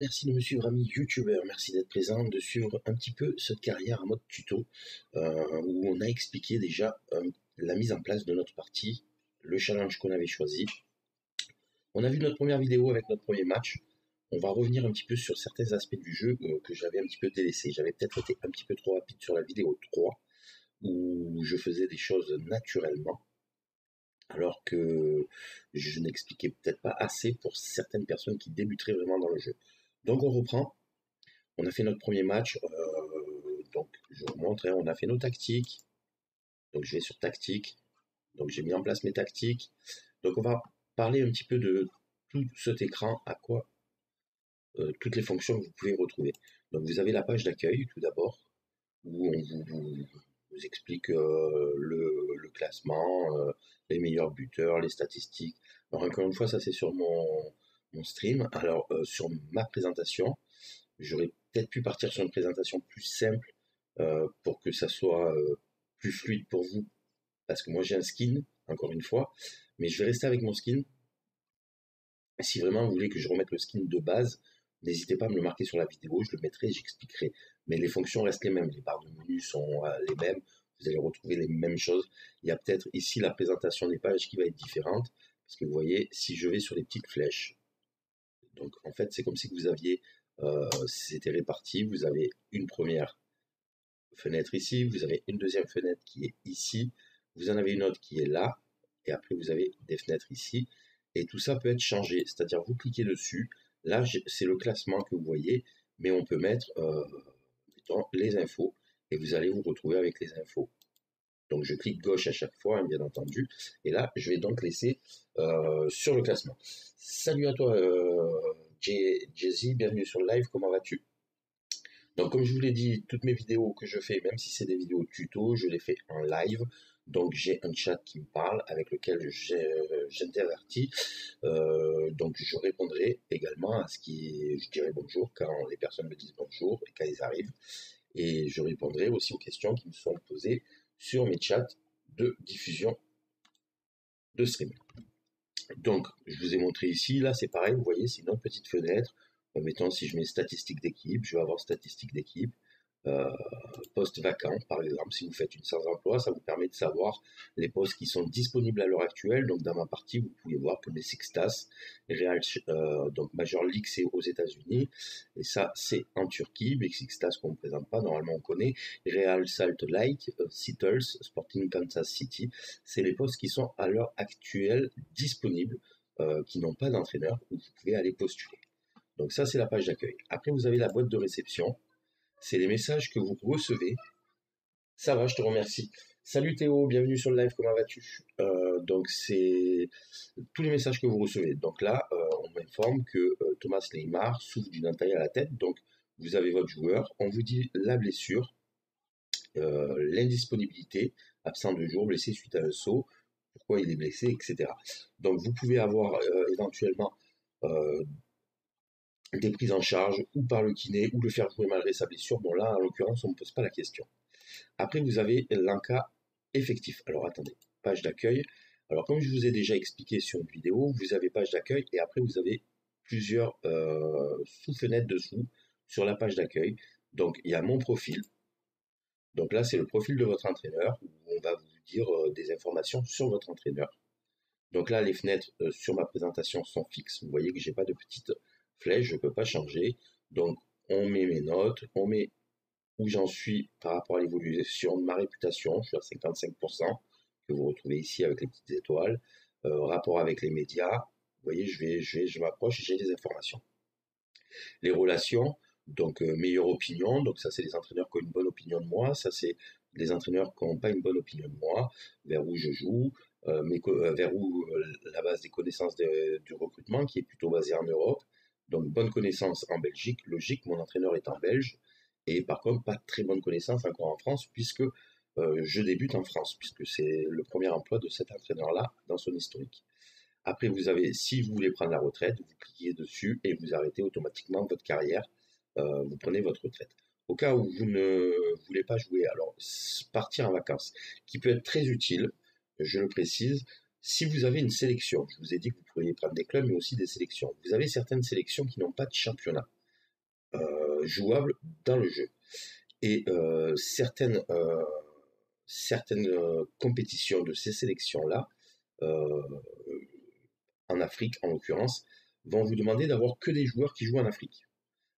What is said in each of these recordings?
Merci de me suivre, ami youtubeur. Merci d'être présent, de suivre un petit peu cette carrière en mode tuto, euh, où on a expliqué déjà euh, la mise en place de notre partie, le challenge qu'on avait choisi. On a vu notre première vidéo avec notre premier match. On va revenir un petit peu sur certains aspects du jeu euh, que j'avais un petit peu délaissés. J'avais peut-être été un petit peu trop rapide sur la vidéo 3, où je faisais des choses naturellement alors que je n'expliquais peut-être pas assez pour certaines personnes qui débuteraient vraiment dans le jeu. Donc on reprend. On a fait notre premier match. Euh, donc je vous montre, hein, on a fait nos tactiques. Donc je vais sur tactique. Donc j'ai mis en place mes tactiques. Donc on va parler un petit peu de tout cet écran, à quoi euh, toutes les fonctions que vous pouvez retrouver. Donc vous avez la page d'accueil tout d'abord, où on vous, explique euh, le, le, classement, les meilleurs buteurs, les statistiques. Alors encore une fois, ça c'est sur mon, mon stream. Alors, euh, sur ma présentation, j'aurais peut-être pu partir sur une présentation plus simple euh, pour que ça soit euh, plus fluide pour vous. Parce que moi, j'ai un skin, encore une fois, mais je vais rester avec mon skin. Si vraiment vous voulez que je remette le skin de base, n'hésitez pas à me le marquer sur la vidéo, je le mettrai, j'expliquerai. Mais les fonctions restent les mêmes, les barres de menu sont les mêmes, vous allez retrouver les mêmes choses. Il y a peut-être ici la présentation des pages qui va être différente, parce que vous voyez, si je vais sur les petites flèches, donc en fait, c'est comme si vous aviez, euh, c'était réparti, vous avez une première fenêtre ici, vous avez une deuxième fenêtre qui est ici, vous en avez une autre qui est là, et après vous avez des fenêtres ici, et tout ça peut être changé, c'est-à-dire vous cliquez dessus, là c'est le classement que vous voyez, mais on peut mettre euh, les infos, et vous allez vous retrouver avec les infos. Donc je clique gauche à chaque fois, hein, bien entendu. Et là, je vais donc laisser euh, sur le classement. Salut à toi, Jay-Z, bienvenue sur le live, comment vas-tu? Donc comme je vous l'ai dit, toutes mes vidéos que je fais, même si c'est des vidéos tuto, je les fais en live. Donc j'ai un chat qui me parle avec lequel j'intervertis. Euh, donc je répondrai également à ce qui, je dirai bonjour quand les personnes me disent bonjour et quand ils arrivent. Et je répondrai aussi aux questions qui me sont posées sur mes chats de diffusion de stream. Donc, je vous ai montré ici, là c'est pareil, vous voyez, c'est une autre petite fenêtre. En mettant, si je mets statistiques d'équipe, je vais avoir statistiques d'équipe. Euh, postes vacants, par exemple, si vous faites une sans emploi, ça vous permet de savoir les postes qui sont disponibles à l'heure actuelle. Donc, dans ma partie, vous pouvez voir que les Sixtas, Real, euh, donc Major League, c'est aux États-Unis, et ça, c'est en Turquie. Les Sixtas qu'on ne présente pas, normalement, on connaît. Real Salt Lake, euh, Seattle, Sporting Kansas City, c'est les postes qui sont à l'heure actuelle disponibles, euh, qui n'ont pas d'entraîneur, où vous pouvez aller postuler. Donc ça, c'est la page d'accueil. Après, vous avez la boîte de réception c'est les messages que vous recevez. Ça va, je te remercie. Salut Théo, bienvenue sur le live, comment vas-tu? Euh, Donc c'est tous les messages que vous recevez. Donc là, euh, on m'informe que euh, Thomas Neymar souffre d'une entaille à la tête. Donc vous avez votre joueur, on vous dit la blessure, l'indisponibilité, absent de jour, blessé suite à un saut, pourquoi il est blessé, etc. Donc vous pouvez avoir éventuellement des prises en charge ou par le kiné ou le faire jouer malgré sa blessure. Bon là, en l'occurrence, on ne pose pas la question. Après, vous avez l'encas effectif. Alors attendez, page d'accueil. Alors comme je vous ai déjà expliqué sur une vidéo, vous avez page d'accueil et après vous avez plusieurs euh, sous-fenêtres dessous sur la page d'accueil. Donc il y a mon profil. Donc là c'est le profil de votre entraîneur où on va vous dire euh, des informations sur votre entraîneur. Donc là les fenêtres euh, sur ma présentation sont fixes. Vous voyez que j'ai pas de petites flèche, je ne peux pas changer. Donc, on met mes notes, on met où j'en suis par rapport à l'évolution de ma réputation. Je suis à 55%, que vous retrouvez ici avec les petites étoiles. Euh, rapport avec les médias. Vous voyez, je vais, je, m'approche, j'ai des informations. Les relations, donc euh, meilleure opinion. Donc ça, c'est les entraîneurs qui ont une bonne opinion de moi. Ça, c'est les entraîneurs qui n'ont pas une bonne opinion de moi. Vers où je joue. Euh, vers où la base des connaissances du recrutement, qui est plutôt basée en Europe. Donc bonne connaissance en Belgique, logique, mon entraîneur est en Belge, et par contre pas très bonne connaissance encore en France, puisque euh, je débute en France, puisque c'est le premier emploi de cet entraîneur-là dans son historique. Après, vous avez, si vous voulez prendre la retraite, vous cliquez dessus et vous arrêtez automatiquement votre carrière, euh, vous prenez votre retraite. Au cas où vous ne voulez pas jouer, alors partir en vacances, qui peut être très utile, je le précise, si vous avez une sélection, je vous ai dit que vous pourriez prendre des clubs, mais aussi des sélections. Vous avez certaines sélections qui n'ont pas de championnat. jouables dans le jeu. Et certaines, certaines compétitions de ces sélections-là, en Afrique en l'occurrence, vont vous demander d'avoir que des joueurs qui jouent en Afrique.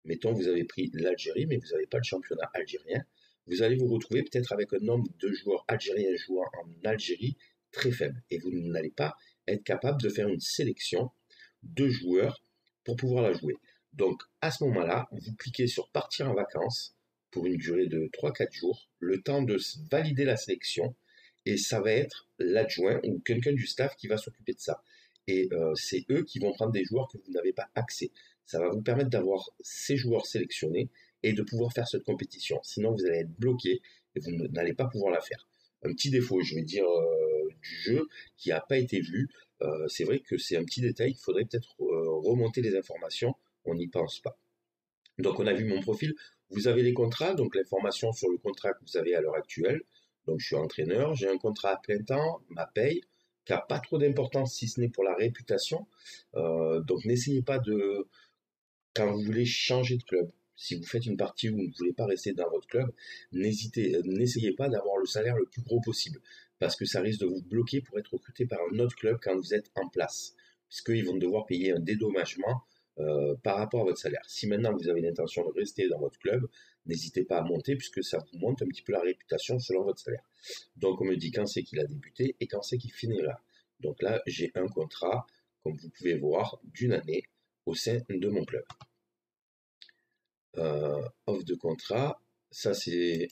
Mettons, vous avez pris l'Algérie, mais vous n'avez pas le championnat algérien. Vous allez vous retrouver peut-être avec un nombre de joueurs algériens jouant en Algérie très faible. Et vous n'allez pas être capable de faire une sélection de joueurs pour pouvoir la jouer. Donc, à ce moment-là, vous cliquez sur Partir en vacances pour une durée de 3-4 jours, le temps de valider la sélection, et ça va être l'adjoint ou quelqu'un du staff qui va s'occuper de ça. Et euh, c'est eux qui vont prendre des joueurs que vous n'avez pas accès. Ça va vous permettre d'avoir ces joueurs sélectionnés et de pouvoir faire cette compétition. Sinon, vous allez être bloqué et vous n'allez pas pouvoir la faire. Un petit défaut, je vais dire, euh, du jeu qui n'a pas été vu. Euh, c'est vrai que c'est un petit détail qu'il faudrait peut-être remonter les informations. On n'y pense pas. Donc, on a vu mon profil. Vous avez les contrats, donc l'information sur le contrat que vous avez à l'heure actuelle. Donc, je suis entraîneur, j'ai un contrat à plein temps, ma paye, qui n'a pas trop d'importance si ce n'est pour la réputation. Euh, donc n'essayez pas de, quand vous voulez changer de club, si vous faites une partie où vous ne voulez pas rester dans votre club, n'hésitez, n'essayez pas d'avoir le salaire le plus gros possible, parce que ça risque de vous bloquer pour être recruté par un autre club quand vous êtes en place, puisqu'ils vont devoir payer un dédommagement euh, par rapport à votre salaire. Si maintenant vous avez l'intention de rester dans votre club, n'hésitez pas à monter puisque ça vous monte un petit peu la réputation selon votre salaire. Donc on me dit quand c'est qu'il a débuté et quand c'est qu'il finira. Donc là, j'ai un contrat, comme vous pouvez voir, d'une année au sein de mon club. Euh, offre de contrat, ça c'est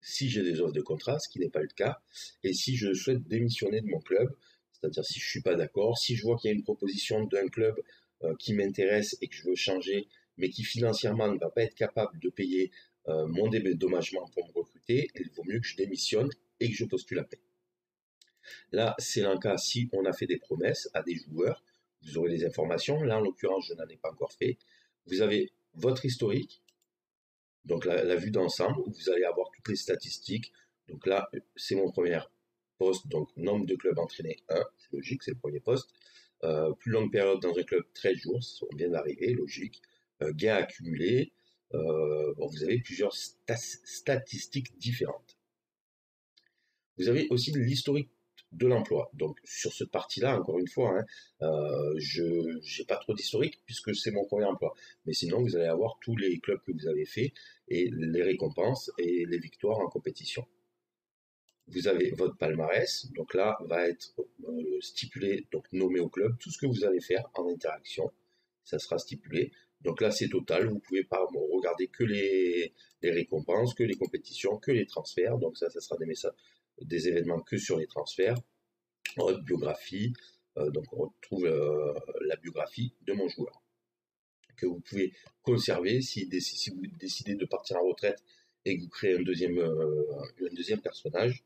si j'ai des offres de contrat, ce qui n'est pas le cas, et si je souhaite démissionner de mon club, c'est-à-dire si je suis pas d'accord, si je vois qu'il y a une proposition d'un club euh, qui m'intéresse et que je veux changer, mais qui financièrement ne va pas être capable de payer euh, mon dédommagement pour me recruter, il vaut mieux que je démissionne et que je postule la paix. Là, c'est un cas si on a fait des promesses à des joueurs, vous aurez des informations. Là, en l'occurrence, je n'en ai pas encore fait. Vous avez votre historique, donc la, vue d'ensemble, où vous allez avoir toutes les statistiques. Donc là, c'est mon premier poste, donc nombre de clubs entraînés 1, c'est logique, c'est le premier poste. Euh, plus longue période dans un club, 13 jours, on vient d'arriver, logique. Euh, gains accumulés, euh, bon, vous avez plusieurs statistiques différentes. Vous avez aussi l'historique de l'emploi. Donc sur cette partie-là, encore une fois, hein, euh, je n'ai pas trop d'historique puisque c'est mon premier emploi. Mais sinon, vous allez avoir tous les clubs que vous avez faits et les récompenses et les victoires en compétition vous avez votre palmarès, donc là va être euh, stipulé, donc nommé au club, tout ce que vous allez faire en interaction, ça sera stipulé. Donc là c'est total, vous pouvez pas regarder que les, récompenses, que les compétitions, que les transferts, donc ça, ça sera des messages, des événements que sur les transferts, votre biographie, euh, donc on retrouve euh, la biographie de mon joueur que vous pouvez conserver si, vous décidez de partir en retraite et que vous créez un deuxième, un deuxième personnage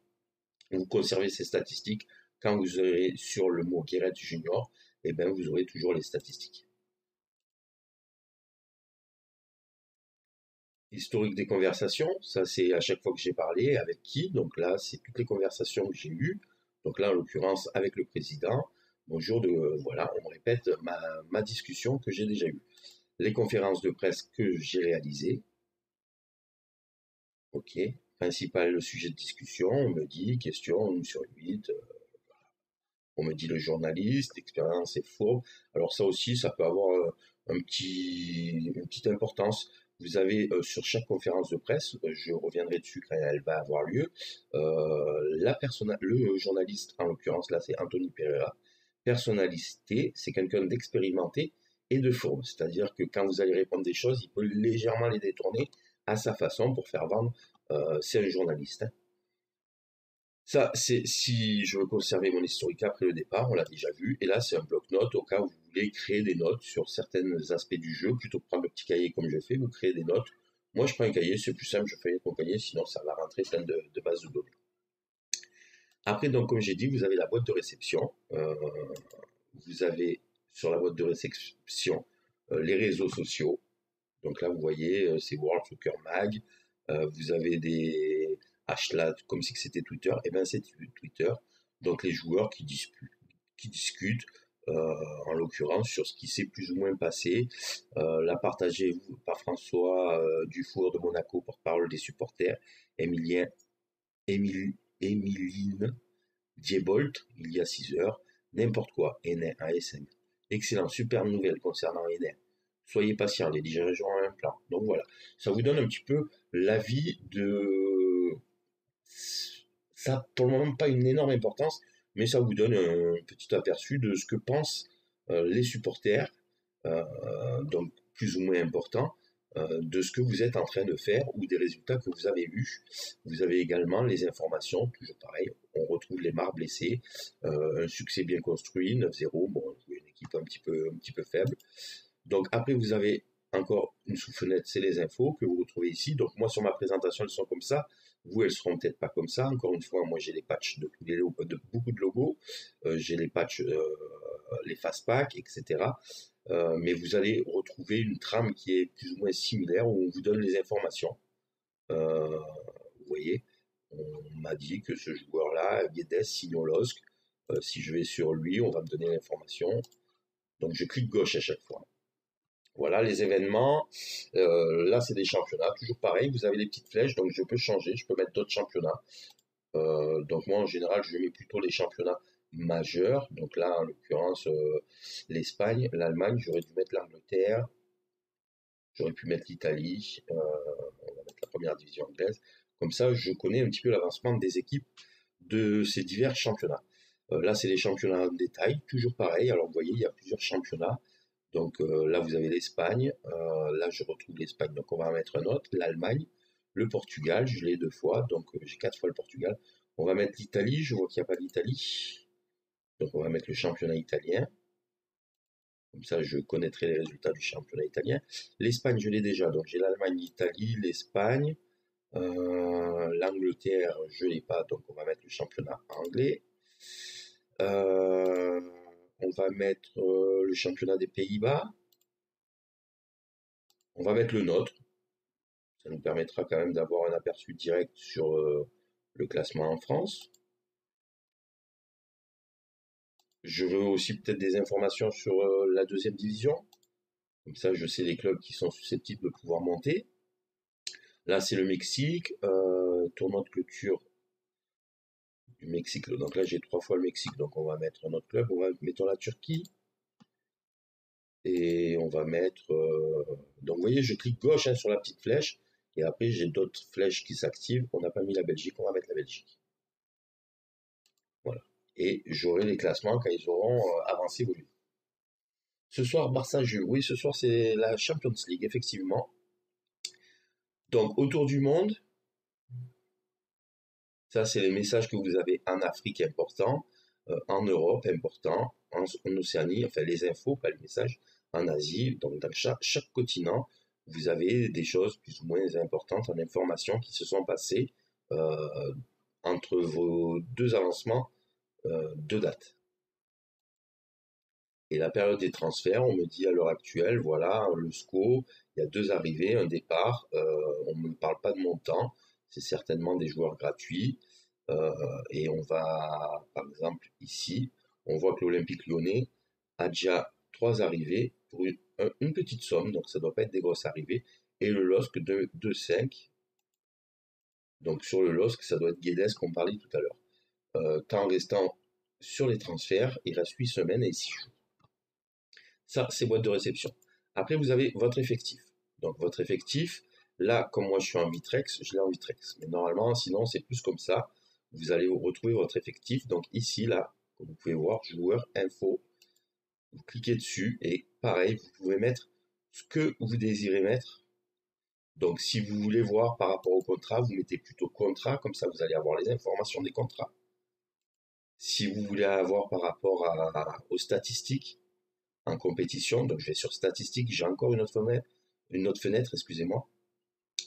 vous conservez ces statistiques. Quand vous aurez sur le mot Guéret Junior, et eh bien vous aurez toujours les statistiques. Historique des conversations, ça c'est à chaque fois que j'ai parlé, avec qui, donc là c'est toutes les conversations que j'ai eues, donc là en l'occurrence avec le président, bonjour, de, voilà, on répète ma, discussion que j'ai déjà eue. Les conférences de presse que j'ai réalisées, ok, principal sujet de discussion, on me dit question sur 8, euh, on me dit le journaliste, expérience est fourbe. Alors ça aussi, ça peut avoir euh, un petit, une petite importance. Vous avez euh, sur chaque conférence de presse, je reviendrai dessus quand elle va avoir lieu, personne, le journaliste, en l'occurrence là c'est Anthony Pereira, personnalité, c'est quelqu'un d'expérimenté et de fourbe. C'est-à-dire que quand vous allez répondre des choses, il peut légèrement les détourner à sa façon pour faire vendre euh, c'est un journaliste. Hein. Ça, c'est si je veux conserver mon historique après le départ, on l'a déjà vu. Et là, c'est un bloc-notes au cas où vous créer des notes sur certains aspects du jeu. Plutôt que prendre le petit cahier comme je fais, vous créez des notes. Moi, je prends un cahier, c'est plus simple, je fais mon cahier, sinon ça va rentrer plein de, bases de données. Après, donc, comme j'ai dit, vous avez la boîte de réception. Euh, vous avez sur la boîte de réception euh, les réseaux sociaux. Donc là, vous voyez, c'est World Soccer Mag, euh, vous avez des hashtags comme si c'était Twitter, et eh bien c'est Twitter. Donc les joueurs qui qui discutent en l'occurrence sur ce qui s'est plus ou moins passé. la partagée par François Dufour de Monaco, porte-parole des supporters, Emilien, Emiline Diebolt, il y a 6 heures, n'importe quoi, Enet ASM. Excellent, superbe nouvelle concernant Enet. Soyez patient, les dirigeants ont un plan. Donc voilà, ça vous donne un petit peu l'avis de... Ça pour le moment pas une énorme importance, mais ça vous donne un petit aperçu de ce que pensent euh, les supporters, euh, donc plus ou moins important, euh, de ce que vous êtes en train de faire ou des résultats que vous avez eus. Vous avez également les informations, toujours pareil, on retrouve les marres blessés, un succès bien construit, 9-0, bon, une équipe un petit peu, un petit peu faible. Donc après, vous avez encore une sous-fenêtre, c'est les infos que vous retrouvez ici. Donc moi, sur ma présentation, elles sont comme ça. Vous, elles seront peut-être pas comme ça. Encore une fois, moi, j'ai les patchs de, beaucoup de logos. Euh, j'ai les patchs, euh, les fast packs, etc. Euh, mais vous allez retrouver une trame qui est plus ou moins similaire où on vous donne les informations. vous voyez, on m'a dit que ce joueur-là, Guedes Signolosk, si je vais sur lui, on va me donner l'information. Donc je clique gauche à chaque fois. Voilà les événements. Euh, là, c'est des championnats. Toujours pareil, vous avez des petites flèches, donc je peux changer, je peux mettre d'autres championnats. Euh, donc moi, en général, je mets plutôt les championnats majeurs. Donc là, en l'occurrence, euh, l'Espagne, l'Allemagne, j'aurais dû mettre l'Angleterre. J'aurais pu mettre l'Italie. on va mettre la première division anglaise. Comme ça, je connais un petit peu l'avancement des équipes de ces divers championnats. là, c'est les championnats en détail, toujours pareil. Alors, vous voyez, il y a plusieurs championnats. Donc euh, là, vous avez l'Espagne. Euh, là, je retrouve l'Espagne. Donc on va mettre un autre. L'Allemagne, le Portugal, je l'ai deux fois. Donc euh, j'ai quatre fois le Portugal. On va mettre l'Italie. Je vois qu'il n'y a pas l'Italie. Donc on va mettre le championnat italien. Comme ça, je connaîtrai les résultats du championnat italien. L'Espagne, je l'ai déjà. Donc j'ai l'Allemagne, l'Italie, l'Espagne. L'Angleterre, je l'ai pas. Donc on va mettre le championnat anglais. Euh, on va mettre euh, le championnat des Pays-Bas. On va mettre le nôtre. Ça nous permettra quand même d'avoir un aperçu direct sur euh, le classement en France. Je veux aussi peut-être des informations sur euh, la deuxième division. Comme ça, je sais les clubs qui sont susceptibles de pouvoir monter. Là, c'est le Mexique. tournoi de clôture Mexique. Donc là, j'ai trois fois le Mexique, donc on va mettre un autre club. On va mettre la Turquie. Et on va mettre. Euh, donc vous voyez, je clique gauche hein, sur la petite flèche. Et après, j'ai d'autres flèches qui s'activent. On n'a pas mis la Belgique, on va mettre la Belgique. Voilà. Et j'aurai les classements quand ils auront euh, avancé voulu. Ce soir, Barça-Jules. Oui, ce soir, c'est la Champions League, effectivement. Donc, autour du monde, ça, c'est les messages que vous avez en Afrique importants, euh, en Europe important, en, Océanie, enfin les infos, pas les messages, en Asie. Donc dans chaque, continent, vous avez des choses plus ou moins importantes en information qui se sont passées euh, entre vos deux avancements euh, de date. Et la période des transferts, on me dit à l'heure actuelle, voilà, le SCO, il y a deux arrivées, un départ, on ne me parle pas de montant, c'est certainement des joueurs gratuits. Euh, et on va, par exemple, ici, on voit que l'Olympique lyonnais a déjà trois arrivées pour une, petite somme, donc ça ne doit pas être des grosses arrivées, et le LOSC de 2,5. Donc sur le LOSC, ça doit être Guedes qu'on parlait tout à l'heure. Euh, temps restant sur les transferts, il reste 8 semaines et 6 jours. Ça, c'est boîte de réception. Après, vous avez votre effectif. Donc votre effectif, Là, comme moi je suis en Vitrex, je l'ai en Vitrex. Mais normalement, sinon, c'est plus comme ça. Vous allez retrouver votre effectif. Donc ici, là, comme vous pouvez voir, joueur, info. Vous cliquez dessus et pareil, vous pouvez mettre ce que vous désirez mettre. Donc si vous voulez voir par rapport au contrat, vous mettez plutôt contrat, comme ça vous allez avoir les informations des contrats. Si vous voulez avoir par rapport aux statistiques en compétition, donc je vais sur statistiques, j'ai encore une autre fenêtre, une autre fenêtre, excusez-moi.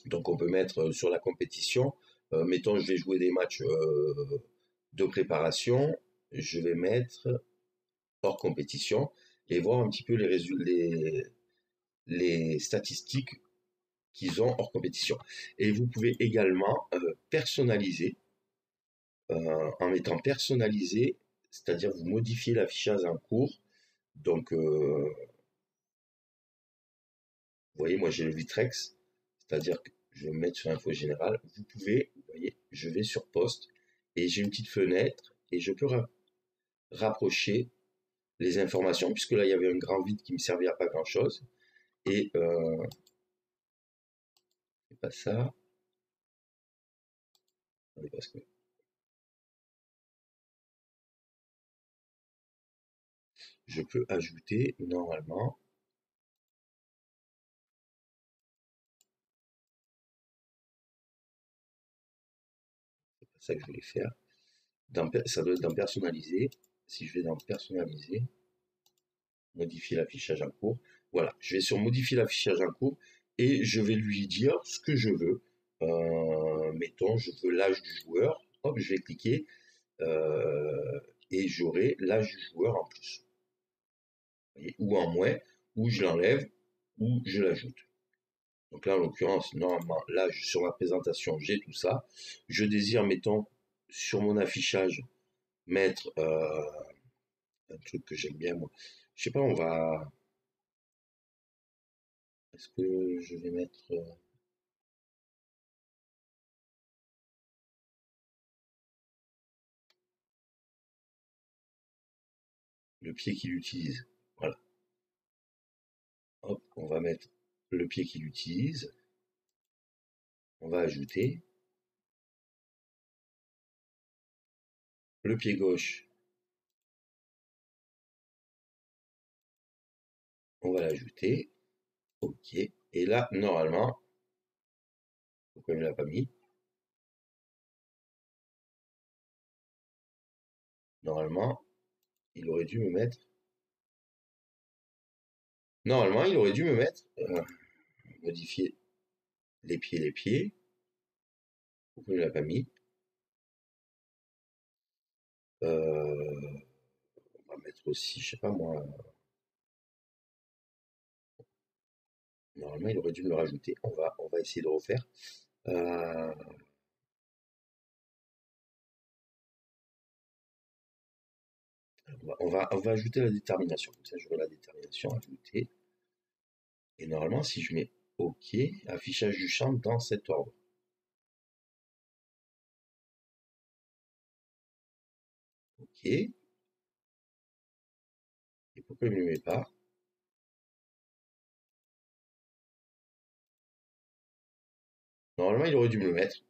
Donc on peut mettre euh, sur la compétition, euh, mettons je vais jouer des matchs euh, de préparation, je vais mettre hors compétition et voir un petit peu les, les, les statistiques qu'ils ont hors compétition. Et vous pouvez également personnaliser en mettant personnalisé, c'est-à-dire vous modifiez l'affichage en cours Donc, vous voyez, moi j'ai le Vitrex, c'est-à-dire que je vais me mettre sur info générale. Vous pouvez, vous voyez, je vais sur poste et j'ai une petite fenêtre et je peux rapprocher les informations puisque là il y avait un grand vide qui me servait à pas grand chose et euh, pas ça je peux ajouter normalement ça que je voulais faire ça doit être dans personnaliser. Si je vais dans personnaliser modifier l'affichage en cours. Voilà je vais sur modifier l'affichage en cours et je vais lui dire ce que je veux. Euh, mettons je veux l'âge du joueur. Hop je vais cliquer euh, et j'aurai l'âge du joueur en plus. Ou en moins, ou je l'enlève, ou je l'ajoute. Donc là, en l'occurrence, normalement, là, sur ma présentation, j'ai tout ça. Je désire, mettons, sur mon affichage, mettre euh, un truc que j'aime bien, moi. Je sais pas, on va... Est-ce que je vais mettre... Euh, le pied qu'il utilise. Voilà. Hop, on va mettre le pied qu'il utilise. On va ajouter. Le pied gauche. On va l'ajouter. OK. Et là, normalement, pourquoi il ne l'a pas mis Normalement, il aurait dû me mettre Normalement, il aurait dû me mettre, euh, modifier les pieds, les pieds. Pourquoi il ne l'a pas mis? Euh, On va mettre aussi, je sais pas moi. Normalement, il aurait dû me le rajouter. On va, on va essayer de refaire. Euh, on va, on va ajouter la détermination. Comme ça, j'aurai la détermination ajoutée. Et normalement, si je mets OK, affichage du champ dans cet ordre. OK. Et pourquoi il ne me met pas? Normalement, il aurait dû me le mettre.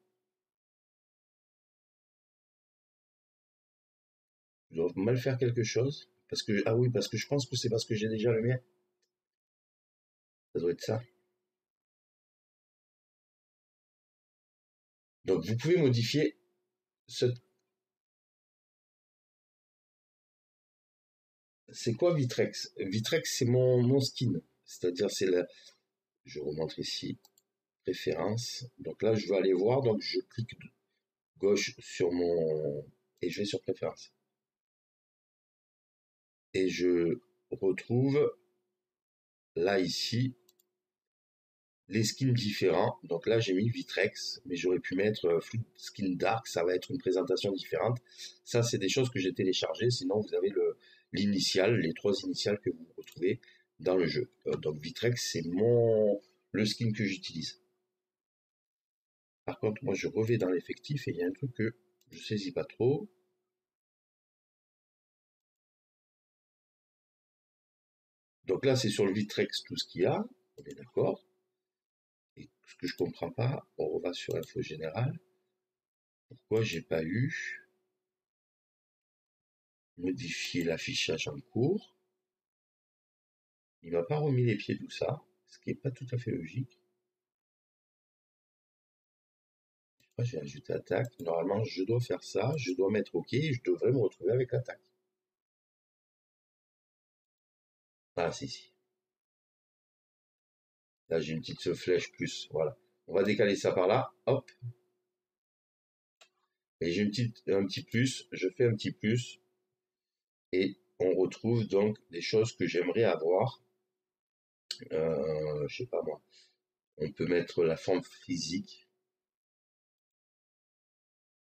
Je dois mal faire quelque chose? Parce que, ah oui, parce que je pense que c'est parce que j'ai déjà le mien. Doit être ça. Donc, vous pouvez modifier ce... C'est quoi Vitrex? Vitrex, c'est mon, mon skin. C'est-à-dire, c'est la... Je remonte ici. Préférence. Donc là, je vais aller voir. Donc, je clique gauche sur mon... Et je vais sur Préférence et je retrouve là ici les skins différents. Donc là j'ai mis Vitrex, mais j'aurais pu mettre euh, Skin Dark, ça va être une présentation différente. Ça c'est des choses que j'ai téléchargées, sinon vous avez le l'initial, les trois initiales que vous retrouvez dans le jeu. Euh, donc Vitrex c'est mon le skin que j'utilise. Par contre moi je revais dans l'effectif et il y a un truc que je saisis pas trop. Donc là, c'est sur le Vitrex tout ce qu'il y a, on est d'accord. Que je comprends pas, on va sur info générale. Pourquoi j'ai pas eu modifier l'affichage en cours? Il m'a pas remis les pieds tout ça, ce qui est pas tout à fait logique. J'ai ajouté attaque? Normalement, je dois faire ça, je dois mettre OK, et je devrais me retrouver avec l'attaque. Ah, si, si. Là, j'ai une petite flèche plus. Voilà. On va décaler ça par là. Hop. Et j'ai une un petit plus. Je fais un petit plus. Et on retrouve donc des choses que j'aimerais avoir. Euh, je sais pas moi. On peut mettre la forme physique.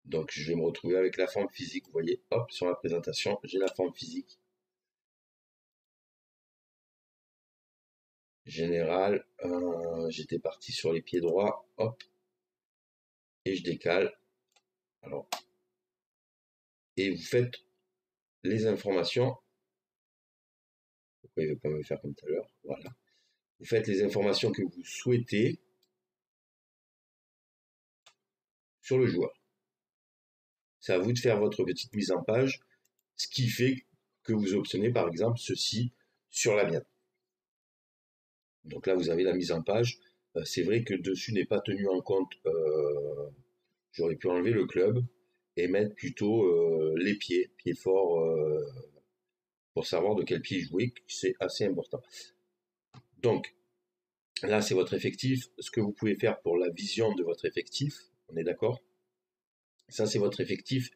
Donc, je vais me retrouver avec la forme physique. Vous voyez, hop, sur la présentation, j'ai la forme physique. Général, euh, j'étais parti sur les pieds droits, hop, et je décale. Alors, et vous faites les informations. Pourquoi il ne veut pas me faire comme tout à l'heure? Voilà. Vous faites les informations que vous souhaitez sur le joueur. C'est à vous de faire votre petite mise en page, ce qui fait que vous obtenez par exemple ceci sur la mienne. Donc là, vous avez la mise en page. Euh, c'est vrai que dessus n'est pas tenu en compte. Euh, j'aurais pu enlever le club et mettre plutôt euh, les pieds, pieds forts, pour savoir de quel pied jouer. C'est assez important. Donc là, c'est votre effectif. Ce que vous pouvez faire pour la vision de votre effectif, on est d'accord? Ça, c'est votre effectif,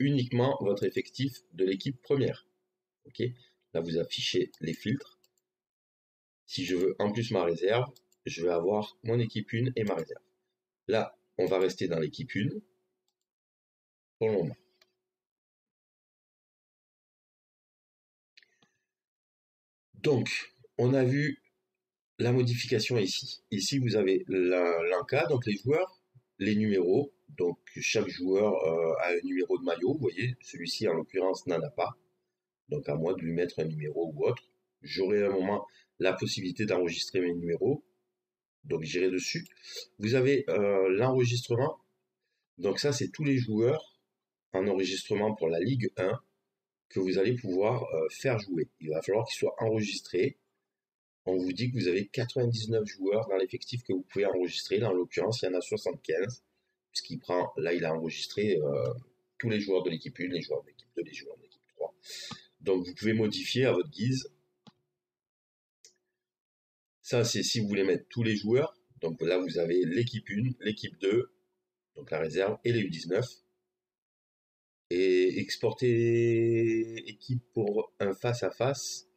uniquement votre effectif de l'équipe première. Là, vous affichez les filtres. Si je veux en plus ma réserve, je vais avoir mon équipe 1 et ma réserve. Là, on va rester dans l'équipe 1 pour le moment. Donc, on a vu la modification ici. Ici, vous avez l'encas, donc les joueurs, les numéros. Donc, chaque joueur euh, a un numéro de maillot. Vous voyez, celui-ci, en l'occurrence, n'en a pas. Donc, à moi de lui mettre un numéro ou autre. J'aurai un moment la possibilité d'enregistrer mes numéros. Donc j'irai dessus. Vous avez euh, l'enregistrement. Donc ça, c'est tous les joueurs en enregistrement pour la Ligue 1 que vous allez pouvoir euh, faire jouer. Il va falloir qu'ils soient enregistrés. On vous dit que vous avez 99 joueurs dans l'effectif que vous pouvez enregistrer. Là, en l'occurrence, il y en a 75. Puisqu'il prend, là, il a enregistré euh, tous les joueurs de l'équipe 1, les joueurs de l'équipe 2, les joueurs de l'équipe 3. Donc vous pouvez modifier à votre guise ça, c'est si vous voulez mettre tous les joueurs. Donc là, vous avez l'équipe 1, l'équipe 2, donc la réserve, et les U19. Et exporter équipe pour un face-à-face,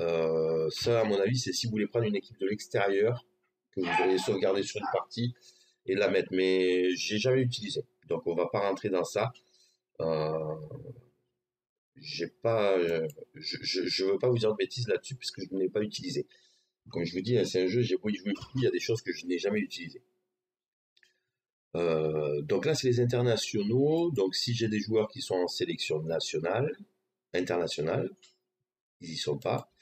euh, ça, à mon avis, c'est si vous voulez prendre une équipe de l'extérieur, que vous auriez sauvegardé sur une partie, et la mettre. Mais j'ai jamais utilisé. Donc on va pas rentrer dans ça. Euh, pas, je, ne veux pas vous dire de bêtises là-dessus puisque je ne l'ai pas utilisé. Comme je vous dis, c'est un jeu, j'ai beau y jouer beaucoup, il y a des choses que je n'ai jamais utilisées. Euh, donc là, c'est les internationaux. Donc si j'ai des joueurs qui sont en sélection nationale, internationale, ils y sont pas.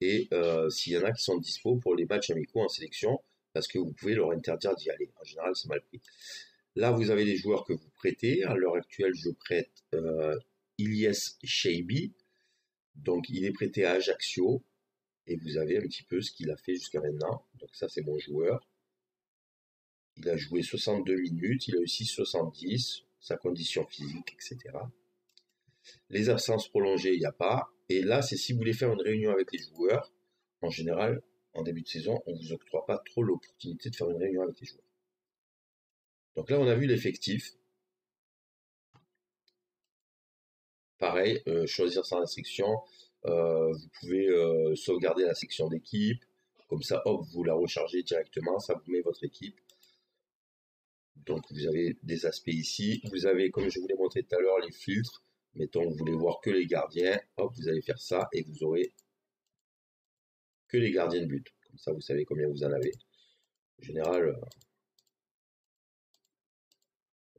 Et euh, s'il y en a qui sont dispo pour les matchs amicaux en sélection, parce que vous pouvez leur interdire d'y aller. En général, c'est mal pris. Là, vous avez des joueurs que vous prêtez. À l'heure actuelle, je prête euh, Ilyes. Donc, il est prêté à Ajaccio et vous avez un petit peu ce qu'il a fait jusqu'à maintenant. Donc ça, c'est mon joueur. Il a joué 62 minutes, il a aussi 70, sa condition physique, etc. Les absences prolongées, il n'y a pas. Et là, c'est si vous voulez faire une réunion avec les joueurs, en général, en début de saison, on ne vous octroie pas trop l'opportunité de faire une réunion avec les joueurs. Donc là, on a vu l'effectif. Pareil, euh, choisir sans restriction, vous pouvez euh, sauvegarder la section d'équipe. Comme ça, hop, vous la rechargez directement. Ça vous met votre équipe. Donc, vous avez des aspects ici. Vous avez, comme je vous l'ai montré tout à l'heure, les filtres. Mettons, vous voulez voir que les gardiens. Hop, vous allez faire ça et vous aurez que les gardiens de but. Comme ça, vous savez combien vous en avez. En général, euh,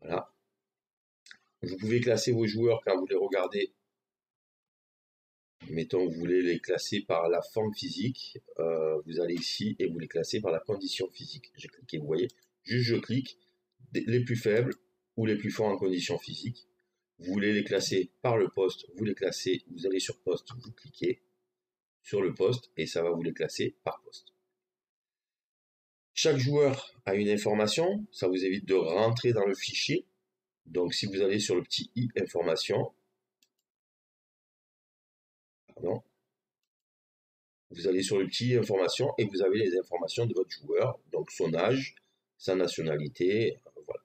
voilà. Vous pouvez classer vos joueurs quand vous les regardez mettons, vous voulez les classer par la forme physique, euh, vous allez ici et vous les classez par la condition physique. J'ai cliqué, vous voyez, juste je clique, les plus faibles ou les plus forts en condition physique. Vous voulez les classer par le poste, vous les classez, vous allez sur poste, vous cliquez sur le poste et ça va vous les classer par poste. Chaque joueur a une information, ça vous évite de rentrer dans le fichier. Donc si vous allez sur le petit i information, vous allez sur le petit information et vous avez les informations de votre joueur, donc son âge, sa nationalité, euh, voilà,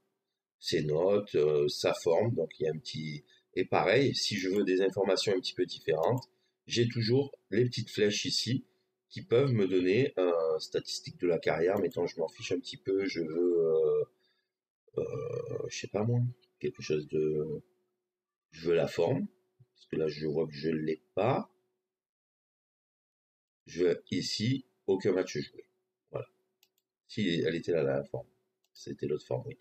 ses notes, euh, sa forme, donc il y a un petit... Et pareil, si je veux des informations un petit peu différentes, j'ai toujours les petites flèches ici qui peuvent me donner euh, statistique de la carrière. Mettons, je m'en fiche un petit peu, je veux, euh, je sais pas moi, quelque chose de, je veux la forme, parce que là je vois que je l'ai pas je ici aucun match joué. Voilà. Si elle était là, la forme. C'était l'autre forme, oui.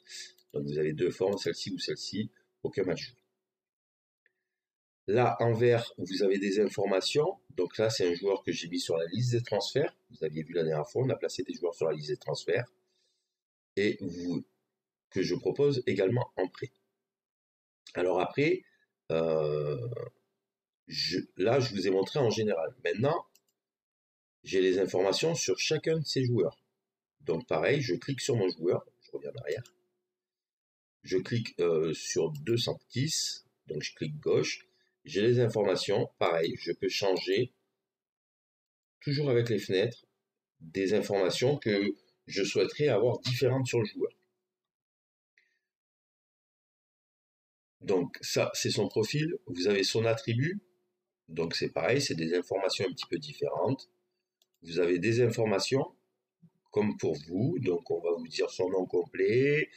Donc vous avez deux formes, celle-ci ou celle-ci, aucun match joué. Là, en vert, vous avez des informations. Donc là, c'est un joueur que j'ai mis sur la liste des transferts. Vous aviez vu la dernière fois, on a placé des joueurs sur la liste des transferts. Et que je propose également en prêt. Alors après, euh, là, je vous ai montré en général. Maintenant, j'ai les informations sur chacun de ces joueurs. Donc pareil, je clique sur mon joueur, je reviens derrière. Je clique euh, sur 210, donc je clique gauche. J'ai les informations, pareil, je peux changer, toujours avec les fenêtres, des informations que je souhaiterais avoir différentes sur le joueur. Donc ça, c'est son profil. Vous avez son attribut. Donc c'est pareil, c'est des informations un petit peu différentes. Vous avez des informations comme pour vous. Donc on va vous dire son nom complet.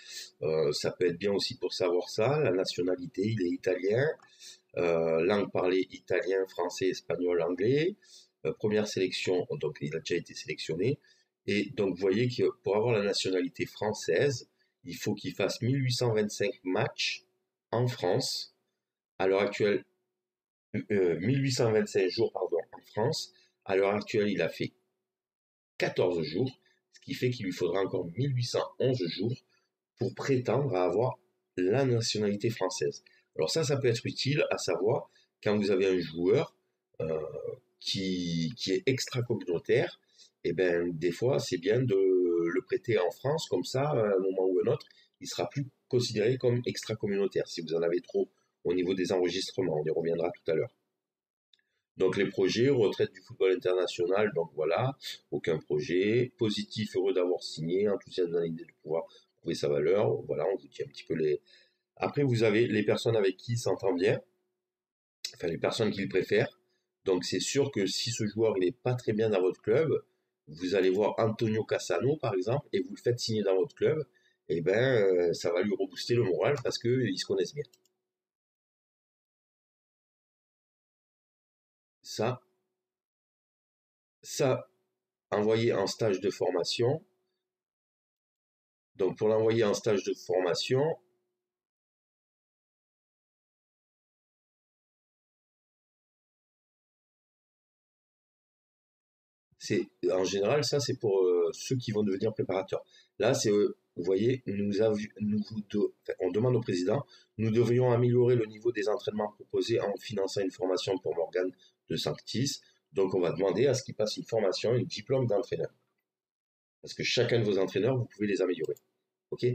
Euh, ça peut être bien aussi pour savoir ça. La nationalité, il est italien. Euh, langue parlée italien, français, espagnol, anglais. Euh, première sélection, donc il a déjà été sélectionné. Et donc vous voyez que pour avoir la nationalité française, il faut qu'il fasse 1825 matchs en France, à l'heure actuelle, 1825 euh, jours pardon, en France. À l'heure actuelle, il a fait 14 jours, ce qui fait qu'il lui faudra encore 1811 jours pour prétendre à avoir la nationalité française. Alors ça, ça peut être utile à savoir quand vous avez un joueur euh, qui, qui est extra-communautaire, et eh ben des fois c'est bien de le prêter en France, comme ça, à un moment ou un autre, il sera plus considéré comme extra-communautaire si vous en avez trop au niveau des enregistrements. On y reviendra tout à l'heure. Donc les projets, retraite du football international, donc voilà, aucun projet, positif, heureux d'avoir signé, enthousiaste dans l'idée de pouvoir prouver sa valeur, voilà, on vous dit un petit peu les... Après, vous avez les personnes avec qui il s'entend bien, enfin les personnes qu'il préfère, donc c'est sûr que si ce joueur n'est pas très bien dans votre club, vous allez voir Antonio Cassano par exemple, et vous le faites signer dans votre club, et eh ben euh, ça va lui rebooster le moral parce qu'ils se connaissent bien. Ça, ça, envoyer en stage de formation. Donc pour l'envoyer en stage de formation, c'est en général ça c'est pour euh, ceux qui vont devenir préparateurs. Là c'est euh, vous voyez, on demande au président, nous devrions améliorer le niveau des entraînements proposés en finançant une formation pour Morgane de Sanctis. Donc on va demander à ce qu'il passe une formation, un diplôme d'entraîneur. Parce que chacun de vos entraîneurs, vous pouvez les améliorer. Ok?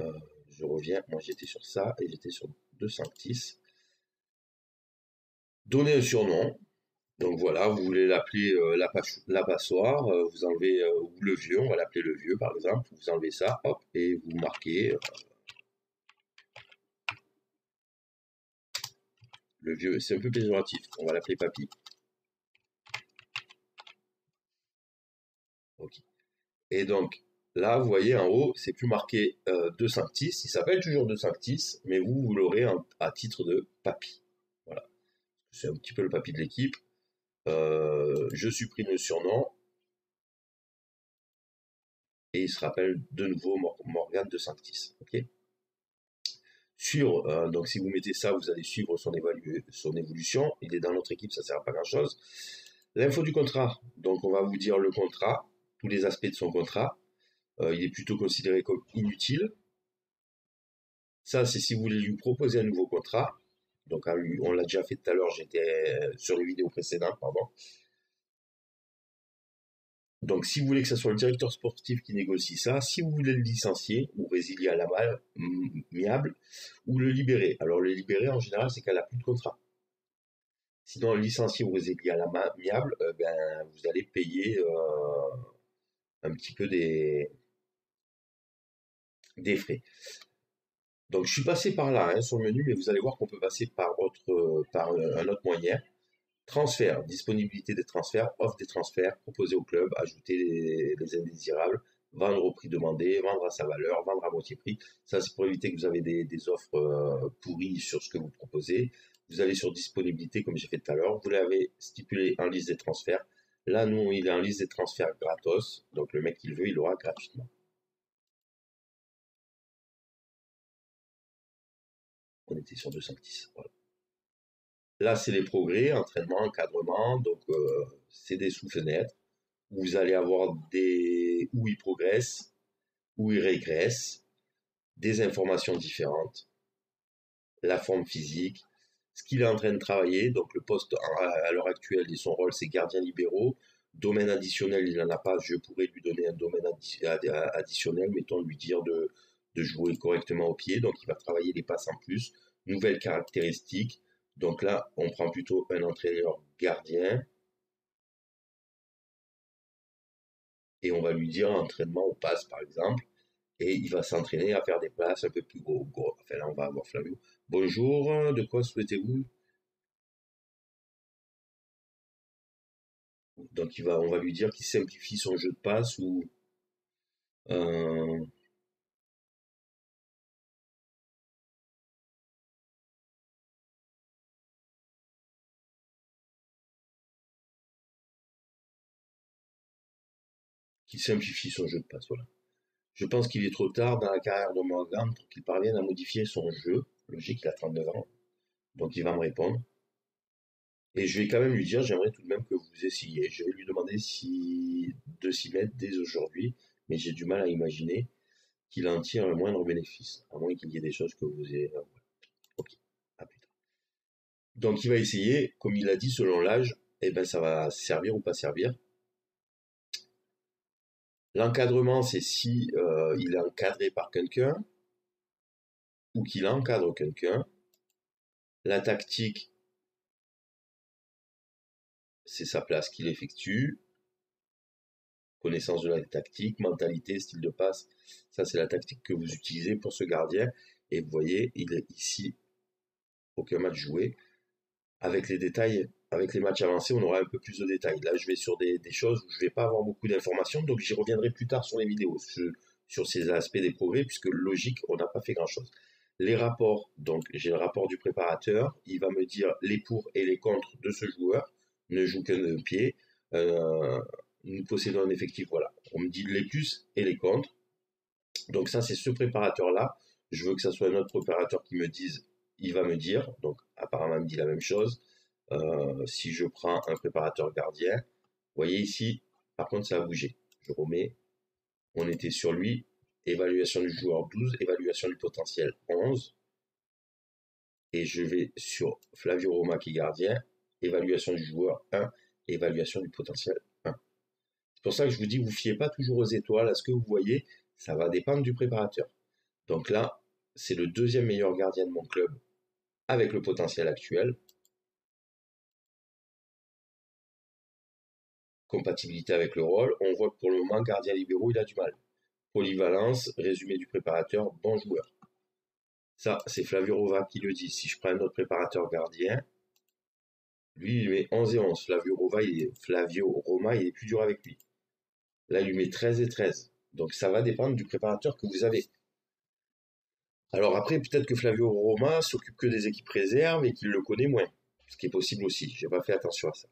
Euh, Je reviens, moi j'étais sur ça et j'étais sur de Sanctis. Donner un surnom, donc voilà, vous voulez l'appeler euh, la, passoire, euh, vous enlevez, ou le vieux, on va l'appeler le vieux par exemple, vous enlevez ça, hop, et vous marquez le vieux, c'est un peu péjoratif, on va l'appeler papy. Et donc, là, vous voyez en haut, c'est plus marqué euh, 256, il s'appelle toujours 256, mais vous, vous l'aurez à titre de papy. Voilà. C'est un petit peu le papy de l'équipe. Euh, je supprime le surnom. Et il se rappelle de nouveau Morgan de Sanctis. ok sur, euh, donc si vous mettez ça, vous allez suivre son, son évolution. Il est dans notre équipe, ça ne sert à pas grand-chose. L'info du contrat, donc on va vous dire le contrat, tous les aspects de son contrat. Euh, il est plutôt considéré comme inutile. Ça, c'est si vous voulez lui proposer un nouveau contrat. Donc on l'a déjà fait tout à l'heure, j'étais euh, sur les vidéos précédentes, pardon. Donc si vous voulez que ce soit le directeur sportif qui négocie ça, si vous voulez le licencier ou résilier à la miable, ou le libérer. Alors le libérer en général c'est qu'elle n'a plus de contrat. Sinon le licencier ou résilier à la miable, euh, ben, vous allez payer euh, un petit peu des, des frais. Donc je suis passé par là hein, sur le menu, mais vous allez voir qu'on peut passer par, autre, par un autre moyen. Transfert, disponibilité des transferts, offre des transferts, proposer au club, ajouter les, indésirables, vendre au prix demandé, vendre à sa valeur, vendre à moitié prix. Ça, c'est pour éviter que vous avez des, offres euh, pourries sur ce que vous proposez. Vous allez sur disponibilité, comme j'ai fait tout à l'heure. Vous l'avez stipulé en liste des transferts. Là, nous, il est en liste des transferts gratos. Donc, le mec qui le veut, il l'aura gratuitement. On était sur 210. Voilà. Là, c'est les progrès, entraînement, encadrement. Donc, euh, c'est des sous-fenêtres. Vous allez avoir des où il progresse, où il régresse, des informations différentes, la forme physique, ce qu'il est en train de travailler. Donc, le poste à l'heure actuelle et son rôle, c'est gardien libéraux. Domaine additionnel, il n'en a pas. Je pourrais lui donner un domaine additionnel, mettons lui dire de, de jouer correctement au pied. Donc, il va travailler les passes en plus. Nouvelles caractéristiques. Donc là, on prend plutôt un entraîneur gardien. Et on va lui dire entraînement au passe, par exemple. Et il va s'entraîner à faire des passes un peu plus gros. Enfin, là, on va avoir Flavio. Bonjour, de quoi souhaitez-vous? Donc il va, on va lui dire qu'il simplifie son jeu de passe ou euh, simplifie son jeu de passe. Voilà. Je pense qu'il est trop tard dans la carrière de Morgan pour qu'il parvienne à modifier son jeu. Logique, il a 39 ans. Donc il va me répondre. Et je vais quand même lui dire, j'aimerais tout de même que vous essayiez. Je vais lui demander si de s'y mettre dès aujourd'hui, mais j'ai du mal à imaginer qu'il en tire le moindre bénéfice, à moins qu'il y ait des choses que vous ayez. Ok, à plus. Donc il va essayer, comme il l'a dit, selon l'âge, et eh ben ça va servir ou pas servir. L'encadrement, c'est si euh, il est encadré par quelqu'un ou qu'il encadre quelqu'un. La tactique, c'est sa place qu'il effectue. Connaissance de la tactique, mentalité, style de passe, ça c'est la tactique que vous utilisez pour ce gardien. Et vous voyez, il est ici, aucun match joué. Avec les détails, avec les matchs avancés, on aura un peu plus de détails. Là, je vais sur des, choses où je ne vais pas avoir beaucoup d'informations, donc j'y reviendrai plus tard sur les vidéos, sur, ces aspects des progrès, puisque logique, on n'a pas fait grand-chose. Les rapports, donc j'ai le rapport du préparateur, il va me dire les pour et les contre de ce joueur, ne joue qu'un pied, euh, nous possédons un effectif, voilà. On me dit les plus et les contre. Donc ça, c'est ce préparateur-là. Je veux que ça soit un autre préparateur qui me dise, il va me dire, donc apparemment il me dit la même chose. Euh, si je prends un préparateur gardien, vous voyez ici, par contre, ça a bougé. Je remets, on était sur lui, évaluation du joueur 12, évaluation du potentiel 11. Et je vais sur Flavio Roma qui est gardien, évaluation du joueur 1, évaluation du potentiel 1. C'est pour ça que je vous dis, vous fiez pas toujours aux étoiles, à ce que vous voyez, ça va dépendre du préparateur. Donc là, c'est le deuxième meilleur gardien de mon club avec le potentiel actuel. Compatibilité avec le rôle, on voit que pour le moment, gardien libéraux, il a du mal. Polyvalence, résumé du préparateur, bon joueur. Ça, c'est Flavio Rova qui le dit. Si je prends un autre préparateur gardien, lui, il met 11 et 11. Flavio, Rova, Flavio Roma, il est plus dur avec lui. Là, il lui met 13 et 13. Donc, ça va dépendre du préparateur que vous avez. Alors après, peut-être que Flavio Roma s'occupe que des équipes réserves et qu'il le connaît moins. Ce qui est possible aussi. J'ai pas fait attention à ça.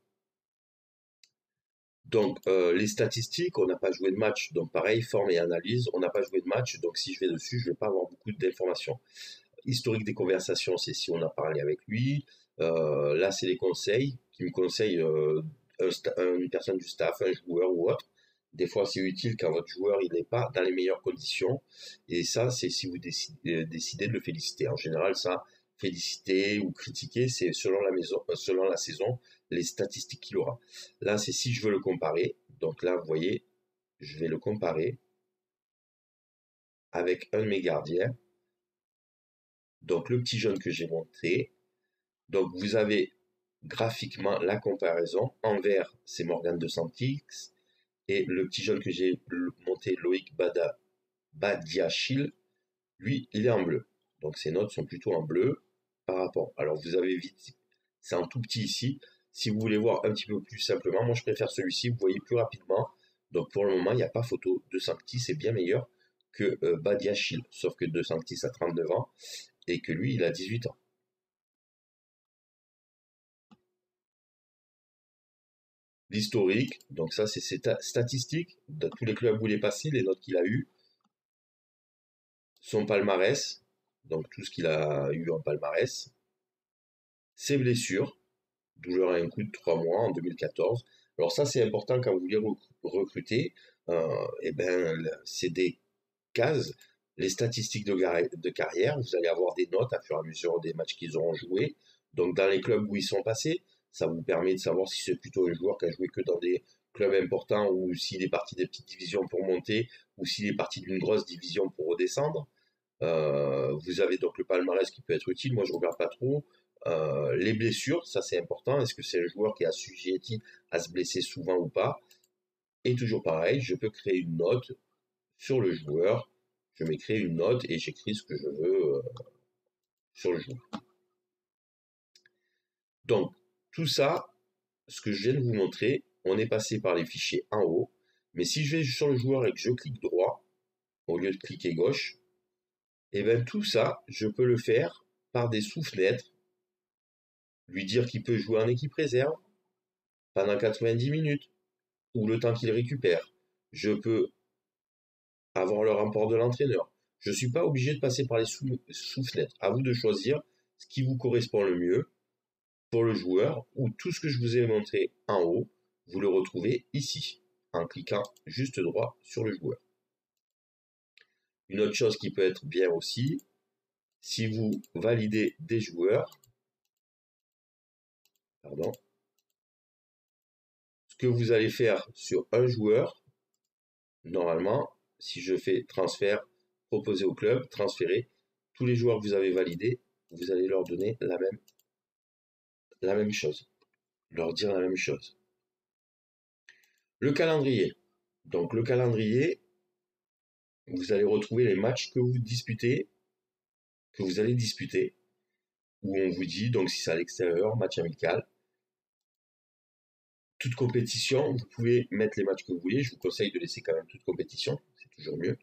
Donc, euh, les statistiques, on n'a pas joué de match. Donc, pareil, forme et analyse, on n'a pas joué de match. Donc, si je vais dessus, je ne vais pas avoir beaucoup d'informations. Historique des conversations, c'est si on a parlé avec lui. Euh, là, c'est les conseils qui me conseillent euh, une personne du staff, un joueur ou autre. Des fois, c'est utile quand votre joueur il n'est pas dans les meilleures conditions. Et ça, c'est si vous décidez, décidez, de le féliciter. En général, ça, féliciter ou critiquer, c'est selon la maison, selon la saison, les statistiques qu'il aura. Là, c'est si je veux le comparer. Donc là, vous voyez, je vais le comparer avec un de mes gardiens. Donc le petit jeune que j'ai monté, donc vous avez graphiquement la comparaison. En vert, c'est Morgan de Santix. Et le petit jeune que j'ai monté, Loïc Badiachil, lui, il est en bleu. Donc ces notes sont plutôt en bleu rapport. Alors vous avez vite, c'est un tout petit ici. Si vous voulez voir un petit peu plus simplement, moi je préfère celui-ci, vous voyez plus rapidement. Donc pour le moment, il n'y a pas photo. De Sanctis c'est bien meilleur que euh. Sauf que De Sanctis a 39 ans et que lui, il a 18 ans. l'historique. Donc ça, c'est ses statistiques de tous les clubs où il est passé, les notes qu'il a eues, son palmarès, donc tout ce qu'il a eu en palmarès, ses blessures, d'où j'aurai un coup de trois mois en 2014. Alors ça, c'est important quand vous voulez recruter. Euh, et ben, c'est des cases, les statistiques de, de, carrière. Vous allez avoir des notes à fur et à mesure des matchs qu'ils auront joués. Donc dans les clubs où ils sont passés, ça vous permet de savoir si c'est plutôt un joueur qui a joué que dans des clubs importants ou s'il est parti des petites divisions pour monter ou s'il est parti d'une grosse division pour redescendre. Euh, vous avez donc le palmarès qui peut être utile. Moi, je regarde pas trop. Euh, les blessures, ça c'est important. Est-ce que c'est un joueur qui est assujetti à se blesser souvent ou pas? Et toujours pareil, je peux créer une note sur le joueur. Je m'écris une note et j'écris ce que je veux euh, sur le joueur. Donc, tout ça, ce que je viens de vous montrer, on est passé par les fichiers en haut. Mais si je vais sur le joueur et que je clique droit, au lieu de cliquer gauche, et eh bien tout ça, je peux le faire par des sous-fenêtres, lui dire qu'il peut jouer en équipe réserve pendant 90 minutes, ou le temps qu'il récupère. Je peux avoir le rapport de l'entraîneur. Je ne suis pas obligé de passer par les sous-fenêtres. à vous de choisir ce qui vous correspond le mieux pour le joueur, ou tout ce que je vous ai montré en haut, vous le retrouvez ici, en cliquant juste droit sur le joueur. Une autre chose qui peut être bien aussi, si vous validez des joueurs, ce que vous allez faire sur un joueur, normalement, si je fais transfert, proposer au club, transférer, tous les joueurs que vous avez validés, vous allez leur donner la même chose, leur dire la même chose. Le calendrier. Donc le calendrier, vous allez retrouver les matchs que vous disputez, que vous allez disputer, où on vous dit, donc si c'est à l'extérieur, match amical. Toute compétition, vous pouvez mettre les matchs que vous voulez. Je vous conseille de laisser quand même toute compétition, c'est toujours mieux.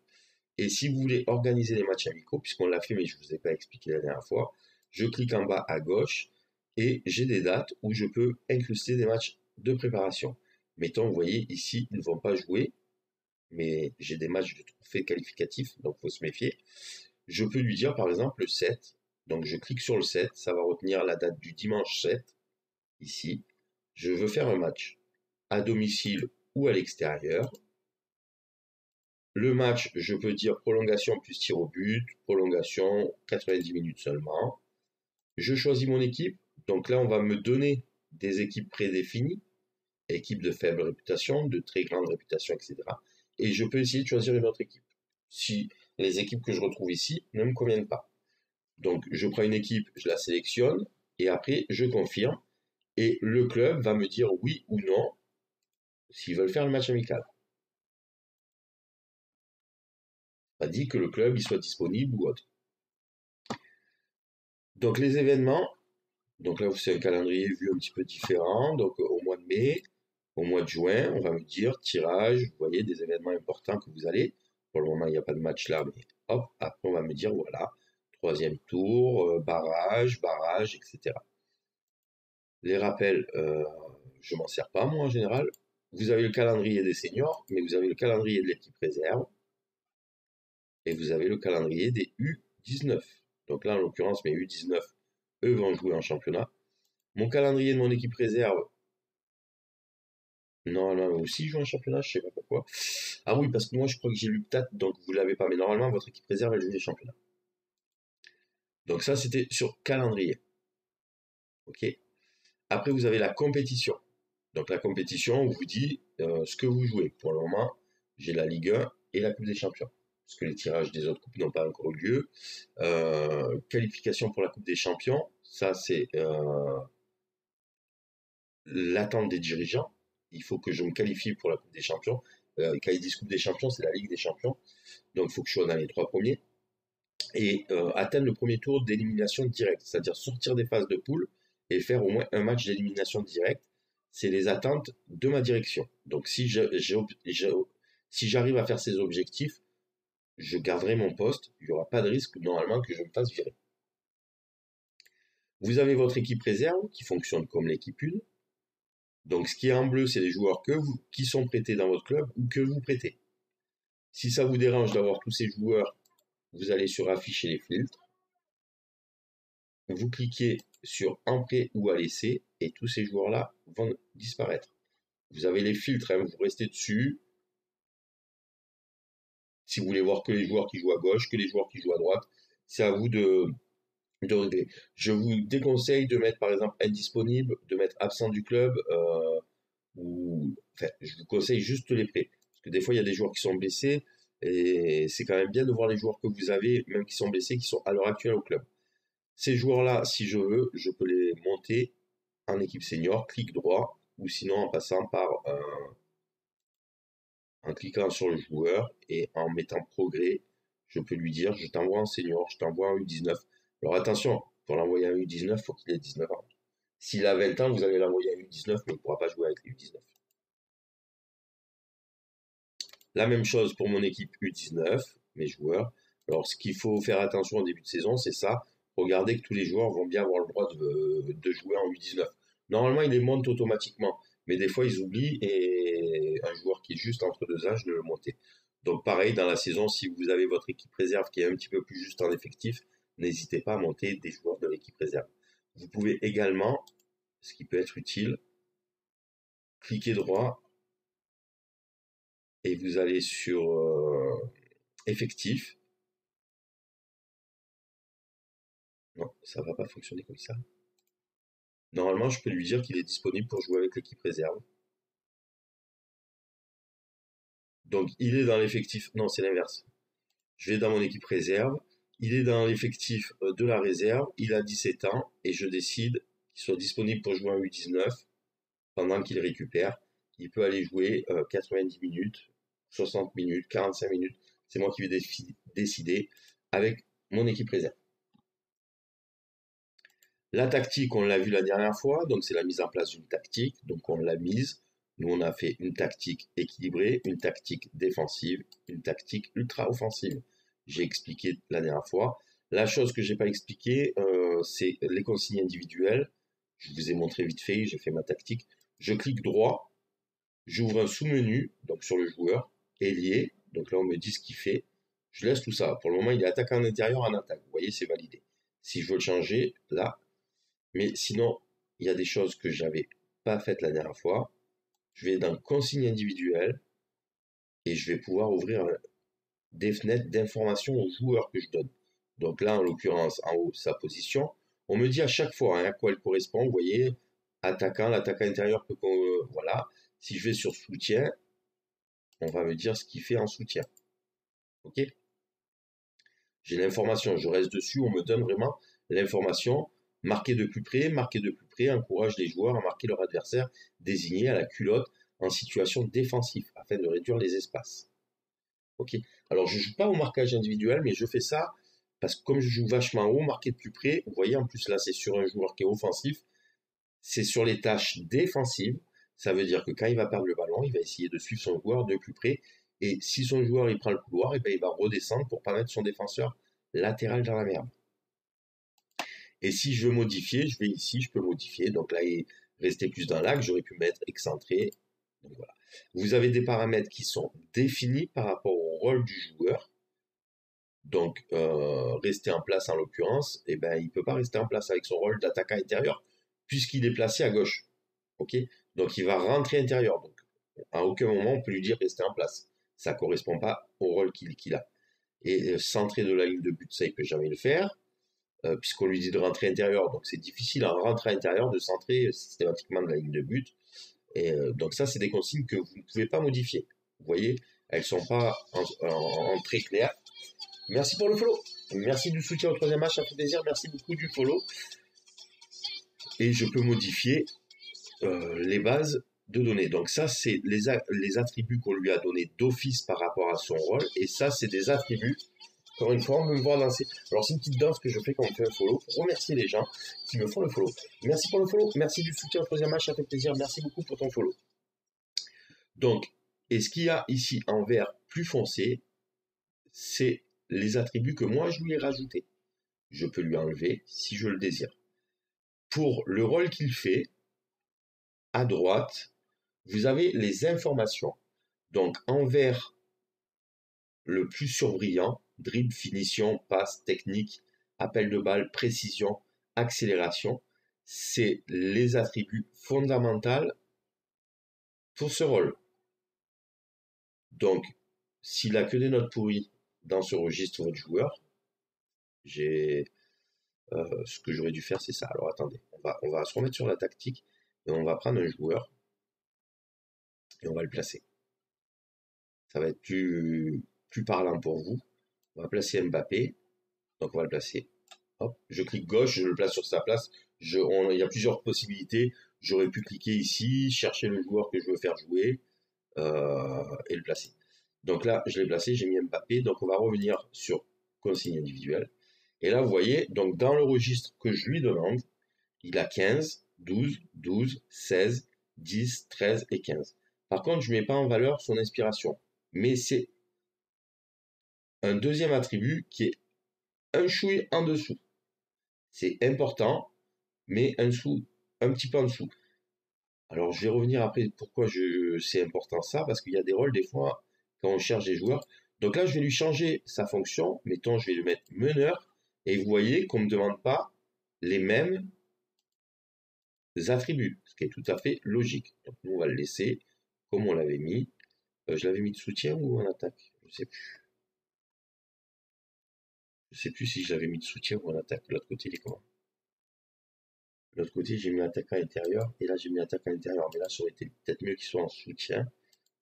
Et si vous voulez organiser les matchs amicaux, puisqu'on l'a fait, mais je ne vous ai pas expliqué la dernière fois, je clique en bas à gauche et j'ai des dates où je peux incruster des matchs de préparation. Mettons, vous voyez, ici, ils ne vont pas jouer, mais j'ai des matchs de trophée qualificatifs, donc faut se méfier. Je peux lui dire par exemple le 7, donc je clique sur le 7, ça va retenir la date du dimanche 7, ici. Je veux faire un match à domicile ou à l'extérieur. Le match, je peux dire prolongation plus tir au but, prolongation 90 minutes seulement. Je choisis mon équipe, donc là on va me donner des équipes prédéfinies, équipes de faible réputation, de très grande réputation, etc et je peux essayer de choisir une autre équipe. Si les équipes que je retrouve ici ne me conviennent pas. Donc je prends une équipe, je la sélectionne et après je confirme et le club va me dire oui ou non s'ils veulent faire le match amical. Pas dit que le club il soit disponible ou autre. Donc les événements, donc là c'est un calendrier vu un petit peu différent. Donc au mois de mai, au mois de juin, on va me dire tirage, vous voyez, des événements importants que vous allez. Pour le moment, il n'y a pas de match là, mais hop, après on va me dire voilà, troisième tour, euh, barrage, barrage, etc. Les rappels, euh, je m'en sers pas moi en général. Vous avez le calendrier des seniors, mais vous avez le calendrier de l'équipe réserve et vous avez le calendrier des U19. Donc là, en l'occurrence, mes U19, eux vont jouer en championnat. Mon calendrier de mon équipe réserve, Normalement aussi, il joue un championnat, je sais pas pourquoi. Ah oui, parce que moi, je crois que j'ai lu peut-être, donc vous l'avez pas, mais normalement, votre équipe réserve, elle joue des championnats. Donc ça, c'était sur calendrier. Ok. Après, vous avez la compétition. Donc la compétition, on vous dit euh, ce que vous jouez. Pour le moment, j'ai la Ligue 1 et la Coupe des Champions. Parce que les tirages des autres coupes n'ont pas encore eu lieu. Euh, qualification pour la Coupe des Champions, ça c'est euh, l'attente des dirigeants il faut que je me qualifie pour la Coupe des Champions. Euh, disent Coupe des Champions, c'est la Ligue des Champions. Donc il faut que je sois dans les trois premiers. Et euh, atteindre le premier tour d'élimination directe, c'est-à-dire sortir des phases de poule et faire au moins un match d'élimination directe. C'est les attentes de ma direction. Donc si si j'arrive à faire ces objectifs, je garderai mon poste. Il n'y aura pas de risque normalement que je me fasse virer. Vous avez votre équipe réserve qui fonctionne comme l'équipe 1. Donc ce qui est en bleu, c'est les joueurs qui sont prêtés dans votre club ou que vous prêtez. Si ça vous dérange d'avoir tous ces joueurs, vous allez sur afficher les filtres. Vous cliquez sur en prêt ou à laisser et tous ces joueurs-là vont disparaître. Vous avez les filtres, hein, vous restez dessus. Si vous voulez voir que les joueurs qui jouent à gauche, que les joueurs qui jouent à droite, c'est à vous de, de régler. Je vous déconseille de mettre par exemple indisponible, de mettre absent du club, euh, ou enfin, je vous conseille juste les prêts. Parce que des fois, il y a des joueurs qui sont blessés, et c'est quand même bien de voir les joueurs que vous avez, même qui sont blessés, qui sont à l'heure actuelle au club. Ces joueurs-là, si je veux, je peux les monter en équipe senior, clic droit, ou sinon en passant par un, en cliquant sur le joueur et en mettant progrès, je peux lui dire je t'envoie en senior, je t'envoie en U19. Alors attention, pour l'envoyer en U19, il faut qu'il ait 19 ans. S'il a 20 ans, vous allez l'envoyer en U19, mais il ne pourra pas jouer avec les U19. La même chose pour mon équipe U19, mes joueurs. Alors ce qu'il faut faire attention au début de saison, c'est ça. Regardez que tous les joueurs vont bien avoir le droit de, de jouer en U19. Normalement, ils les montent automatiquement, mais des fois, ils oublient et un joueur qui est juste entre deux âges de le monter. Donc pareil, dans la saison, si vous avez votre équipe réserve qui est un petit peu plus juste en effectif, n'hésitez pas à monter des joueurs de l'équipe réserve. Vous pouvez également, ce qui peut être utile, cliquer droit et vous allez sur euh, effectif. Non, ça va pas fonctionner comme ça. Normalement, je peux lui dire qu'il est disponible pour jouer avec l'équipe réserve. Donc, il est dans l'effectif. Non, c'est l'inverse. Je vais dans mon équipe réserve. Il est dans l'effectif euh, de la réserve. Il a 17 ans et je décide qu'il soit disponible pour jouer en U19 pendant qu'il récupère. Il peut aller jouer 90 euh, minutes, 60 minutes, 45 minutes. C'est moi qui vais décider avec mon équipe réserve. La tactique, on l'a vu la dernière fois, donc c'est la mise en place d'une tactique, donc on l'a mise. Nous, on a fait une tactique équilibrée, une tactique défensive, une tactique ultra offensive. J'ai expliqué la dernière fois. La chose que j'ai pas expliqué, euh, c'est les consignes individuelles. Je vous ai montré vite fait, j'ai fait ma tactique. Je clique droit, j'ouvre un sous-menu, donc sur le joueur, ailier, donc là on me dit ce qu'il fait. Je laisse tout ça. Pour le moment, il est en intérieur en attaque. Vous voyez, c'est validé. Si je veux le changer, là, mais sinon, il y a des choses que j'avais pas faites la dernière fois. Je vais dans consigne individuelle et je vais pouvoir ouvrir des fenêtres d'information aux joueurs que je donne. Donc là, en l'occurrence, en haut, sa position. On me dit à chaque fois hein, à quoi elle correspond. Vous voyez, attaquant, l'attaquant intérieur peut voilà. Si je vais sur soutien, on va me dire ce qu'il fait en soutien. Ok? J'ai l'information, je reste dessus, on me donne vraiment l'information Marquer de plus près, marquer de plus près encourage les joueurs à marquer leur adversaire désigné à la culotte en situation défensive afin de réduire les espaces. Ok. Alors je joue pas au marquage individuel, mais je fais ça parce que comme je joue vachement haut, marquer de plus près, vous voyez en plus là c'est sur un joueur qui est offensif, c'est sur les tâches défensives. Ça veut dire que quand il va perdre le ballon, il va essayer de suivre son joueur de plus près. Et si son joueur il prend le couloir, et ben, il va redescendre pour pas mettre son défenseur latéral dans la merde. Et si je veux modifier, je vais ici, je peux modifier. Donc là, il restait plus dans l'axe, j'aurais pu mettre excentré. Vous avez des paramètres qui sont définis par rapport au rôle du joueur. Donc, euh, rester en place en l'occurrence, eh ben, il peut pas rester en place avec son rôle d'attaquant intérieur, puisqu'il est placé à gauche. Donc, il va rentrer intérieur. Donc, à aucun moment, on peut lui dire rester en place. Ça correspond pas au rôle qu'il a. Et euh, centrer de la ligne de but, ça, il peut jamais le faire. Euh, puisqu'on lui dit de rentrer intérieur. Donc c'est difficile en rentrant intérieur de centrer systématiquement de la ligne de but. Euh, donc ça, c'est des consignes que vous ne pouvez pas modifier. Vous voyez, elles sont pas en, très clair. Merci pour le follow. Merci du soutien au troisième match, ça fait plaisir. Merci beaucoup du follow. Et je peux modifier euh, les bases de données. Donc ça, c'est les, les attributs qu'on lui a donnés d'office par rapport à son rôle. Et ça, c'est des attributs encore une fois, on me voir danser. Alors, c'est une petite danse que je fais quand on fait un follow remercier les gens qui me font le follow. Merci pour le follow, merci du soutien au troisième match, ça fait plaisir. Merci beaucoup pour ton follow. Donc, et ce qu'il y a ici en vert plus foncé, c'est les attributs que moi je lui ai rajoutés. Je peux lui enlever si je le désire. Pour le rôle qu'il fait, à droite, vous avez les informations. Donc en vert, le plus surbrillant, dribble, finition, passe, technique, appel de balle, précision, accélération, c'est les attributs fondamentaux pour ce rôle. Donc, s'il a que des notes pourries dans ce registre, votre joueur, j'ai euh, ce que j'aurais dû faire, c'est ça. Alors attendez, on va, se remettre sur la tactique et on va prendre un joueur et on va le placer. Ça va être plus parlant pour vous. On va placer Mbappé. Donc on va le placer. Hop, je clique gauche, je le place sur sa place. Je, il y a plusieurs possibilités. J'aurais pu cliquer ici, chercher le joueur que je veux faire jouer euh, et le placer. Donc là, je l'ai placé, j'ai mis Mbappé. Donc on va revenir sur consigne individuelle. Et là, vous voyez, donc dans le registre que je lui demande, il a 15, 12, 12, 16, 10, 13 et 15. Par contre, je ne mets pas en valeur son inspiration. Mais c'est un deuxième attribut qui est un chouille en dessous. C'est important, mais un, petit peu en dessous. Alors, je vais revenir après pourquoi je, c'est important ça, parce qu'il y a des rôles, des fois, quand on cherche des joueurs. Donc là, je vais lui changer sa fonction. Mettons, je vais lui mettre meneur. Et vous voyez qu'on ne me demande pas les mêmes attributs, ce qui est tout à fait logique. Donc nous, on va le laisser comme on l'avait mis. Euh, je l'avais mis de soutien ou en attaque? Je ne sais plus. Je ne sais plus si je l'avais mis de soutien ou en attaque. L'autre côté, il est comment? L'autre côté, j'ai mis attaque à l'intérieur. Et là, j'ai mis attaque à l'intérieur. Mais là, ça aurait été peut-être mieux qu'il soit en soutien.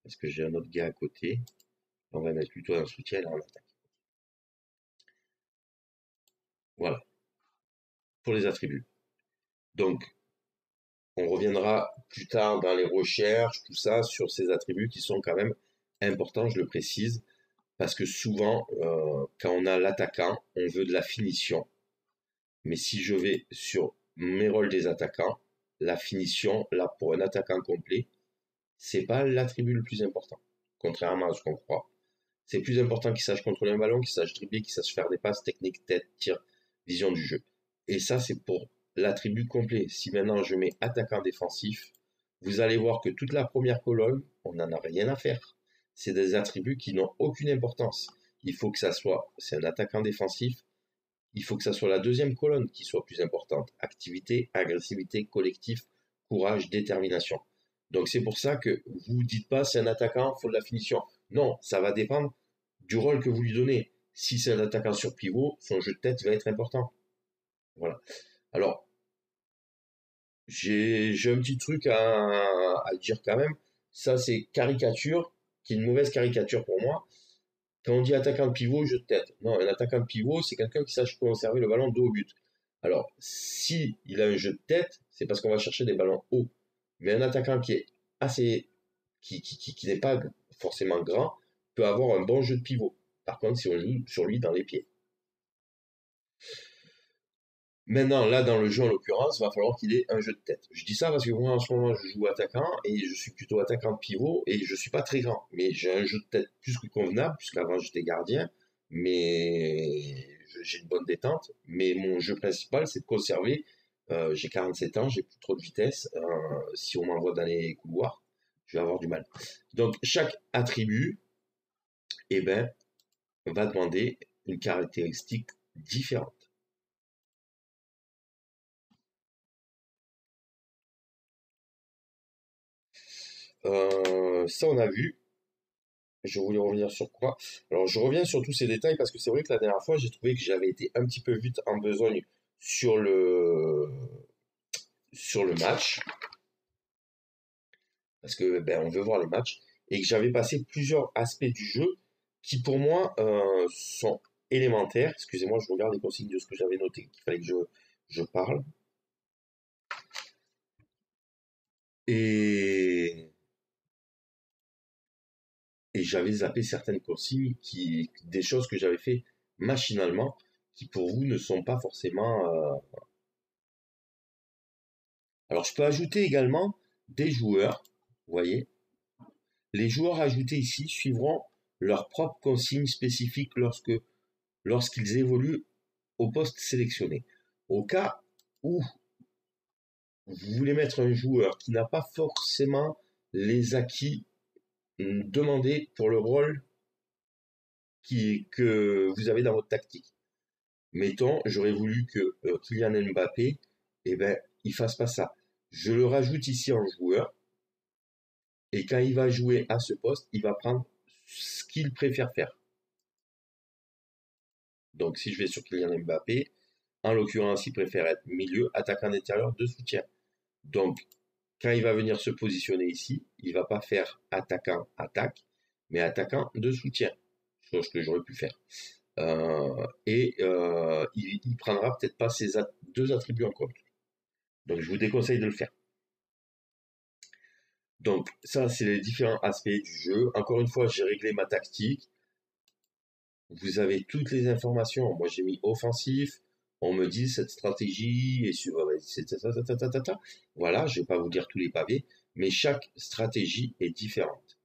Parce que j'ai un autre gars à côté. On va mettre plutôt un soutien et en attaque. Voilà. Pour les attributs. Donc, on reviendra plus tard dans les recherches, tout ça, sur ces attributs qui sont quand même importants, je le précise, parce que souvent, euh, quand on a l'attaquant, on veut de la finition. Mais si je vais sur mes rôles des attaquants, la finition, là, pour un attaquant complet, c'est pas l'attribut le plus important, contrairement à ce qu'on croit. C'est plus important qu'il sache contrôler un ballon, qu'il sache dribbler, qu'il sache faire des passes techniques, tête, tir, vision du jeu. Et ça, c'est pour l'attribut complet. Si maintenant je mets attaquant défensif, vous allez voir que toute la première colonne, on n'en a rien à faire. C'est des attributs qui n'ont aucune importance. Il faut que ça soit, c'est un attaquant défensif, il faut que ça soit la deuxième colonne qui soit plus importante. Activité, agressivité, collectif, courage, détermination. Donc c'est pour ça que vous dites pas c'est un attaquant, faut de la finition. Non, ça va dépendre du rôle que vous lui donnez. Si c'est un attaquant sur pivot, son jeu de tête va être important. Voilà. Alors, j'ai un petit truc à, dire quand même. Ça, c'est caricature, qui est une mauvaise caricature pour moi. Quand on dit attaquant pivot, jeu de tête. Non, un attaquant pivot, c'est quelqu'un qui sache conserver le ballon dos au but. Alors, si il a un jeu de tête, c'est parce qu'on va chercher des ballons hauts. Mais un attaquant qui est assez, qui n'est pas forcément grand, peut avoir un bon jeu de pivot. Par contre, si on joue sur lui dans les pieds. Maintenant, là, dans le jeu, en l'occurrence, va falloir qu'il ait un jeu de tête. Je dis ça parce que moi, en ce moment, je joue attaquant et je suis plutôt attaquant pivot et je suis pas très grand. Mais j'ai un jeu de tête plus que convenable, puisqu'avant j'étais gardien, mais j'ai une bonne détente. Mais mon jeu principal, c'est de conserver. Euh, j'ai 47 ans, j'ai plus trop de vitesse. Euh, si on m'envoie dans les couloirs, je vais avoir du mal. Donc, chaque attribut, eh ben, va demander une caractéristique différente. Euh, ça, on a vu. Je voulais revenir sur quoi? Alors, je reviens sur tous ces détails parce que c'est vrai que la dernière fois, j'ai trouvé que j'avais été un petit peu vite en besogne sur le sur le match parce que ben on veut voir le match et que j'avais passé plusieurs aspects du jeu qui pour moi euh, sont élémentaires. Excusez-moi, je regarde les consignes de ce que j'avais noté qu'il fallait que je, je parle. Et et j'avais zappé certaines consignes qui, des choses que j'avais fait machinalement, qui pour vous ne sont pas forcément. Euh, Alors je peux ajouter également des joueurs, vous voyez. Les joueurs ajoutés ici suivront leurs propres consignes spécifiques lorsque lorsqu'ils évoluent au poste sélectionné. Au cas où vous voulez mettre un joueur qui n'a pas forcément les acquis demandés pour le rôle qui, que vous avez dans votre tactique. Mettons, j'aurais voulu que euh, Kylian Mbappé, eh ben, il fasse pas ça. Je le rajoute ici en joueur. Et quand il va jouer à ce poste, il va prendre ce qu'il préfère faire. Donc, si je vais sur Kylian Mbappé, en l'occurrence, il préfère être milieu, attaquant intérieur de soutien. Donc, quand il va venir se positionner ici, il va pas faire attaquant-attaque, mais attaquant de soutien, chose que j'aurais pu faire. Euh, et euh, il, prendra peut-être pas ces deux attributs en compte. Donc, je vous déconseille de le faire. Donc, ça, c'est les différents aspects du jeu. Encore une fois, j'ai réglé ma tactique. Vous avez toutes les informations. Moi, j'ai mis offensif, on me dit cette stratégie est sur voilà je vais pas vous dire tous les pavés mais chaque stratégie est différente.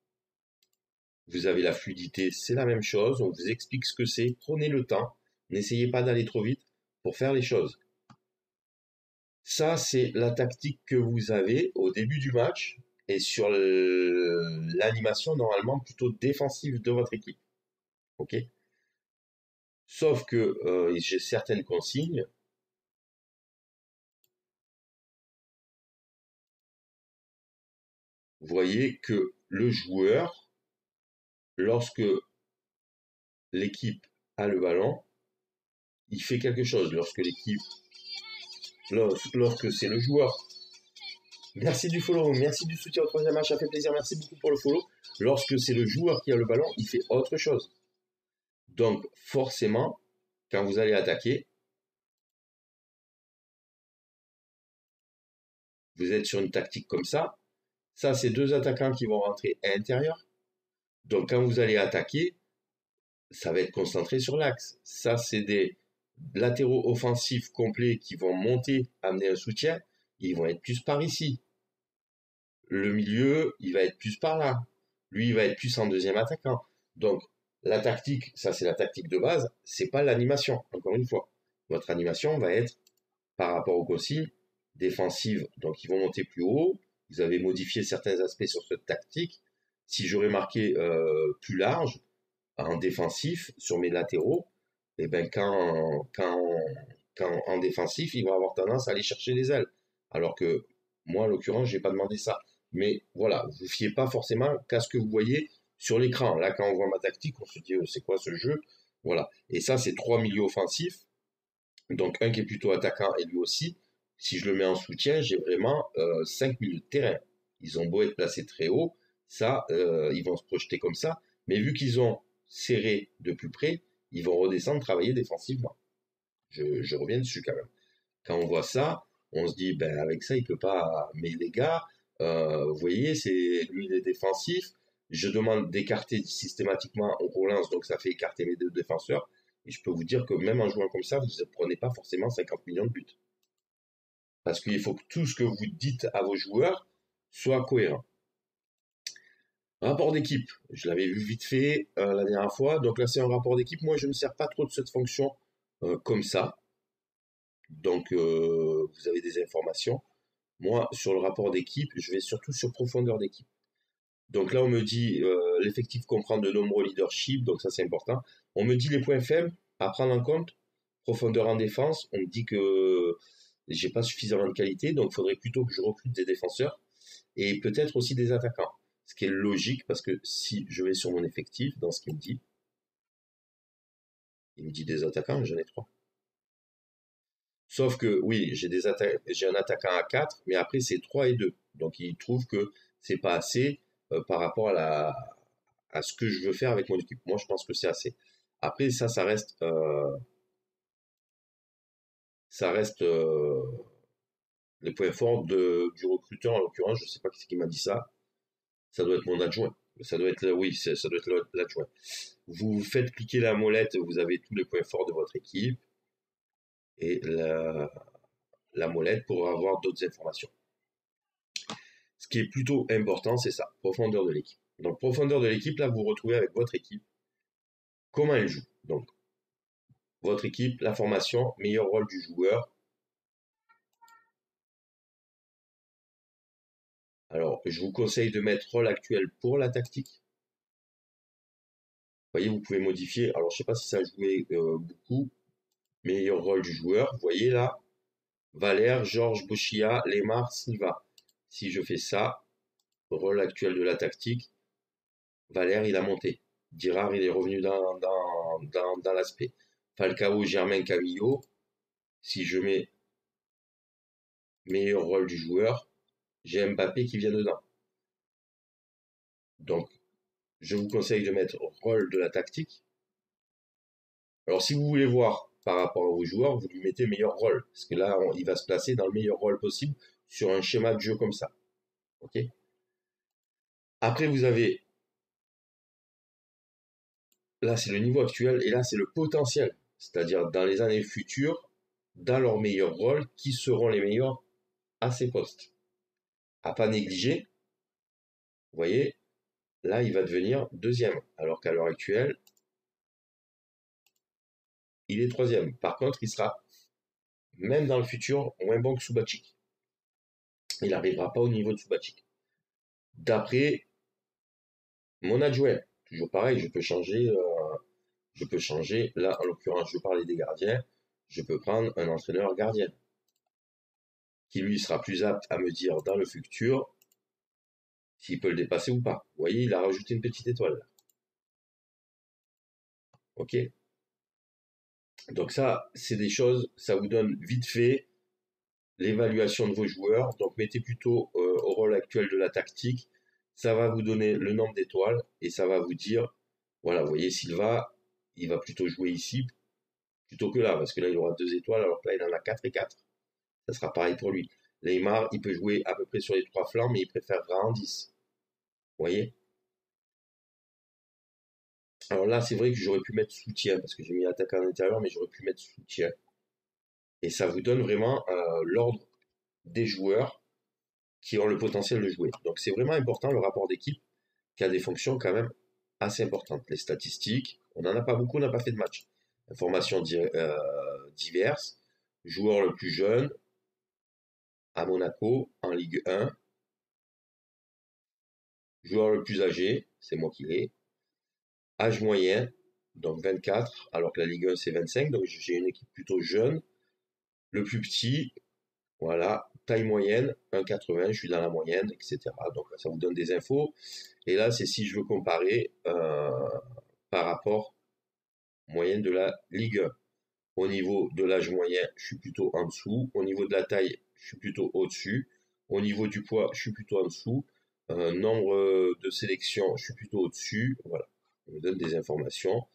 Vous avez la fluidité c'est la même chose. On vous explique ce que c'est. Prenez le temps. N'essayez pas d'aller trop vite pour faire les choses. Ça c'est la tactique que vous avez au début du match et sur l'animation normalement plutôt défensive de votre équipe. Ok? Sauf que euh, j'ai certaines consignes. Vous voyez que le joueur, lorsque l'équipe a le ballon, il fait quelque chose. Lorsque l'équipe, lorsque c'est le joueur. Merci du follow, merci du soutien au troisième match, ça fait plaisir, merci beaucoup pour le follow. Lorsque c'est le joueur qui a le ballon, il fait autre chose. Donc, forcément, quand vous allez attaquer, vous êtes sur une tactique comme ça. Ça, c'est deux attaquants qui vont rentrer à l'intérieur. Donc, quand vous allez attaquer, ça va être concentré sur l'axe. Ça, c'est des latéraux offensifs complets qui vont monter, amener un soutien. Ils vont être plus par ici. Le milieu, il va être plus par là. Lui, il va être plus en deuxième attaquant. Donc, la tactique, ça c'est la tactique de base, c'est pas l'animation, encore une fois. Votre animation va être par rapport aux consignes défensives, donc ils vont monter plus haut. Vous avez modifié certains aspects sur cette tactique. Si j'aurais marqué euh, plus large, en défensif, sur mes latéraux, eh ben quand, quand, quand en défensif, ils vont avoir tendance à aller chercher les ailes. Alors que moi, en l'occurrence, j'ai pas demandé ça. Mais voilà, vous fiez pas forcément qu'à ce que vous voyez sur l'écran. Là, quand on voit ma tactique, on se dit, euh, c'est quoi ce jeu? Voilà. Et ça, c'est trois milieux offensifs. Donc, un qui est plutôt attaquant et lui aussi. Si je le mets en soutien, j'ai vraiment euh, cinq milieux de terrain. Ils ont beau être placés très haut, ça, euh, ils vont se projeter comme ça. Mais vu qu'ils ont serré de plus près, ils vont redescendre, travailler défensivement. Je, reviens dessus quand même. Quand on voit ça, on se dit, ben avec ça, il peut pas. Mais les gars, vous voyez, c'est lui il est je demande d'écarter systématiquement, on relance, donc ça fait écarter mes deux défenseurs. Et je peux vous dire que même en jouant comme ça, vous ne prenez pas forcément 50 millions de buts. Parce qu'il faut que tout ce que vous dites à vos joueurs soit cohérent. Rapport d'équipe, je l'avais vu vite fait euh, la dernière fois. Donc là, c'est un rapport d'équipe. Moi, je ne me sers pas trop de cette fonction euh, comme ça. Donc, euh, vous avez des informations. Moi, sur le rapport d'équipe, je vais surtout sur profondeur d'équipe. Donc là, on me dit euh, l'effectif comprend de nombreux leadership, donc ça c'est important. On me dit les points faibles à prendre en compte, profondeur en défense. On me dit que j'ai pas suffisamment de qualité, donc il faudrait plutôt que je recrute des défenseurs et peut-être aussi des attaquants. Ce qui est logique parce que si je vais sur mon effectif, dans ce qu'il me dit, il me dit des attaquants, j'en ai trois. Sauf que oui, j'ai des j'ai un attaquant à 4, mais après c'est 3 et 2. Donc il trouve que c'est pas assez par rapport à, la, à ce que je veux faire avec mon équipe. Moi, je pense que c'est assez. Après, ça, ça reste, euh, ça reste euh, les points forts de, du recruteur, en l'occurrence. Je ne sais pas qui, qui m'a dit ça. Ça doit être mon adjoint. Ça doit être, oui, ça doit être l'adjoint. Vous faites cliquer la molette, vous avez tous les points forts de votre équipe et la, la molette pour avoir d'autres informations. Qui est plutôt important, c'est ça, profondeur de l'équipe. Donc, profondeur de l'équipe, là, vous vous retrouvez avec votre équipe. Comment elle joue Donc, votre équipe, la formation, meilleur rôle du joueur. Alors, je vous conseille de mettre rôle actuel pour la tactique. Vous voyez, vous pouvez modifier. Alors, je ne sais pas si ça a joué euh, beaucoup. Meilleur rôle du joueur. Vous voyez là, Valère, Georges, Bochia, Lemar, Silva. Si je fais ça, rôle actuel de la tactique, Valère, il a monté. Girard, il est revenu dans, dans, dans, l'aspect. Falcao, Germain, Camillo. Si je mets meilleur rôle du joueur, j'ai Mbappé qui vient dedans. Donc, je vous conseille de mettre rôle de la tactique. Alors, si vous voulez voir par rapport à vos joueurs, vous lui mettez meilleur rôle. Parce que là, il va se placer dans le meilleur rôle possible sur un schéma de jeu comme ça. OK? Après, vous avez Là, c'est le niveau actuel et là, c'est le potentiel. C'est-à-dire dans les années futures, dans leur meilleur rôle, qui seront les meilleurs à ces postes? À pas négliger. Vous voyez, là, il va devenir deuxième. Alors qu'à l'heure actuelle, il est troisième. Par contre, il sera, même dans le futur, moins bon que Subachik. Il n'arrivera pas au niveau de Subachik. D'après mon adjoint, toujours pareil, je peux changer, euh, je peux changer. Là, en l'occurrence, je parlais des gardiens. Je peux prendre un entraîneur gardien qui lui sera plus apte à me dire dans le futur s'il peut le dépasser ou pas. Vous voyez, il a rajouté une petite étoile. Ok? Donc ça, c'est des choses, ça vous donne vite fait l'évaluation de vos joueurs. Donc mettez plutôt euh, au rôle actuel de la tactique ça va vous donner le nombre d'étoiles et ça va vous dire, voilà, vous voyez, Silva, il va plutôt jouer ici plutôt que là, parce que là, il aura deux étoiles, alors que là, il en a quatre et quatre. Ça sera pareil pour lui. Neymar, il peut jouer à peu près sur les trois flancs, mais il préférera en 10. Vous voyez? Alors là, c'est vrai que j'aurais pu mettre soutien, parce que j'ai mis attaque à l'intérieur, mais j'aurais pu mettre soutien. Et ça vous donne vraiment euh, l'ordre des joueurs qui ont le potentiel de jouer. Donc c'est vraiment important le rapport d'équipe qui a des fonctions quand même assez importantes. Les statistiques, on n'en a pas beaucoup, on n'a pas fait de match. Informations euh, diverses, joueur le plus jeune à Monaco en Ligue 1, joueur le plus âgé, c'est moi qui l'ai, âge moyen, donc 24, alors que la Ligue 1 c'est 25, donc j'ai une équipe plutôt jeune, le plus petit, voilà, taille moyenne, 1,80, je suis dans la moyenne, etc. Donc ça vous donne des infos. Et là, c'est si je veux comparer euh, par rapport moyenne de la Ligue 1. Au niveau de l'âge moyen, je suis plutôt en dessous. Au niveau de la taille, je suis plutôt au-dessus. Au niveau du poids, je suis plutôt en dessous. Euh, nombre de sélections, je suis plutôt au-dessus. Voilà, ça me donne des informations.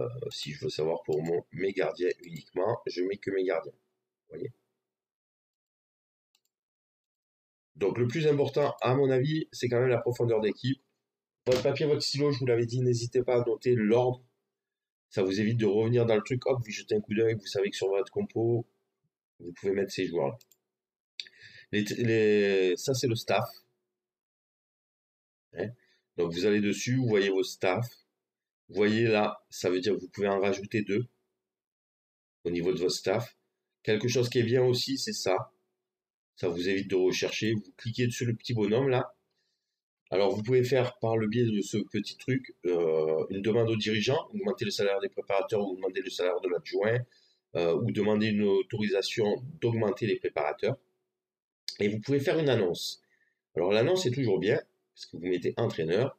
Euh, si je veux savoir pour mes gardiens uniquement, je mets que mes gardiens. Donc le plus important, à mon avis, c'est quand même la profondeur d'équipe. Votre papier, votre stylo, je vous l'avais dit, n'hésitez pas à noter l'ordre. Ça vous évite de revenir dans le truc, hop, vous jetez un coup d'œil, vous savez que sur votre compo, vous pouvez mettre ces joueurs-là. Ça, c'est le staff. Hein? Donc vous allez dessus, vous voyez vos staffs. Vous voyez là, ça veut dire que vous pouvez en rajouter deux au niveau de votre staff. Quelque chose qui est bien aussi, c'est ça. Ça vous évite de rechercher. Vous cliquez sur le petit bonhomme là. Alors vous pouvez faire par le biais de ce petit truc euh, une demande au dirigeant, augmenter le salaire des préparateurs ou augmenter le salaire de l'adjoint, euh, ou demander une autorisation d'augmenter les préparateurs. Et vous pouvez faire une annonce. Alors l'annonce est toujours bien, parce que vous mettez entraîneur,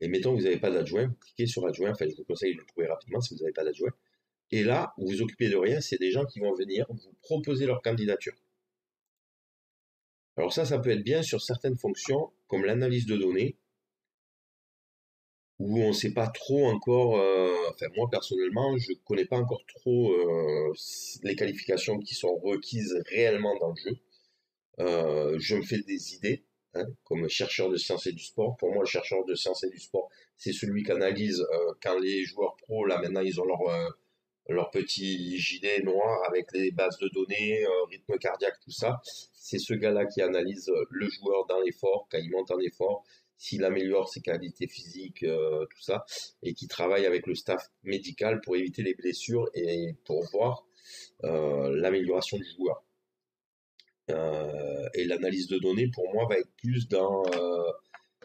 et mettons que vous n'avez pas d'adjoint, vous cliquez sur adjoint, enfin je vous conseille de le trouver rapidement si vous n'avez pas d'adjoint. Et là, vous vous occupez de rien, c'est des gens qui vont venir vous proposer leur candidature. Alors ça, ça peut être bien sur certaines fonctions, comme l'analyse de données, où on ne sait pas trop encore, euh, enfin moi personnellement, je ne connais pas encore trop euh, les qualifications qui sont requises réellement dans le jeu. Euh, je me fais des idées, hein, comme chercheur de sciences et du sport. Pour moi, le chercheur de sciences et du sport, c'est celui qui analyse quand les joueurs pro, là maintenant, ils ont leur leur petit gilet noir avec les bases de données, euh, rythme cardiaque, tout ça. C'est ce gars-là qui analyse euh, le joueur dans l'effort, quand il monte en effort, s'il améliore ses qualités physiques, euh, tout ça, et qui travaille avec le staff médical pour éviter les blessures et pour voir l'amélioration du joueur. Euh, et l'analyse de données, pour moi, va être plus dans euh,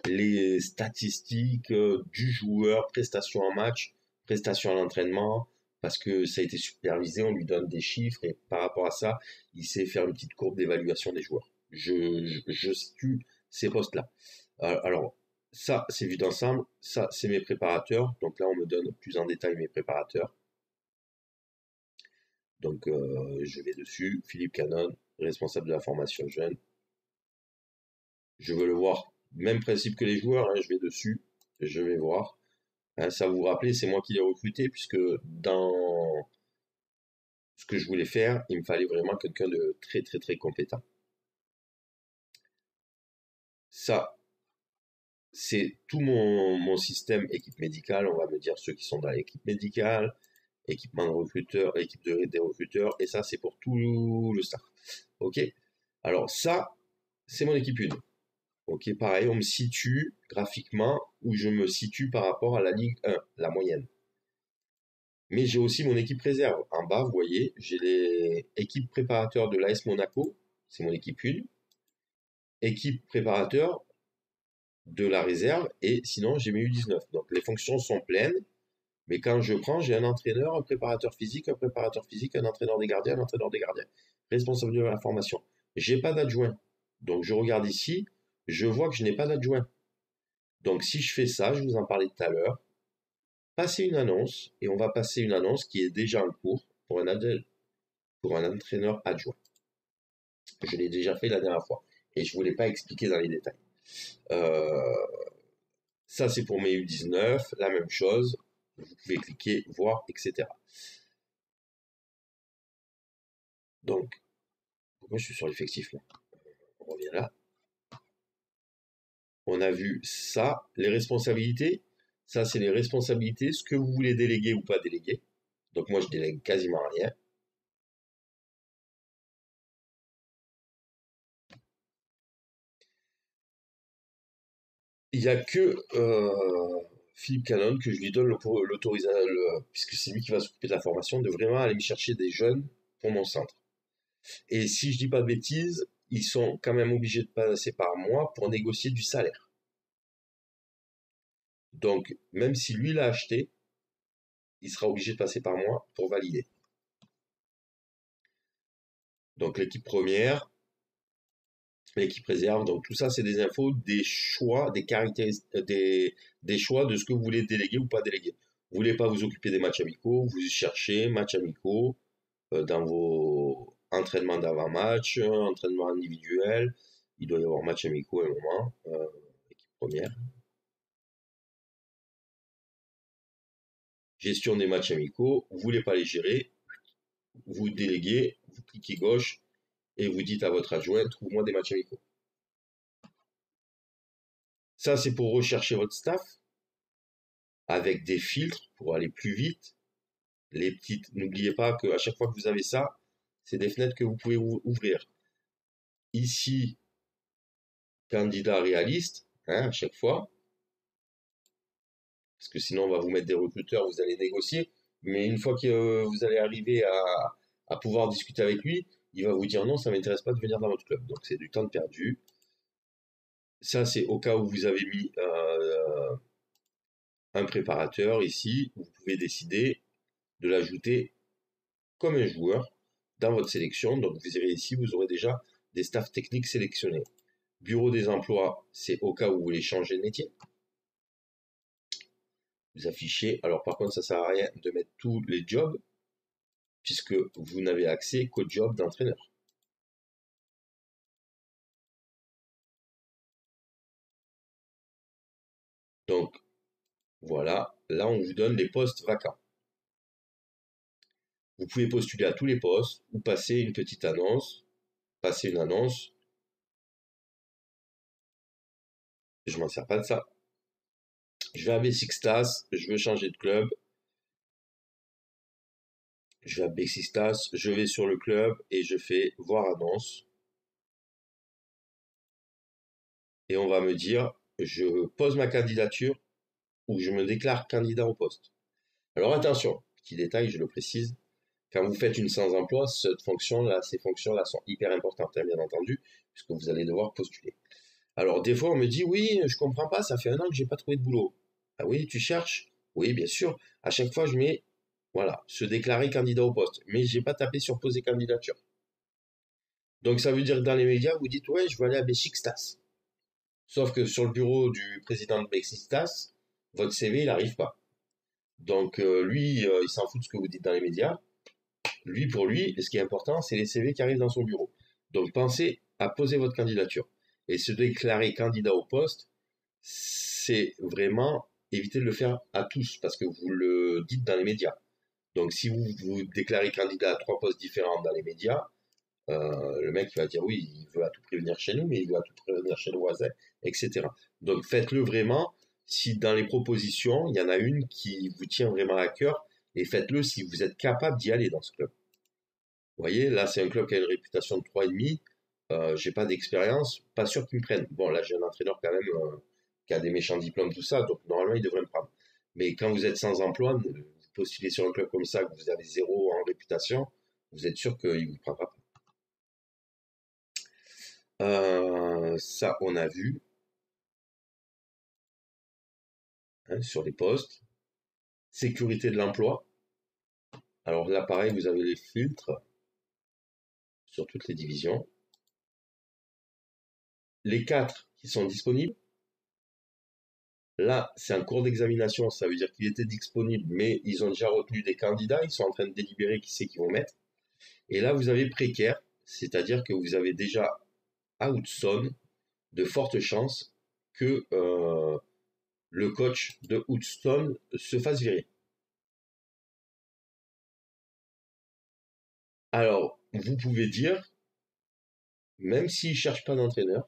les statistiques euh, du joueur, prestation en match, prestation à l'entraînement, parce que ça a été supervisé, on lui donne des chiffres, et par rapport à ça, il sait faire une petite courbe d'évaluation des joueurs. Je, je, situe ces postes-là. Alors, ça, c'est vu d'ensemble. Ça, c'est mes préparateurs. Donc là, on me donne plus en détail mes préparateurs. Donc, je vais dessus. Philippe Canon, responsable de la formation jeune. Je veux le voir. Même principe que les joueurs, hein, je vais dessus, je vais voir. Hein, ça vous rappelez, c'est moi qui l'ai recruté, puisque dans ce que je voulais faire, il me fallait vraiment quelqu'un de très très très compétent. Ça, c'est tout mon, mon, système équipe médicale, on va me dire ceux qui sont dans l'équipe médicale, équipement de recruteurs, équipe de, des recruteurs, et ça c'est pour tout le staff. Ok? Alors ça, c'est mon équipe 1. Ok, pareil, on me situe graphiquement où je me situe par rapport à la Ligue 1, la moyenne. Mais j'ai aussi mon équipe réserve. En bas, vous voyez, j'ai les équipes préparateurs de l'AS Monaco, c'est mon équipe 1. Équipe préparateur de la réserve, et sinon j'ai mes U19. Donc les fonctions sont pleines, mais quand je prends, j'ai un entraîneur, un préparateur physique, un préparateur physique, un entraîneur des gardiens, un entraîneur des gardiens, responsable de la formation. J'ai pas d'adjoint. Donc je regarde ici, je vois que je n'ai pas d'adjoint. Donc si je fais ça, je vous en parlais tout à l'heure, passer une annonce, et on va passer une annonce qui est déjà en cours pour un, entraîneur adjoint. Je l'ai déjà fait la dernière fois, et je ne voulais pas expliquer dans les détails. Euh, ça c'est pour mes U19, la même chose, vous pouvez cliquer, voir, etc. Donc, pourquoi je suis sur l'effectif On revient là. On a vu ça, les responsabilités. Ça, c'est les responsabilités, ce que vous voulez déléguer ou pas déléguer. Donc moi, je délègue quasiment rien. Il n'y a que euh, Philippe Cannon que je lui donne l'autorisation, puisque c'est lui qui va s'occuper de la formation, de vraiment aller me chercher des jeunes pour mon centre. Et si je dis pas de bêtises, ils sont quand même obligés de passer par moi pour négocier du salaire. Donc, même si lui l'a acheté, il sera obligé de passer par moi pour valider. Donc l'équipe première, l'équipe réserve. Donc tout ça, c'est des infos, des choix, des caractéristiques, euh, des, des choix de ce que vous voulez déléguer ou pas déléguer. Vous voulez pas vous occuper des matchs amicaux, vous cherchez matchs amicaux euh, dans vos entraînements d'avant-match, entraînements individuels. Il doit y avoir match amicaux à un moment, euh, équipe première. Gestion des matchs amicaux, vous voulez pas les gérer, vous déléguez, vous cliquez gauche, et vous dites à votre adjoint, trouve-moi des matchs amicaux. Ça, c'est pour rechercher votre staff avec des filtres pour aller plus vite. Les petites, n'oubliez pas qu'à chaque fois que vous avez ça, c'est des fenêtres que vous pouvez ouvrir. Ici, candidat réaliste, hein, à chaque fois. Parce que sinon, on va vous mettre des recruteurs, vous allez négocier. Mais une fois que vous allez arriver à pouvoir discuter avec lui, il va vous dire non, ça m'intéresse pas de venir dans votre club. Donc c'est du temps perdu. Ça, c'est au cas où vous avez mis euh, un préparateur ici, vous pouvez décider de l'ajouter comme un joueur dans votre sélection. Donc vous verrez ici, vous aurez déjà des staffs techniques sélectionnés. Bureau des emplois, c'est au cas où vous voulez changer de métier. Vous affichez. Alors par contre, ça sert à rien de mettre tous les jobs puisque vous n'avez accès qu'au job d'entraîneur. Donc, voilà, là on vous donne les postes vacants. Vous pouvez postuler à tous les postes ou passer une petite annonce, passer une annonce. Je m'en sers pas de ça. Je vais à B6 je veux changer de club, je vais à Bexistas, je vais sur le club et je fais voir annonce. Et on va me dire, je pose ma candidature ou je me déclare candidat au poste. Alors attention, petit détail, je le précise, quand vous faites une sans-emploi, cette fonction-là, ces fonctions-là sont hyper importantes, hein, bien entendu, puisque vous allez devoir postuler. Alors, des fois, on me dit, oui, je comprends pas, ça fait un an que j'ai pas trouvé de boulot. Ah oui, tu cherches? Oui, bien sûr. À chaque fois, je mets, voilà, se déclarer candidat au poste. Mais j'ai pas tapé sur poser candidature. Donc, ça veut dire que dans les médias, vous dites, ouais, je veux aller à Besiktas. Sauf que sur le bureau du président de Besiktas, votre CV, il n'arrive pas. Donc, euh, lui, euh, il s'en fout de ce que vous dites dans les médias. Lui, pour lui, ce qui est important, c'est les CV qui arrivent dans son bureau. Donc, pensez à poser votre candidature. Et se déclarer candidat au poste, c'est vraiment éviter de le faire à tous, parce que vous le dites dans les médias. Donc, si vous vous déclarez candidat à trois postes différents dans les médias, euh, le mec va dire oui, il veut à tout prévenir chez nous, mais il veut à tout prévenir chez le voisin, etc. Donc, faites-le vraiment si dans les propositions, il y en a une qui vous tient vraiment à cœur, et faites-le si vous êtes capable d'y aller dans ce club. Vous voyez, là, c'est un club qui a une réputation de 3,5. Euh, j'ai pas d'expérience, pas sûr qu'ils me prennent. Bon, là, j'ai un entraîneur quand même euh, qui a des méchants diplômes, tout ça, donc normalement, il devrait me prendre. Mais quand vous êtes sans emploi, vous postulez sur un club comme ça, que vous avez zéro en réputation, vous êtes sûr qu'il vous prendra pas. Euh, ça, on a vu. Hein, sur les postes. Sécurité de l'emploi. Alors là, pareil, vous avez les filtres sur toutes les divisions. Les quatre qui sont disponibles. Là, c'est un cours d'examination, ça veut dire qu'il était disponible, mais ils ont déjà retenu des candidats, ils sont en train de délibérer qui c'est qu'ils vont mettre. Et là, vous avez précaire, c'est-à-dire que vous avez déjà à de fortes chances que euh, le coach de Houston se fasse virer. Alors, vous pouvez dire, même s'il ne cherche pas d'entraîneur,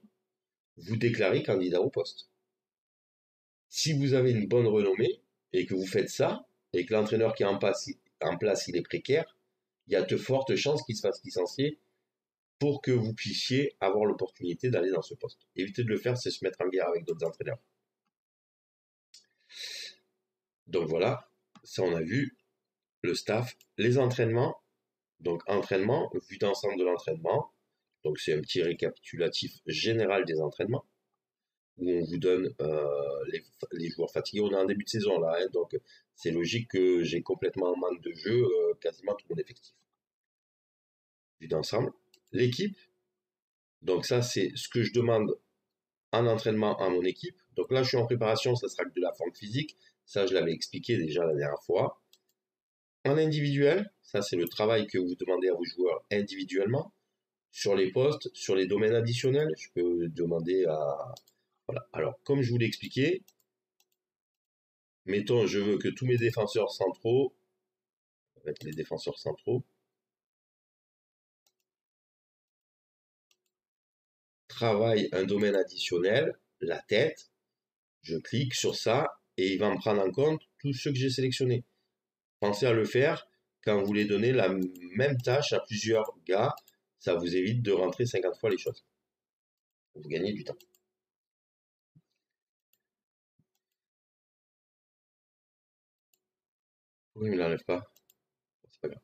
vous déclarez candidat au poste. Si vous avez une bonne renommée et que vous faites ça, et que l'entraîneur qui est en place, en place il est précaire, il y a de fortes chances qu'il se fasse licencier pour que vous puissiez avoir l'opportunité d'aller dans ce poste. Éviter de le faire, c'est se mettre en guerre avec d'autres entraîneurs. Donc voilà, ça on a vu le staff, les entraînements. Donc entraînement, vue d'ensemble de l'entraînement. Donc c'est un petit récapitulatif général des entraînements où on vous donne euh, les, joueurs fatigués. On est en début de saison là, hein, donc c'est logique que j'ai complètement en manque de jeu euh, quasiment tout mon effectif. Vue d'ensemble. L'équipe, donc ça c'est ce que je demande en entraînement à mon équipe. Donc là je suis en préparation, ça sera de la forme physique. Ça, je l'avais expliqué déjà la dernière fois. En individuel, ça c'est le travail que vous demandez à vos joueurs individuellement. Sur les postes, sur les domaines additionnels, je peux demander à... Voilà. Alors, comme je vous l'ai expliqué, mettons, je veux que tous mes défenseurs centraux, avec les défenseurs centraux, travaillent un domaine additionnel, la tête, je clique sur ça et il va me prendre en compte tous ceux que j'ai sélectionnés. Pensez à le faire quand vous voulez donner la même tâche à plusieurs gars, ça vous évite de rentrer 50 fois les choses. Vous gagnez du temps. Pourquoi il ne l'enlève pas C'est pas grave.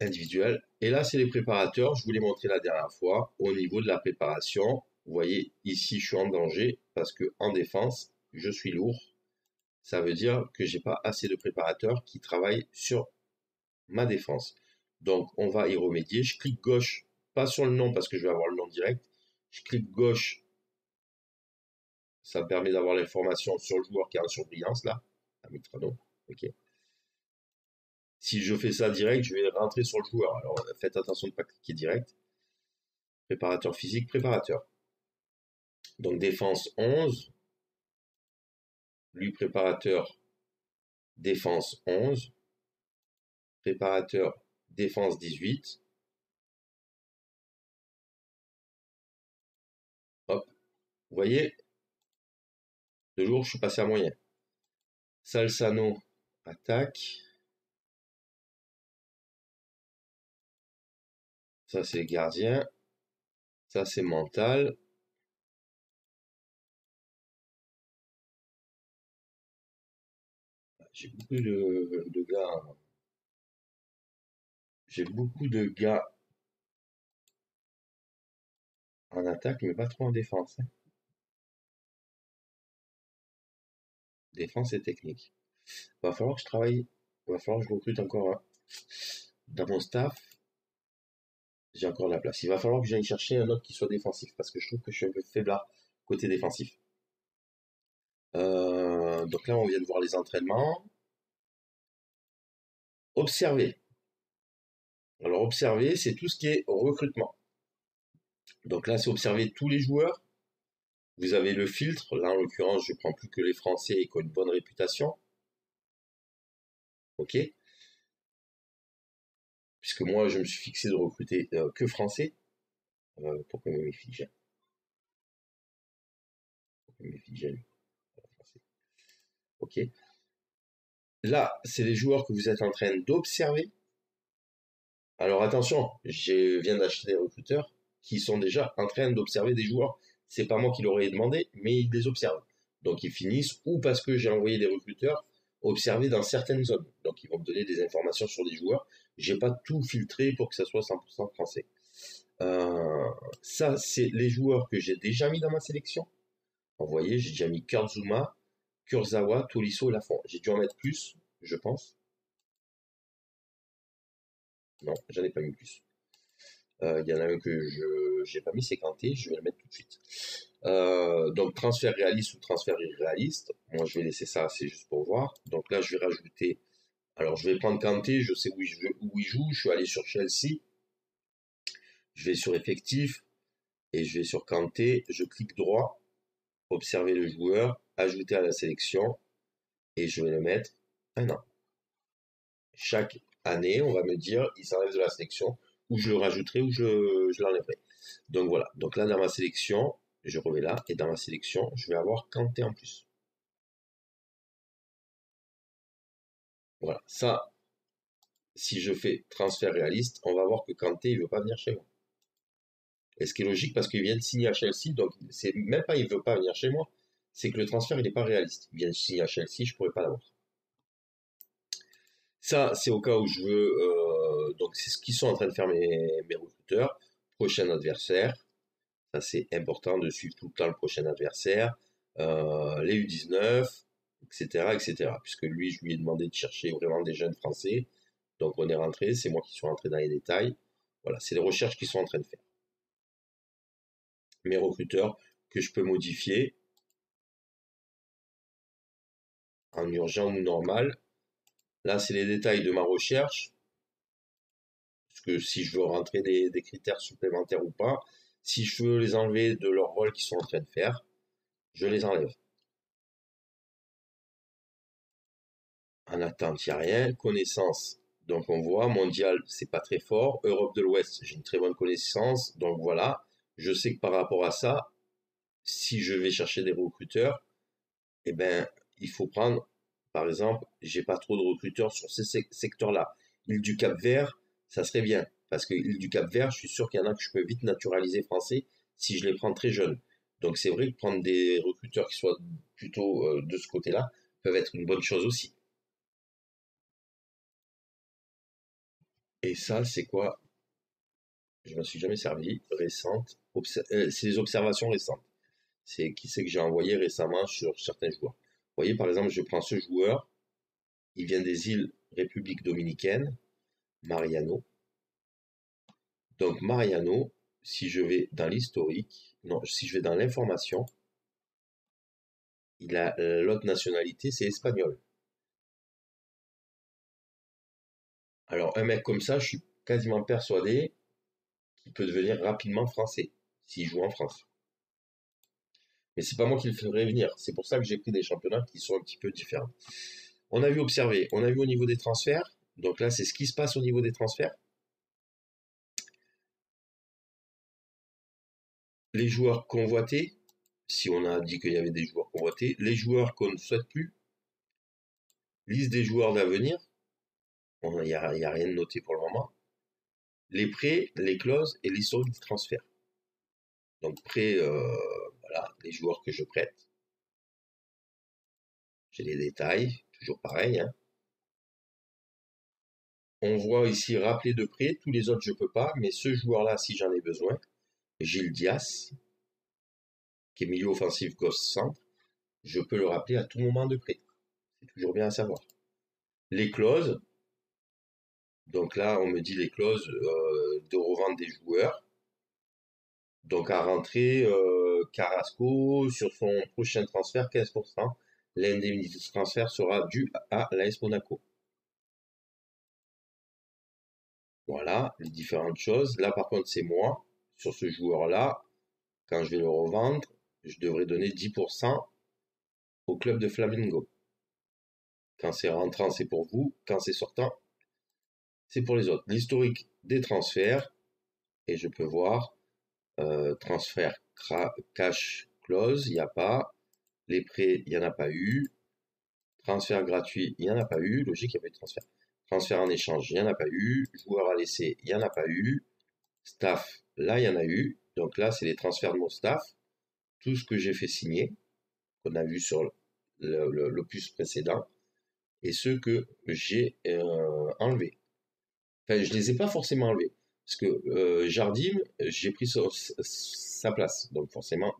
Individuel. Et là, c'est les préparateurs. Je vous l'ai montré la dernière fois. Au niveau de la préparation, vous voyez, ici, je suis en danger parce que en défense, je suis lourd, ça veut dire que j'ai pas assez de préparateurs qui travaillent sur ma défense. Donc on va y remédier. Je clique gauche, pas sur le nom parce que je vais avoir le nom direct. Je clique gauche, ça me permet d'avoir l'information sur le joueur qui est en surbrillance là, Ok. Si je fais ça direct, je vais rentrer sur le joueur. Alors faites attention de ne pas cliquer direct. Préparateur physique, préparateur. Donc défense 11, lui préparateur défense 11, préparateur défense 18. Hop, vous voyez, de jour je suis passé à moyen. Salsano attaque. Ça c'est gardien. Ça c'est mental. J'ai beaucoup de, gars j'ai beaucoup de gars en attaque, mais pas trop en défense. Hein. Défense et technique. Va falloir que je travaille, va falloir que je recrute encore hein. dans mon staff. J'ai encore de la place. Il va falloir que j'aille chercher un autre qui soit défensif parce que je trouve que je suis un peu faiblard côté défensif. Euh, donc là, on vient de voir les entraînements. Observer. Alors observer, c'est tout ce qui est recrutement. Donc là, c'est observer tous les joueurs. Vous avez le filtre. Là, en l'occurrence, je prends plus que les Français qui ont une bonne réputation. OK Puisque moi, je me suis fixé de recruter euh, que Français. Euh, pourquoi mes filles OK Là, c'est les joueurs que vous êtes en train d'observer. Alors attention, je viens d'acheter des recruteurs qui sont déjà en train d'observer des joueurs. C'est pas moi qui leur ai demandé, mais ils les observent. Donc ils finissent, ou parce que j'ai envoyé des recruteurs, observer dans certaines zones. Donc ils vont me donner des informations sur des joueurs. J'ai pas tout filtré pour que ça soit 100% français. Euh, ça, c'est les joueurs que j'ai déjà mis dans ma sélection. Vous voyez, j'ai déjà mis Kurzuma, Kurzawa, Tolisso, Lafont. J'ai dû en mettre plus, je pense. Non, j'en ai pas mis plus. Euh, il y en a un que je n'ai pas mis, c'est Kanté, je vais le mettre tout de suite. Euh, donc transfert réaliste ou transfert irréaliste, moi je vais laisser ça, c'est juste pour voir. Donc là je vais rajouter, alors je vais prendre Kanté, je sais où il, où il joue, je suis allé sur Chelsea, je vais sur effectif, et je vais sur Kanté, je clique droit, observer le joueur, ajouter à la sélection, et je vais le mettre un an. Chaque année, on va me dire, il s'enlève de la sélection, ou je le rajouterai, ou je, je l'enlèverai. Donc voilà, donc là dans ma sélection, je remets là, et dans ma sélection, je vais avoir Kanté en plus. Voilà, ça, si je fais transfert réaliste, on va voir que Kanté, il ne veut pas venir chez moi. Et ce qui est logique parce qu'il vient de signer à Chelsea, donc c'est même pas il veut pas venir chez moi, c'est que le transfert il n'est pas réaliste. De signer à Chelsea, je pourrais pas l'avoir. Ça, c'est au cas où je veux. Euh, donc, c'est ce qu'ils sont en train de faire mes, mes recruteurs. Prochain adversaire. Ça, c'est important de suivre tout le temps le prochain adversaire. Euh, les U19, etc., etc. Puisque lui, je lui ai demandé de chercher vraiment des jeunes français. Donc, on est rentré. C'est moi qui suis rentré dans les détails. Voilà, c'est les recherches qu'ils sont en train de faire. Mes recruteurs que je peux modifier en urgent ou normal Là, c'est les détails de ma recherche. Parce que si je veux rentrer des, critères supplémentaires ou pas, si je veux les enlever de leur rôle qu'ils sont en train de faire, je les enlève. En attente, il n'y a rien. Connaissance. Donc on voit, mondial, c'est pas très fort. Europe de l'Ouest, j'ai une très bonne connaissance. Donc voilà, je sais que par rapport à ça, si je vais chercher des recruteurs, eh ben, il faut prendre par exemple, j'ai pas trop de recruteurs sur ces secteurs-là. Île du Cap Vert, ça serait bien. Parce que île du Cap Vert, je suis sûr qu'il y en a que je peux vite naturaliser français si je les prends très jeunes. Donc c'est vrai que prendre des recruteurs qui soient plutôt euh, de ce côté-là peuvent être une bonne chose aussi. Et ça, c'est quoi? Je m'en suis jamais servi. Récente. Euh, c'est les observations récentes. C'est qui c'est que j'ai envoyé récemment sur certains joueurs voyez, par exemple, je prends ce joueur, il vient des îles République dominicaine, Mariano. Donc Mariano, si je vais dans l'historique, non, si je vais dans l'information, il a l'autre nationalité, c'est espagnol. Alors un mec comme ça, je suis quasiment persuadé qu'il peut devenir rapidement français s'il joue en France. Mais c'est pas moi qui le ferai venir. C'est pour ça que j'ai pris des championnats qui sont un petit peu différents. On a vu observer, on a vu au niveau des transferts. Donc là, c'est ce qui se passe au niveau des transferts. Les joueurs convoités, si on a dit qu'il y avait des joueurs convoités, les joueurs qu'on ne souhaite plus, liste des joueurs d'avenir, il n'y a, rien de noté pour le moment, les prêts, les clauses et l'historique des transferts. Donc prêts, euh, voilà, les joueurs que je prête. J'ai les détails, toujours pareil. Hein. on voit ici rappeler de près, tous les autres je peux pas, mais ce joueur-là, si j'en ai besoin, Gilles Dias, qui est milieu offensif gauche centre, je peux le rappeler à tout moment de près. C'est toujours bien à savoir. Les clauses, donc là on me dit les clauses euh, de revente des joueurs. Donc à rentrer, euh, Carrasco, sur son prochain transfert, 15%. L'indemnité de transfert sera due à l'AS Monaco. Voilà, les différentes choses. Là, par contre, c'est moi. Sur ce joueur-là, quand je vais le revendre, je devrais donner 10% au club de Flamingo. Quand c'est rentrant, c'est pour vous. Quand c'est sortant, c'est pour les autres. L'historique des transferts, et je peux voir euh, transfert cash close, il n'y a pas. Les prêts, il n'y en a pas eu. Transfert gratuit, il n'y en a pas eu. Logique, il n'y a pas eu de transfert. Transfert en échange, il n'y en a pas eu. Joueur à laisser, il n'y en a pas eu. Staff, là, il y en a eu. Donc là, c'est les transferts de mon staff. Tout ce que j'ai fait signer, qu'on a vu sur l'opus précédent, et ceux que j'ai euh, enlevés. Enfin, je les ai pas forcément enlevés. Parce que euh, Jardim, j'ai pris sa, place. Donc forcément,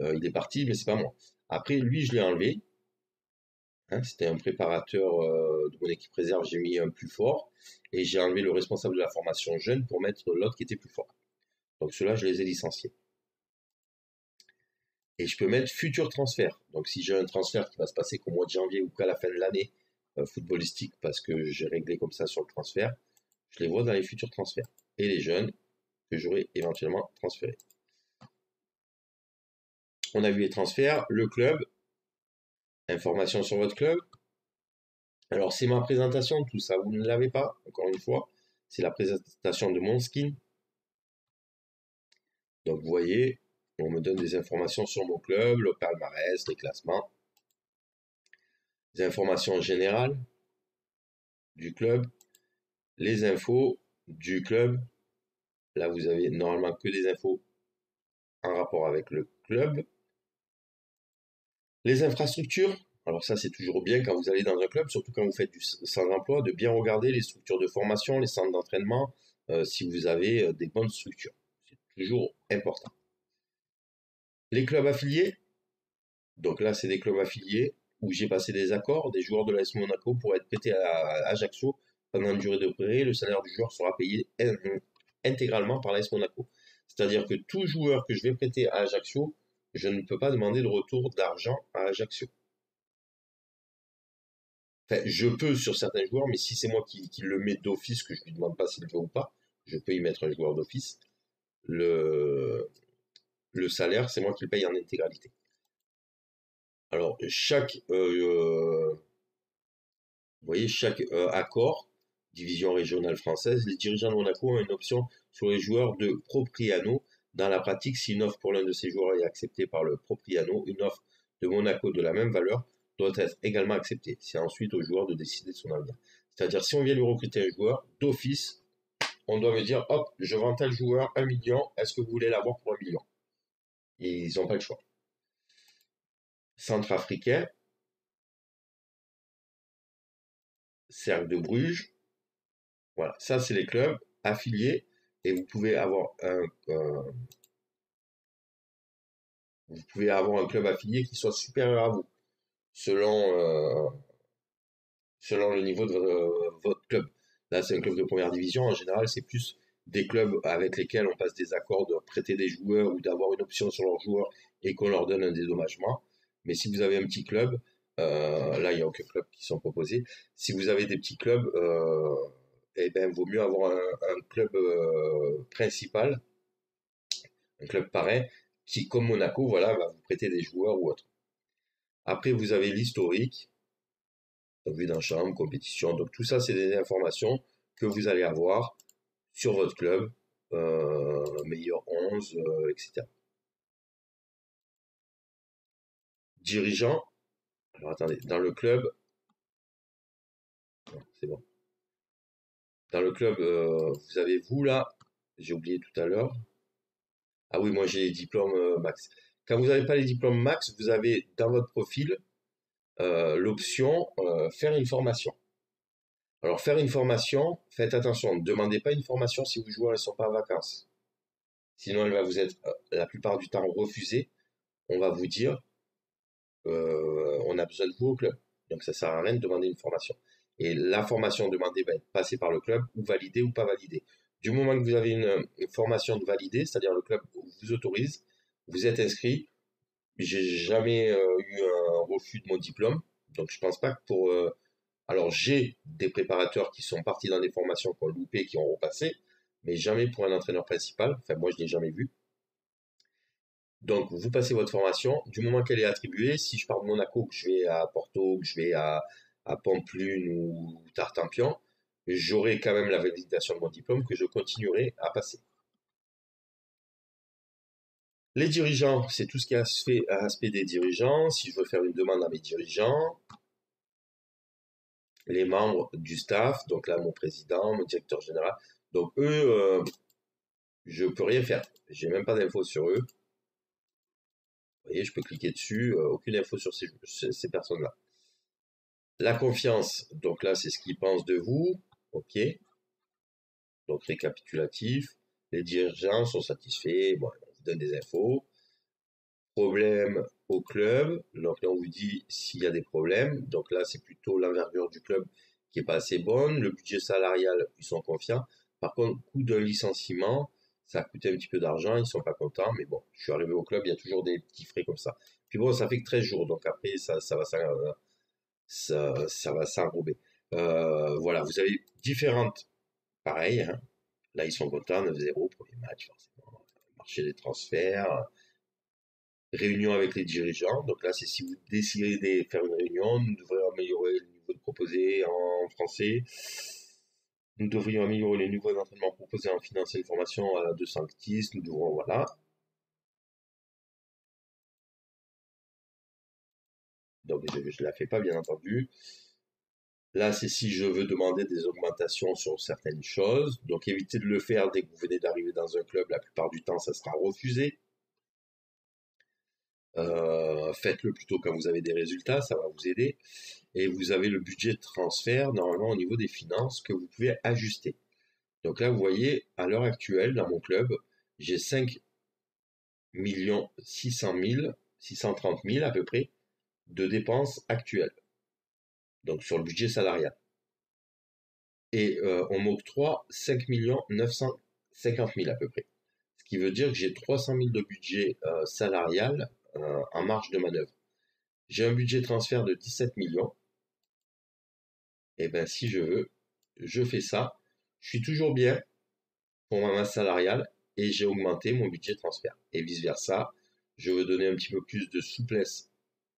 euh, il est parti, mais c'est pas moi. Après, lui, je l'ai enlevé. Hein, c'était un préparateur euh, de mon équipe réserve, j'ai mis un plus fort. Et j'ai enlevé le responsable de la formation jeune pour mettre l'autre qui était plus fort. Donc ceux-là, je les ai licenciés. Et je peux mettre futur transfert. Donc si j'ai un transfert qui va se passer qu'au mois de janvier ou qu'à la fin de l'année footballistique, parce que j'ai réglé comme ça sur le transfert, je les vois dans les futurs transferts. Les jeunes que j'aurai éventuellement transférés. On a vu les transferts, le club, information sur votre club. Alors c'est ma présentation, tout ça, vous ne l'avez pas, encore une fois. C'est la présentation de mon skin. Donc vous voyez, on me donne des informations sur mon club, le palmarès, les classements. Des informations générales du club, les infos du club. Là, vous avez normalement que des infos en rapport avec le club. Les infrastructures, alors ça c'est toujours bien quand vous allez dans un club, surtout quand vous faites du sans emploi, de bien regarder les structures de formation, les centres d'entraînement, euh, si vous avez euh, des bonnes structures. C'est toujours important. Les clubs affiliés, donc là c'est des clubs affiliés où j'ai passé des accords, des joueurs de l'AS Monaco pour être prêtés à Ajaccio pendant une durée de prêt, le salaire du joueur sera payé intégralement par l'AS Monaco. C'est-à-dire que tout joueur que je vais prêter à Ajaccio je ne peux pas demander de retour d'argent à Ajaccio. Enfin, je peux sur certains joueurs, mais si c'est moi qui, le mets d'office, que je lui demande pas s'il veut ou pas, je peux y mettre un joueur d'office. Le, le salaire, c'est moi qui le paye en intégralité. Alors, chaque, euh, vous voyez, chaque euh, accord, division régionale française, les dirigeants de Monaco ont une option sur les joueurs de Propriano dans la pratique, si une offre pour l'un de ces joueurs est acceptée par le propriano, une offre de Monaco de la même valeur doit être également acceptée. C'est ensuite au joueur de décider de son avenir. C'est-à-dire, si on vient lui recruter un joueur, d'office, on doit me dire, hop, je vends tel joueur un million, est-ce que vous voulez l'avoir pour un million? Ils n'ont pas le choix. Centre africain, Cercle de Bruges, voilà, ça c'est les clubs affiliés et vous pouvez avoir un, vous pouvez avoir un club affilié qui soit supérieur à vous selon euh, selon le niveau de votre club. Là, c'est un club de première division. En général, c'est plus des clubs avec lesquels on passe des accords de prêter des joueurs ou d'avoir une option sur leurs joueurs et qu'on leur donne un dédommagement. Mais si vous avez un petit club, euh, là, il n'y a aucun club qui sont proposés. Si vous avez des petits clubs, euh, eh ben, vaut mieux avoir un, club euh, principal, un club pareil, qui, comme Monaco, voilà, va vous prêter des joueurs ou autre. Après, vous avez l'historique, vue d'un compétition, donc tout ça, c'est des informations que vous allez avoir sur votre club, euh, meilleur 11, euh, etc. Dirigeant, alors attendez, dans le club, c'est bon. Dans le club, euh, vous avez vous là, j'ai oublié tout à l'heure. Ah oui, moi j'ai les diplômes euh, max. Quand vous n'avez pas les diplômes max, vous avez dans votre profil euh, l'option faire une formation. Alors faire une formation, faites attention, ne demandez pas une formation si vos joueurs ne sont pas en vacances. Sinon, elle va vous être la plupart du temps refusée. On va vous dire, on a besoin de vous au club. Donc ça sert à rien de demander une formation. Et la formation demandée va être passée par le club ou validée ou pas validée. Du moment que vous avez une, formation de validée, c'est-à-dire le club vous autorise, vous êtes inscrit. J'ai jamais euh, eu un refus de mon diplôme, donc je pense pas que pour. Euh, alors j'ai des préparateurs qui sont partis dans des formations qui ont loupé, qui ont repassé, mais jamais pour un entraîneur principal. Enfin moi je l'ai jamais vu. Donc vous passez votre formation. Du moment qu'elle est attribuée, si je pars de Monaco, que je vais à Porto, que je vais à, à Pamplune ou Tartampion, j'aurai quand même la validation de mon diplôme que je continuerai à passer. Les dirigeants, c'est tout ce qui a fait aspect des dirigeants. Si je veux faire une demande à mes dirigeants, les membres du staff, donc là mon président, mon directeur général, donc eux, euh, je peux rien faire. J'ai même pas d'infos sur eux. Vous voyez, je peux cliquer dessus, euh, aucune info sur ces personnes-là. La confiance, donc là, c'est ce qu'ils pensent de vous. OK. Donc, récapitulatif. Les dirigeants sont satisfaits. Bon, on vous donne des infos. Problème au club. Donc là, on vous dit s'il y a des problèmes. Donc là, c'est plutôt l'envergure du club qui est pas assez bonne. Le budget salarial, ils sont confiants. Par contre, coût d'un licenciement, ça a coûté un petit peu d'argent, ils sont pas contents, mais bon, je suis arrivé au club, il y a toujours des petits frais comme ça. Puis bon, ça fait que 13 jours, donc après, ça, ça va, ça, ça, va s'enrober. Euh, voilà, vous avez différentes, pareil, hein. là ils sont contents, 9-0, premier match, forcément, marché des transferts, réunion avec les dirigeants, donc là c'est si vous décidez de faire une réunion, nous devrions améliorer le niveau de proposé en français, nous devrions améliorer les niveaux d'entraînement proposés en finançant une formation à 210, nous devrons, voilà, donc je ne la fais pas bien entendu. Là, c'est si je veux demander des augmentations sur certaines choses. Donc évitez de le faire dès que vous venez d'arriver dans un club. La plupart du temps, ça sera refusé. Euh, faites-le plutôt quand vous avez des résultats, ça va vous aider. Et vous avez le budget de transfert normalement au niveau des finances que vous pouvez ajuster. Donc là, vous voyez, à l'heure actuelle, dans mon club, j'ai 5 millions 600 000, 630 000 à peu près de dépenses actuelles, donc sur le budget salarial. Et euh, on m'octroie 5 950 000 à peu près. Ce qui veut dire que j'ai 300 000 de budget euh, salarial euh, en marge de manœuvre. J'ai un budget transfert de 17 millions. Et eh bien si je veux, je fais ça. Je suis toujours bien pour ma masse salariale et j'ai augmenté mon budget transfert. Et vice versa, je veux donner un petit peu plus de souplesse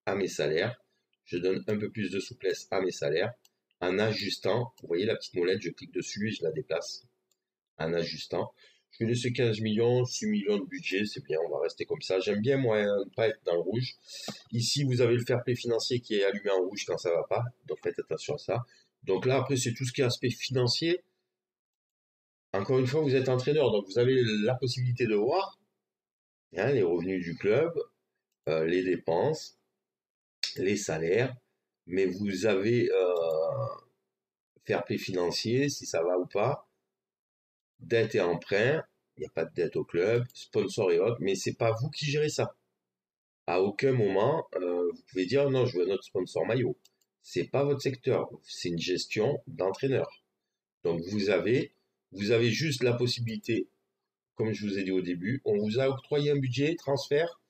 à mes salaires. Je donne un peu plus de souplesse à mes salaires en ajustant. Vous voyez la petite molette, je clique dessus et je la déplace en ajustant. Je vais laisser 15 millions, 6 millions de budget, c'est bien, on va rester comme ça. J'aime bien, moi, ne pas être dans le rouge. Ici, vous avez le fair play financier qui est allumé en rouge quand ça va pas, donc faites attention à ça. Donc là, après, c'est tout ce qui est aspect financier. Encore une fois, vous êtes entraîneur, donc vous avez la possibilité de voir hein, les revenus du club, euh, les dépenses, les salaires, mais vous avez euh, fair financier, si ça va ou pas, dette et emprunt, il n'y a pas de dette au club, sponsor et autres, mais c'est pas vous qui gérez ça. À aucun moment, euh, vous pouvez dire non, je veux notre sponsor maillot. C'est pas votre secteur, c'est une gestion d'entraîneur. Donc vous avez, vous avez juste la possibilité, comme je vous ai dit au début, on vous a octroyé un budget transfert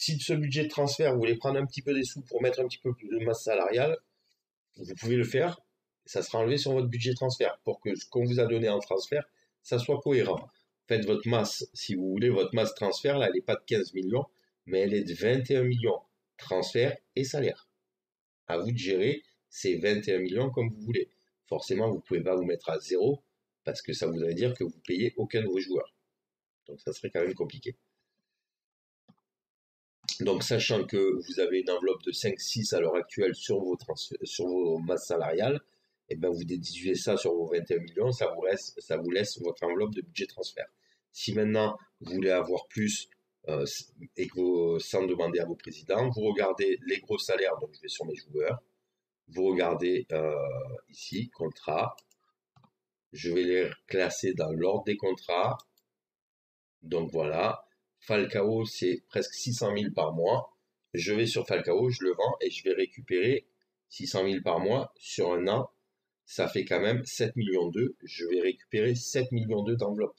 si de ce budget de transfert, vous voulez prendre un petit peu des sous pour mettre un petit peu plus de masse salariale, vous pouvez le faire. Ça sera enlevé sur votre budget de transfert pour que ce qu'on vous a donné en transfert, ça soit cohérent. Faites votre masse, si vous voulez, votre masse transfert, là, elle n'est pas de 15 millions, mais elle est de 21 millions. Transfert et salaire. À vous de gérer ces 21 millions comme vous voulez. Forcément, vous ne pouvez pas vous mettre à zéro parce que ça voudrait dire que vous payez aucun de vos joueurs. Donc ça serait quand même compliqué. Donc, sachant que vous avez une enveloppe de 5-6 à l'heure actuelle sur vos, sur vos masses salariales, et eh ben vous déduisez ça sur vos 21 millions, ça vous, laisse, ça vous laisse votre enveloppe de budget transfert. Si maintenant vous voulez avoir plus euh, et que vous, sans demander à vos présidents, vous regardez les gros salaires, donc je vais sur mes joueurs, vous regardez euh, ici, contrat. Je vais les classer dans l'ordre des contrats. Donc voilà, Falcao, c'est presque 600 000 par mois. Je vais sur Falcao, je le vends et je vais récupérer 600 000 par mois sur un an. Ça fait quand même 7 millions d'eux. Je vais récupérer 7 millions d'eux d'enveloppe.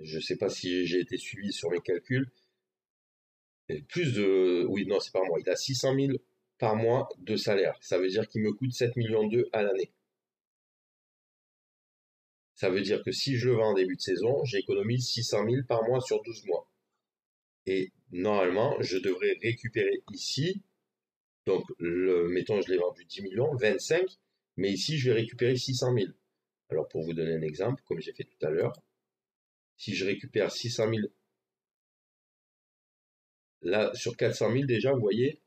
Je ne sais pas si j'ai été suivi sur mes calculs. plus de... Oui, non, c'est pas moi. Il a 600 000 par mois de salaire. Ça veut dire qu'il me coûte 7 millions d'eux à l'année. Ça veut dire que si je le vends en début de saison, j'économise 600 000 par mois sur 12 mois. Et normalement, je devrais récupérer ici, donc le, mettons je l'ai vendu 10 millions, 25, mais ici je vais récupérer 600 000. Alors pour vous donner un exemple, comme j'ai fait tout à l'heure, si je récupère 600 000, là sur 400 000 déjà, vous voyez,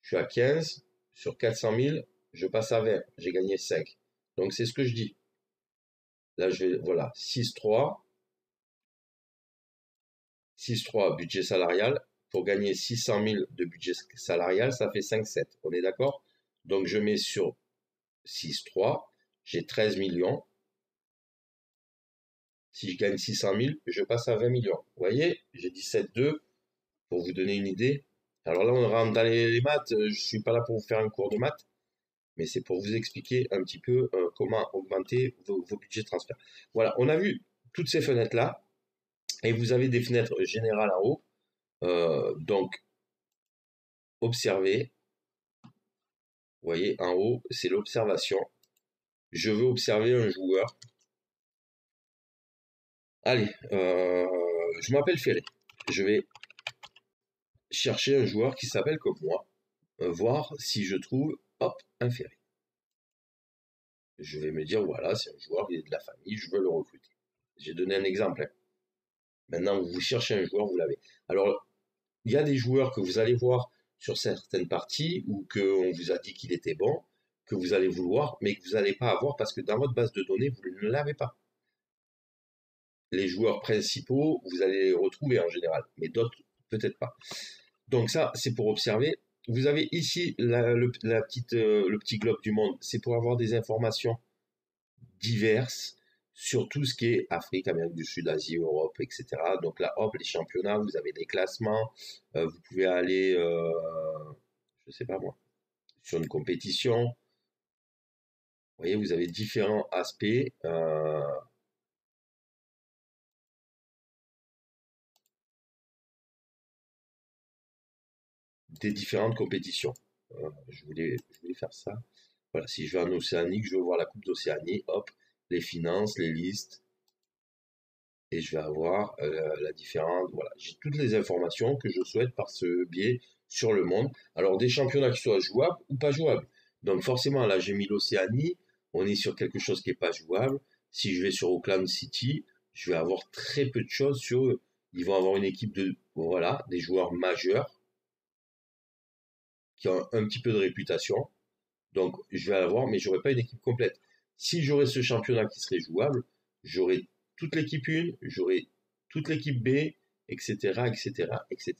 je suis à 15, sur 400 000, je passe à 20, j'ai gagné 5. Donc c'est ce que je dis. Là, je vais, voilà, 6-3. 6-3, budget salarial. Pour gagner 600 000 de budget salarial, ça fait 5-7. On est d'accord? Donc, je mets sur 6-3. J'ai 13 millions. Si je gagne 600 000, je passe à 20 millions. Vous voyez, j'ai 17,2 pour vous donner une idée. Alors là, on rentre dans les, maths. Je ne suis pas là pour vous faire un cours de maths mais c'est pour vous expliquer un petit peu euh, comment augmenter vos, budgets de transfert. Voilà, on a vu toutes ces fenêtres-là, et vous avez des fenêtres générales en haut. Euh, donc, observez. Vous voyez, en haut, c'est l'observation. Je veux observer un joueur. Allez, euh, je m'appelle Ferré. Je vais chercher un joueur qui s'appelle comme moi, voir si je trouve hop, ferré. Je vais me dire, voilà, c'est un joueur, il est de la famille, je veux le recruter. J'ai donné un exemple. Hein. Maintenant, vous cherchez un joueur, vous l'avez. Alors, il y a des joueurs que vous allez voir sur certaines parties ou qu'on vous a dit qu'il était bon, que vous allez vouloir, mais que vous n'allez pas avoir parce que dans votre base de données, vous ne l'avez pas. Les joueurs principaux, vous allez les retrouver en général, mais d'autres, peut-être pas. Donc ça, c'est pour observer vous avez ici le, petite, euh, le petit globe du monde. C'est pour avoir des informations diverses sur tout ce qui est Afrique, Amérique du Sud, Asie, Europe, etc. Donc là, hop, les championnats, vous avez des classements. Euh, vous pouvez aller, euh, je sais pas moi, sur une compétition. Vous voyez, vous avez différents aspects. Euh, des différentes compétitions. Euh, je, voulais, faire ça. Voilà, si je vais en Océanie, je veux voir la Coupe d'Océanie, hop, les finances, les listes, et je vais avoir euh, la différente. Voilà, j'ai toutes les informations que je souhaite par ce biais sur le monde. Alors des championnats qui soient jouables ou pas jouables. Donc forcément là j'ai mis l'Océanie, on est sur quelque chose qui est pas jouable. Si je vais sur Auckland City, je vais avoir très peu de choses sur eux. Ils vont avoir une équipe de voilà des joueurs majeurs qui ont un petit peu de réputation. Donc, je vais avoir, mais j'aurai pas une équipe complète. Si j'aurais ce championnat qui serait jouable, j'aurais toute l'équipe 1, j'aurais toute l'équipe B, etc., etc., etc.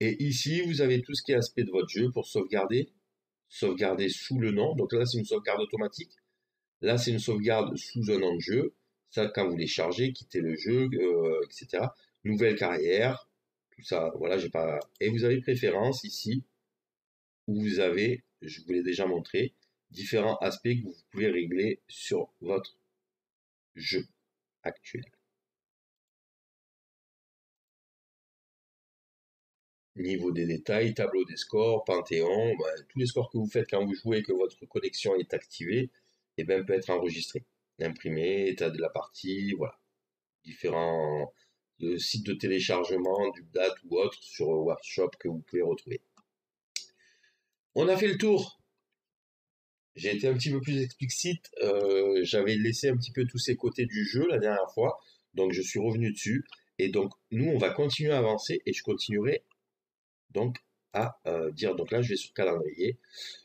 Et ici, vous avez tout ce qui est aspect de votre jeu pour sauvegarder. Sauvegarder sous le nom. Donc là, c'est une sauvegarde automatique. Là, c'est une sauvegarde sous un nom de jeu. Ça, quand vous les chargez, quittez le jeu, euh, etc. Nouvelle carrière, ça. Voilà, j'ai pas. Et vous avez préférence ici où vous avez, je vous l'ai déjà montré, différents aspects que vous pouvez régler sur votre jeu actuel. Niveau des détails, tableau des scores, Panthéon, bah, tous les scores que vous faites quand vous jouez et que votre connexion est activée, et eh bien, peut être enregistré, imprimé, état de la partie, voilà. Différents de sites de téléchargement, du date ou autre sur Workshop que vous pouvez retrouver. On a fait le tour. J'ai été un petit peu plus explicite. Euh, j'avais laissé un petit peu tous ces côtés du jeu la dernière fois. Donc je suis revenu dessus. Et donc nous, on va continuer à avancer et je continuerai donc à euh, dire. Donc là, je vais sur calendrier.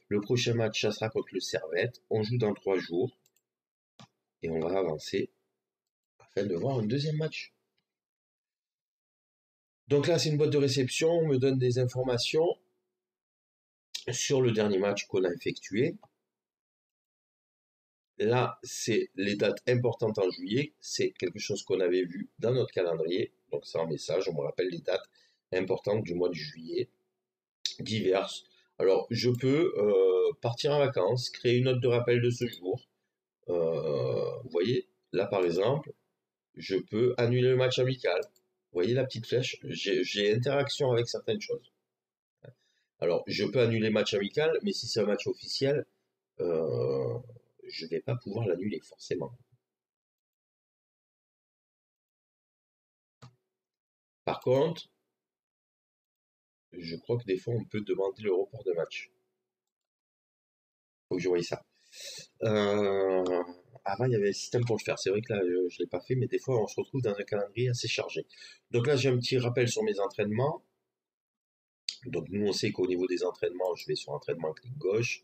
Le prochain match, ça sera contre le Servette. On joue dans trois jours. Et on va avancer afin de voir un deuxième match. Donc là, c'est une boîte de réception, on me donne des informations sur le dernier match qu'on a effectué. Là, c'est les dates importantes en juillet. C'est quelque chose qu'on avait vu dans notre calendrier. Donc c'est un message, on me rappelle les dates importantes du mois de juillet, diverses. Alors, je peux euh, partir en vacances, créer une note de rappel de ce jour. Euh, vous voyez, là par exemple, je peux annuler le match amical. Vous voyez la petite flèche? J'ai interaction avec certaines choses. Alors, je peux annuler match amical, mais si c'est un match officiel, euh, je ne vais pas pouvoir l'annuler forcément. Par contre, je crois que des fois on peut demander le report de match. Faut que je voie ça. Euh, avant, il y avait un système pour le faire. C'est vrai que là, je ne l'ai pas fait, mais des fois, on se retrouve dans un calendrier assez chargé. Donc là, j'ai un petit rappel sur mes entraînements. Donc nous, on sait qu'au niveau des entraînements, je vais sur entraînement clic gauche,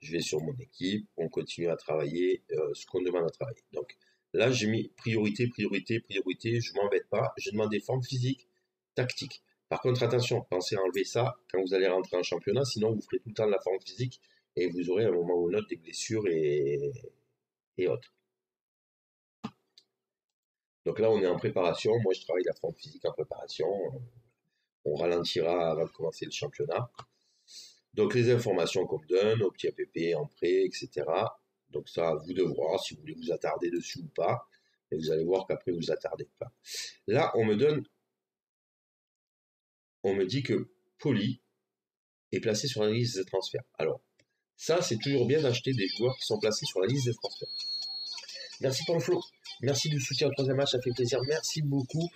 je vais sur mon équipe, on continue à travailler euh, ce qu'on demande à travailler. Donc là, j'ai mis priorité, priorité, priorité, je m'embête pas, je demande des formes physiques, tactiques. Par contre, attention, pensez à enlever ça quand vous allez rentrer en championnat, sinon vous ferez tout le temps de la forme physique et vous aurez à un moment ou un autre des blessures et, et autres. Donc là, on est en préparation. Moi, je travaille la forme physique en préparation on ralentira avant de commencer le championnat. Donc les informations qu'on me donne, au petit APP, en prêt, etc. Donc ça, vous de voir si vous voulez vous attarder dessus ou pas. Et vous allez voir qu'après, vous vous attardez pas. Là, on me donne, on me dit que Poli est placé sur la liste des transferts. Alors, ça, c'est toujours bien d'acheter des joueurs qui sont placés sur la liste des transferts. Merci pour le flow. Merci du soutien au troisième match, ça fait plaisir. Merci beaucoup.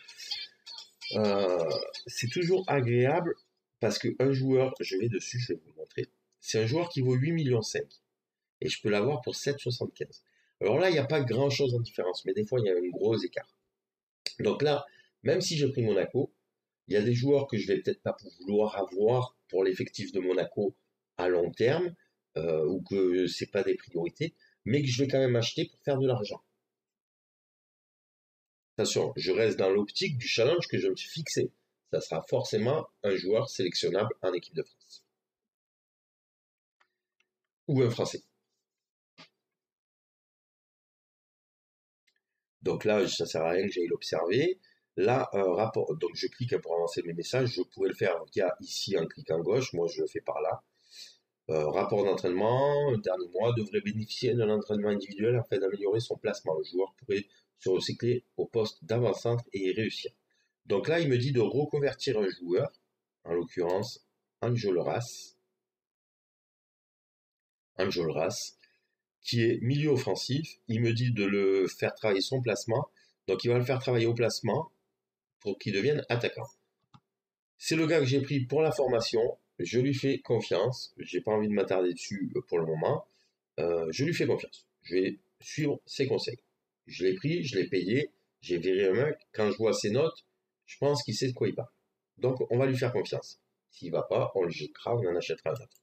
Euh, c'est toujours agréable parce qu'un joueur, je vais dessus, je vais vous montrer, c'est un joueur qui vaut 8 millions 5 et je peux l'avoir pour 7,75. Alors là, il n'y a pas grand chose en différence, mais des fois, il y a un gros écart. Donc là, même si j'ai pris Monaco, il y a des joueurs que je vais peut-être pas vouloir avoir pour l'effectif de Monaco à long terme, euh, ou que c'est pas des priorités, mais que je vais quand même acheter pour faire de l'argent. Attention, je reste dans l'optique du challenge que je me suis fixé. Ça sera forcément un joueur sélectionnable en équipe de France. Ou un Français. Donc là, ça sert à rien que j'aille l'observer. Là, un rapport, donc je clique pour avancer mes messages. Je pourrais le faire via ici en cliquant gauche. Moi, je le fais par là. Euh, rapport d'entraînement, le dernier mois devrait bénéficier d'un entraînement individuel afin d'améliorer son placement. Le joueur pourrait se recycler au poste d'avant-centre et y réussir. Donc là, il me dit de reconvertir un joueur, en l'occurrence Angeloras, Angeloras, qui est milieu offensif. Il me dit de le faire travailler son placement. Donc il va le faire travailler au placement pour qu'il devienne attaquant. C'est le gars que j'ai pris pour la formation. Je lui fais confiance. J'ai pas envie de m'attarder dessus pour le moment. Euh, je lui fais confiance. Je vais suivre ses conseils. Je l'ai pris, je l'ai payé, j'ai viré un mec. Quand je vois ses notes, je pense qu'il sait de quoi il parle. Donc, on va lui faire confiance. S'il va pas, on le jettera, on en achètera un autre.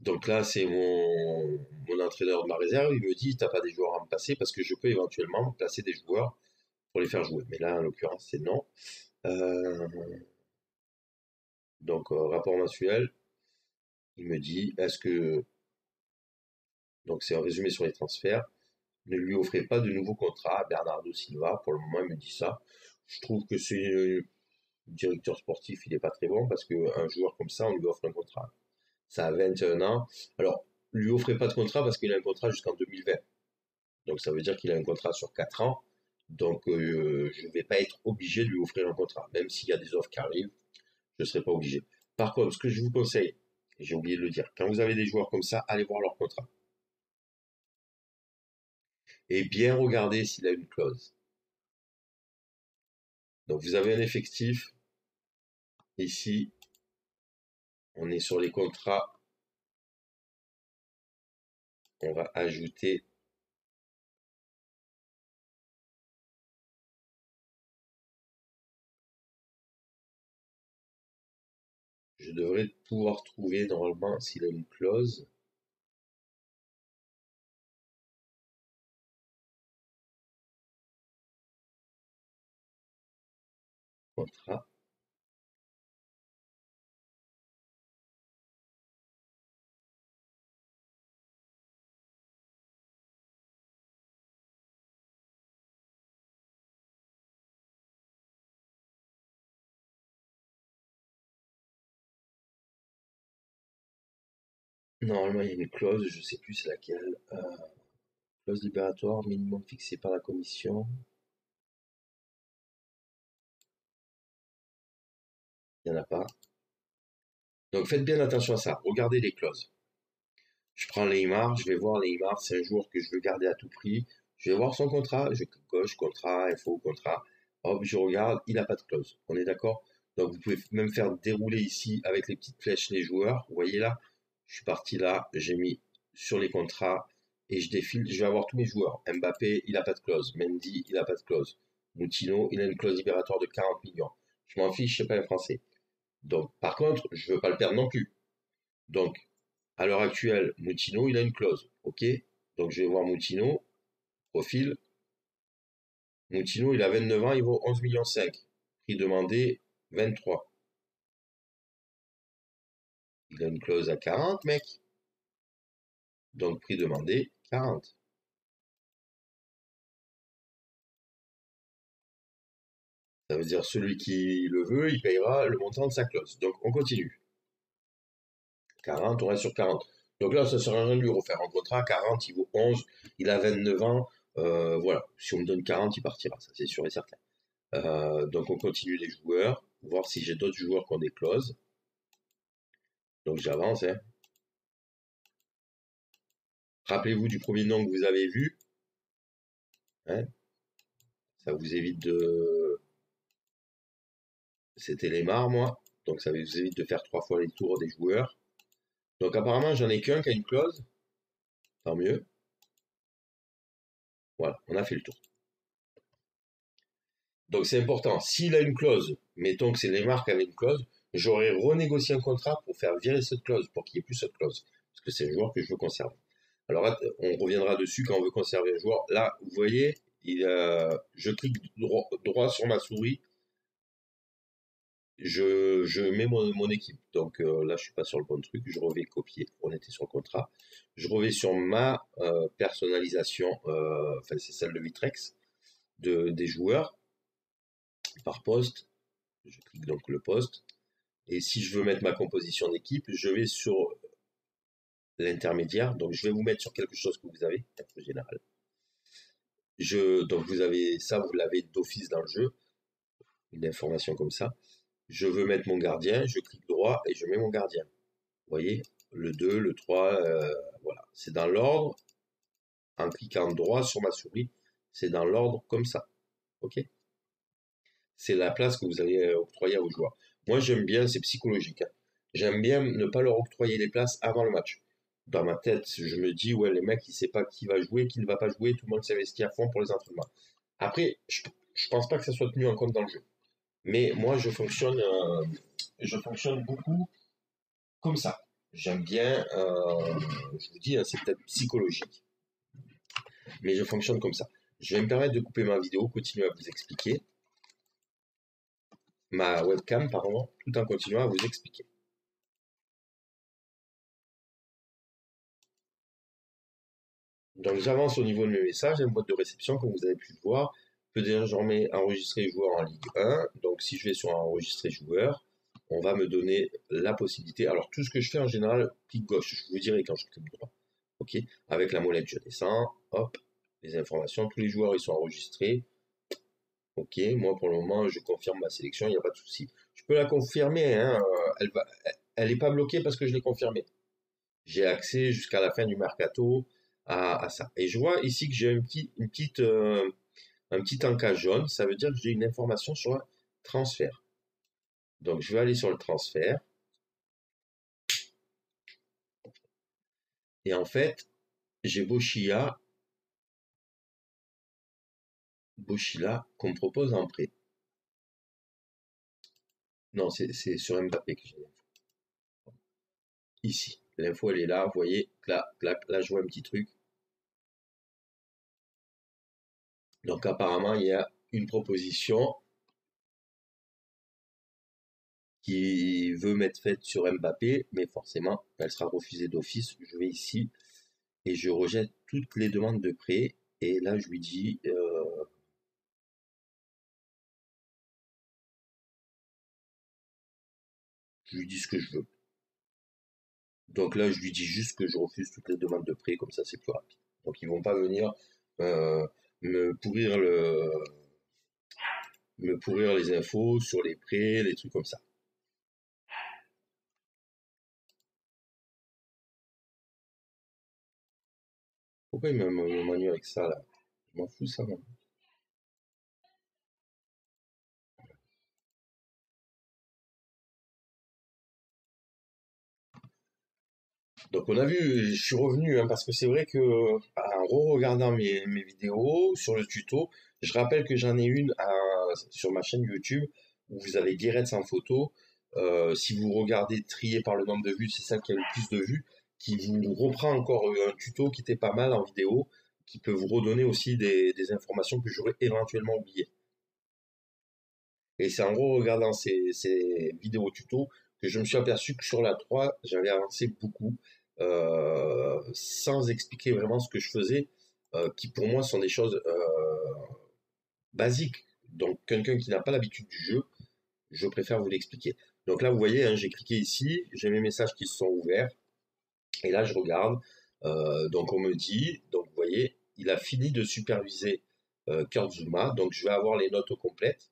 Donc là, c'est mon, mon entraîneur de ma réserve. Il me dit, t'as pas des joueurs à me passer parce que je peux éventuellement placer des joueurs pour les faire jouer. Mais là, en l'occurrence, c'est non. Euh, donc, euh, rapport mensuel, il me dit, est-ce que donc c'est un résumé sur les transferts. Ne lui offrez pas de nouveau contrat à Bernardo Silva. Pour le moment, il me dit ça. Je trouve que c'est un directeur sportif, il n'est pas très bon parce qu'un joueur comme ça, on lui offre un contrat. Ça a 21 ans. Alors, lui offrez pas de contrat parce qu'il a un contrat jusqu'en 2020. Donc ça veut dire qu'il a un contrat sur 4 ans. Donc euh, je ne vais pas être obligé de lui offrir un contrat. Même s'il y a des offres qui arrivent, je ne serai pas obligé. Par contre, ce que je vous conseille, j'ai oublié de le dire, quand vous avez des joueurs comme ça, allez voir leur contrat et bien regarder s'il a une clause. Donc vous avez un effectif. Ici, on est sur les contrats. On va ajouter je devrais pouvoir trouver normalement s'il a une clause. Contrat. Normalement, il y a une clause, je sais plus c'est laquelle. Euh, clause libératoire, minimum fixé par la commission. Il n'y en a pas. Donc faites bien attention à ça. Regardez les clauses. Je prends Neymar, je vais voir Neymar, c'est un joueur que je veux garder à tout prix. Je vais voir son contrat, je clique gauche, contrat, info, contrat. Hop, je regarde, il n'a pas de clause. On est d'accord? Donc vous pouvez même faire dérouler ici avec les petites flèches les joueurs. Vous voyez là? Je suis parti là, j'ai mis sur les contrats et je défile, je vais avoir tous mes joueurs. Mbappé, il n'a pas de clause. Mendy, il n'a pas de clause. Moutino, il a une clause libératoire de 40 millions. Je m'en fiche, je sais pas le français. Donc, par contre, je veux pas le perdre non plus. Donc, à l'heure actuelle, Moutino, il a une clause. OK? Donc, je vais voir Moutino, profil. Moutino, il a 29 ans, il vaut 11 millions 5. Prix demandé, 23. Il a une clause à 40, mec. Donc, prix demandé, 40. Ça veut dire celui qui le veut, il payera le montant de sa clause. Donc on continue. 40, on reste sur 40. Donc là, ça ne sert à rien de lui refaire un contrat. 40, il vaut 11, il a 29 ans. Euh, voilà, si on me donne 40, il partira, ça c'est sûr et certain. Euh, donc on continue les joueurs, voir si j'ai d'autres joueurs qui ont des clauses. J'avance. Hein. Rappelez-vous du premier nom que vous avez vu. Hein. ça vous évite de, c'était les mars, moi. Donc ça vous évite de faire trois fois les tours des joueurs. Donc apparemment, j'en ai qu'un qui a une clause. Tant mieux. Voilà, on a fait le tour. Donc c'est important. S'il a une clause, mettons que c'est les marques qui avaient une clause, j'aurais renégocié un contrat pour faire virer cette clause, pour qu'il n'y ait plus cette clause. Parce que c'est un joueur que je veux conserver. Alors on reviendra dessus quand on veut conserver un joueur. Là, vous voyez, il, je clique droit sur ma souris je, mets mon, équipe. Donc euh, là, je suis pas sur le bon truc. Je reviens copier. On était sur le contrat. Je reviens sur ma euh, personnalisation. Euh, enfin, c'est celle de Vitrex de, des joueurs par poste. Je clique donc le poste. Et si je veux mettre ma composition d'équipe, je vais sur l'intermédiaire. Donc je vais vous mettre sur quelque chose que vous avez, un général. Donc vous avez ça, vous l'avez d'office dans le jeu, une information comme ça je veux mettre mon gardien, je clique droit et je mets mon gardien. Vous voyez, le 2, le 3, euh, voilà. C'est dans l'ordre. En cliquant droit sur ma souris, c'est dans l'ordre comme ça. OK? C'est la place que vous allez octroyer à vos joueurs. Moi, j'aime bien, c'est psychologique. Hein. J'aime bien ne pas leur octroyer les places avant le match. Dans ma tête, je me dis, ouais, les mecs, ils ne savent pas qui va jouer, qui ne va pas jouer, tout le monde s'investit à fond pour les entraînements. Après, je, ne pense pas que ça soit tenu en compte dans le jeu. Mais moi, je fonctionne, euh, je fonctionne beaucoup comme ça. J'aime bien, euh, je vous dis, hein, c'est peut-être psychologique, mais je fonctionne comme ça. Je vais me permettre de couper ma vidéo, continuer à vous expliquer, ma webcam, pardon, tout en continuant à vous expliquer. Donc j'avance au niveau de mes messages, une boîte de réception, comme vous avez pu le voir peut désormais enregistrer joueur en Ligue 1. Donc si je vais sur enregistrer joueur, on va me donner la possibilité. Alors tout ce que je fais en général, clic gauche, je vous dirai quand je clique droit. Ok, avec la molette je descends, hop, les informations, tous les joueurs ils sont enregistrés. Ok, moi pour le moment je confirme ma sélection, il n'y a pas de souci. Je peux la confirmer, hein, euh, elle elle n'est pas bloquée parce que je l'ai confirmée. J'ai accès jusqu'à la fin du mercato à, ça. Et je vois ici que j'ai une petite, une petite euh, un petit encas jaune, ça veut dire que j'ai une information sur un transfert. Donc je vais aller sur le transfert. Et en fait, j'ai Bochia, Bochila qu'on propose en prêt. Non, c'est sur Mbappé que j'ai l'info. Ici, l'info elle est là, vous voyez, là, là, là je vois un petit truc. Donc apparemment, il y a une proposition qui veut mettre faite sur Mbappé, mais forcément, elle sera refusée d'office. Je vais ici et je rejette toutes les demandes de prêt. Et là, je lui dis, euh, je lui dis ce que je veux. Donc là, je lui dis juste que je refuse toutes les demandes de prêt, comme ça c'est plus rapide. Donc ils vont pas venir euh, me pourrir le me pourrir les infos sur les prêts, les trucs comme ça. Pourquoi il me manu avec ça là? Je m'en fous ça. Moi. Donc on a vu, je suis revenu, hein, parce que c'est vrai que en re-regardant mes, vidéos sur le tuto, je rappelle que j'en ai une sur ma chaîne YouTube où vous avez Guéret sans photo. Euh, si vous regardez trié par le nombre de vues, c'est celle qui a le plus de vues, qui vous reprend encore un tuto qui était pas mal en vidéo, qui peut vous redonner aussi des, informations que j'aurais éventuellement oubliées. Et c'est en re-regardant ces, ces vidéos tuto que je me suis aperçu que sur la 3, j'avais avancé beaucoup. Euh, sans expliquer vraiment ce que je faisais, euh, qui pour moi sont des choses euh, basiques. Donc quelqu'un qui n'a pas l'habitude du jeu, je préfère vous l'expliquer. Donc là, vous voyez, hein, j'ai cliqué ici, j'ai mes messages qui se sont ouverts, et là, je regarde. donc on me dit, donc vous voyez, il a fini de superviser euh, Kurzuma, donc je vais avoir les notes complètes.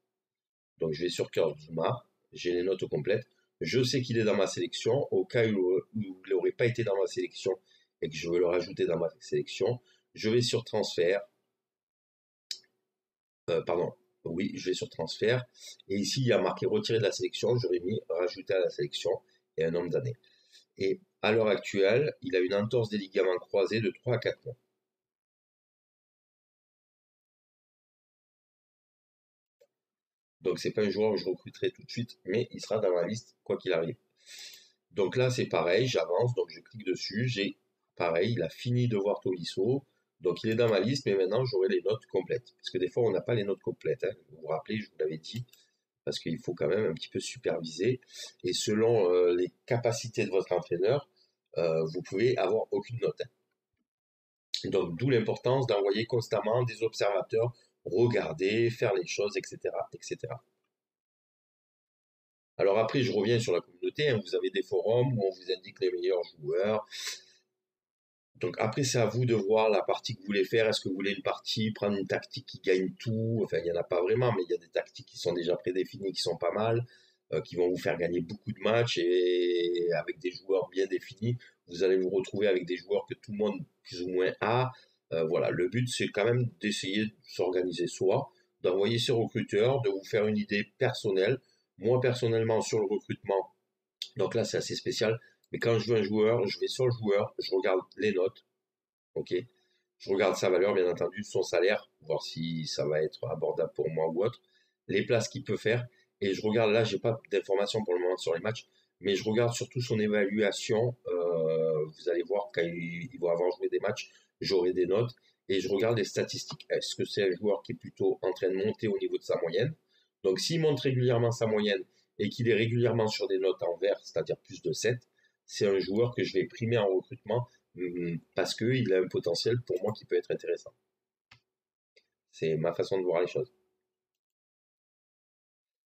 Donc je vais sur Kurzuma, j'ai les notes complètes. Je sais qu'il est dans ma sélection. Au cas où, il n'aurait pas été dans ma sélection et que je veux le rajouter dans ma sélection, je vais sur transfert. Euh, pardon, oui, je vais sur transfert. Et ici, il y a marqué retirer de la sélection. J'aurais mis rajouter à la sélection et un nombre d'années. Et à l'heure actuelle, il a une entorse des ligaments croisés de 3 à 4 mois. Donc c'est pas un joueur que je recruterai tout de suite, mais il sera dans ma liste quoi qu'il arrive. Donc là c'est pareil, j'avance, donc je clique dessus, j'ai pareil, il a fini de voir Tolisso, donc il est dans ma liste, mais maintenant j'aurai les notes complètes. Parce que des fois on n'a pas les notes complètes, hein. vous vous rappelez, je vous l'avais dit, parce qu'il faut quand même un petit peu superviser. Et selon euh, les capacités de votre entraîneur, euh, vous pouvez avoir aucune note. Hein. Donc d'où l'importance d'envoyer constamment des observateurs regarder, faire les choses, etc., etc. Alors après, je reviens sur la communauté. Hein. vous avez des forums où on vous indique les meilleurs joueurs. Donc après, c'est à vous de voir la partie que vous voulez faire. Est-ce que vous voulez une partie, prendre une tactique qui gagne tout? Enfin, il n'y en a pas vraiment, mais il y a des tactiques qui sont déjà prédéfinies, qui sont pas mal, euh, qui vont vous faire gagner beaucoup de matchs et avec des joueurs bien définis, vous allez vous retrouver avec des joueurs que tout le monde plus ou moins a, euh, voilà, le but c'est quand même d'essayer de s'organiser soi, d'envoyer ses recruteurs, de vous faire une idée personnelle. Moi personnellement sur le recrutement, donc là c'est assez spécial, mais quand je veux un joueur, je vais sur le joueur, je regarde les notes, ok, je regarde sa valeur bien entendu, son salaire, voir si ça va être abordable pour moi ou autre, les places qu'il peut faire, et je regarde là, j'ai pas d'informations pour le moment sur les matchs, mais je regarde surtout son évaluation. Euh, vous allez voir quand il, il va avoir joué des matchs, j'aurai des notes et je regarde les statistiques. Est-ce que c'est un joueur qui est plutôt en train de monter au niveau de sa moyenne? Donc s'il monte régulièrement sa moyenne et qu'il est régulièrement sur des notes en vert, c'est-à-dire plus de 7, c'est un joueur que je vais primer en recrutement hum, parce qu'il a un potentiel pour moi qui peut être intéressant. C'est ma façon de voir les choses.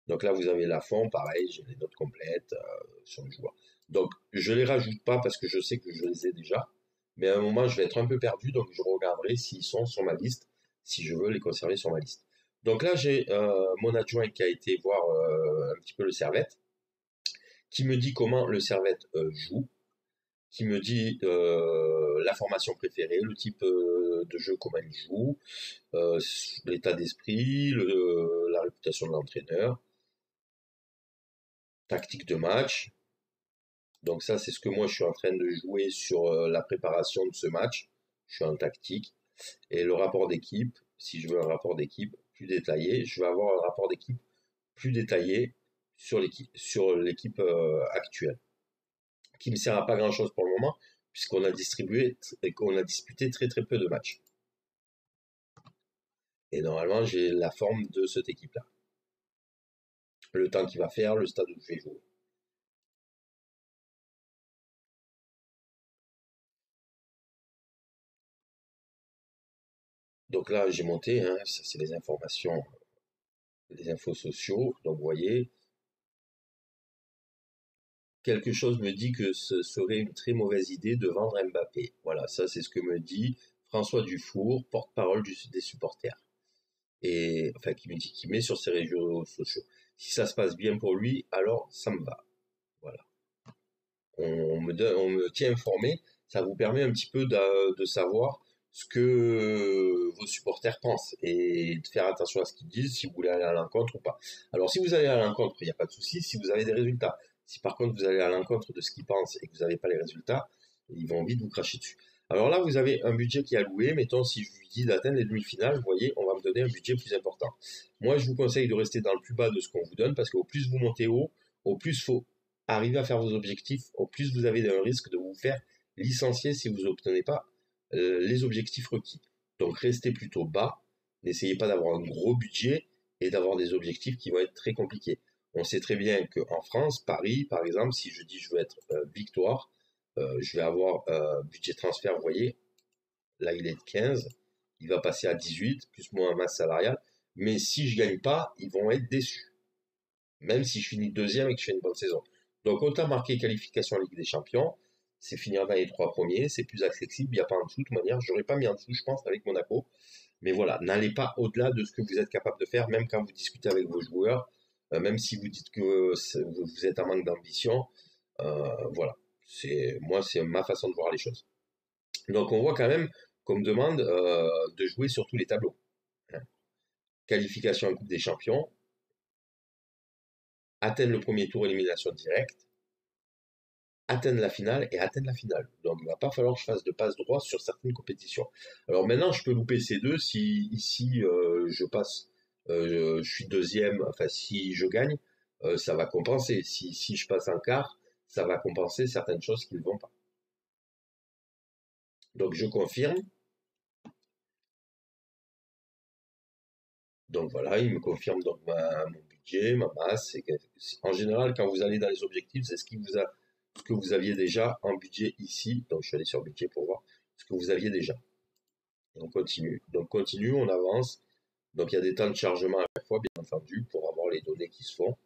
Donc là, vous avez la fond, pareil, j'ai les notes complètes euh, sur le joueur. Donc, je ne les rajoute pas parce que je sais que je les ai déjà mais à un moment, je vais être un peu perdu, donc je regarderai s'ils sont sur ma liste, si je veux les conserver sur ma liste. Donc là, j'ai euh, mon adjoint qui a été voir euh, un petit peu le servette, qui me dit comment le servette joue, qui me dit la formation préférée, le type de jeu, comment il joue, l'état d'esprit, la réputation de l'entraîneur, tactique de match, donc ça, c'est ce que moi je suis en train de jouer sur euh, la préparation de ce match. Je suis en tactique. Et le rapport d'équipe, si je veux un rapport d'équipe plus détaillé, je vais avoir un rapport d'équipe plus détaillé sur l'équipe euh, actuelle, qui ne sert à pas grand chose pour le moment, puisqu'on a distribué et qu'on a disputé très très peu de matchs. Et normalement, j'ai la forme de cette équipe-là. Le temps qu'il va faire, le stade où je vais jouer. Donc là, j'ai monté, hein, ça c'est les informations, les infos sociaux. Donc vous voyez, quelque chose me dit que ce serait une très mauvaise idée de vendre Mbappé. Voilà, ça c'est ce que me dit François Dufour, porte-parole des supporters. Et enfin, qui me dit qu'il met sur ses réseaux sociaux. Si ça se passe bien pour lui, alors ça me va. Voilà. On me, donne, on me tient informé. Ça vous permet un petit peu de, savoir ce que vos supporters pensent et de faire attention à ce qu'ils disent si vous voulez aller à l'encontre ou pas. Alors si vous allez à l'encontre, il n'y a pas de souci. Si vous avez des résultats, si par contre vous allez à l'encontre de ce qu'ils pensent et que vous n'avez pas les résultats, ils vont vite vous cracher dessus. Alors là, vous avez un budget qui est alloué. Mettons, si je vous dis d'atteindre les demi-finales, vous voyez, on va me donner un budget plus important. Moi, je vous conseille de rester dans le plus bas de ce qu'on vous donne parce qu'au plus vous montez haut, au plus faut arriver à faire vos objectifs, au plus vous avez un risque de vous faire licencier si vous n'obtenez pas euh, les objectifs requis. Donc restez plutôt bas, n'essayez pas d'avoir un gros budget et d'avoir des objectifs qui vont être très compliqués. On sait très bien qu'en France, Paris, par exemple, si je dis je veux être euh, victoire, euh, je vais avoir euh, budget transfert, vous voyez, là il est de 15, il va passer à 18, plus moins masse salariale, mais si je gagne pas, ils vont être déçus. Même si je finis deuxième et que je fais une bonne saison. Donc autant marquer qualification en Ligue des Champions, c'est finir dans les trois premiers, c'est plus accessible, il n'y a pas en dessous de toute manière, j'aurais pas mis en dessous je pense avec Monaco, mais voilà, n'allez pas au-delà de ce que vous êtes capable de faire, même quand vous discutez avec vos joueurs, euh, même si vous dites que vous êtes en manque d'ambition, voilà. C'est moi, c'est ma façon de voir les choses. Donc on voit quand même qu'on me demande euh, de jouer sur tous les tableaux. Hein. Qualification en Coupe des Champions, atteindre le premier tour élimination directe, atteindre la finale et atteindre la finale. Donc il va pas falloir que je fasse de passe droit sur certaines compétitions. Alors maintenant, je peux louper ces deux si ici je passe euh, je suis deuxième, enfin si je gagne, euh, ça va compenser. Si, si je passe un quart, ça va compenser certaines choses qui ne vont pas. Donc je confirme. Donc voilà, il me confirme donc mon budget, ma masse. en général, quand vous allez dans les objectifs, c'est ce, que vous aviez déjà en budget ici. Donc je suis allé sur budget pour voir ce que vous aviez déjà. on continue. Donc continue, on avance. Donc il y a des temps de chargement à chaque fois, bien entendu, pour avoir les données qui se font.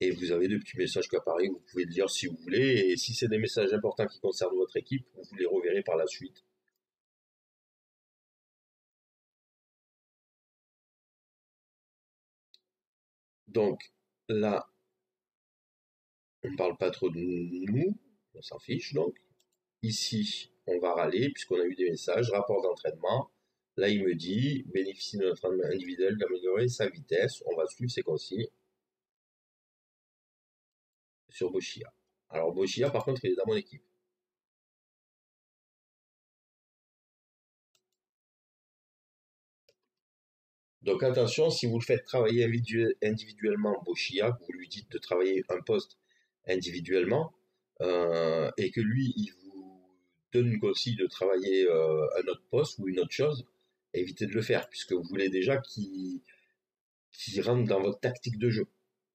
Et vous avez des petits messages qui apparaissent, vous pouvez le lire si vous voulez. Et si c'est des messages importants qui concernent votre équipe, vous les reverrez par la suite. Donc là, on ne parle pas trop de nous, on s'en fiche donc. Ici, on va râler puisqu'on a eu des messages, rapport d'entraînement, Là, il me dit, bénéficie de notre individuel d'améliorer sa vitesse. On va suivre ses consignes sur Bochia. Alors, Bochia, par contre, il est dans mon équipe. Donc attention, si vous le faites travailler individuellement Bochia, vous lui dites de travailler un poste individuellement, euh, et que lui, il vous donne consigne de travailler euh, un autre poste ou une autre chose, évitez de le faire, puisque vous voulez déjà qu'il rentre dans votre tactique de jeu.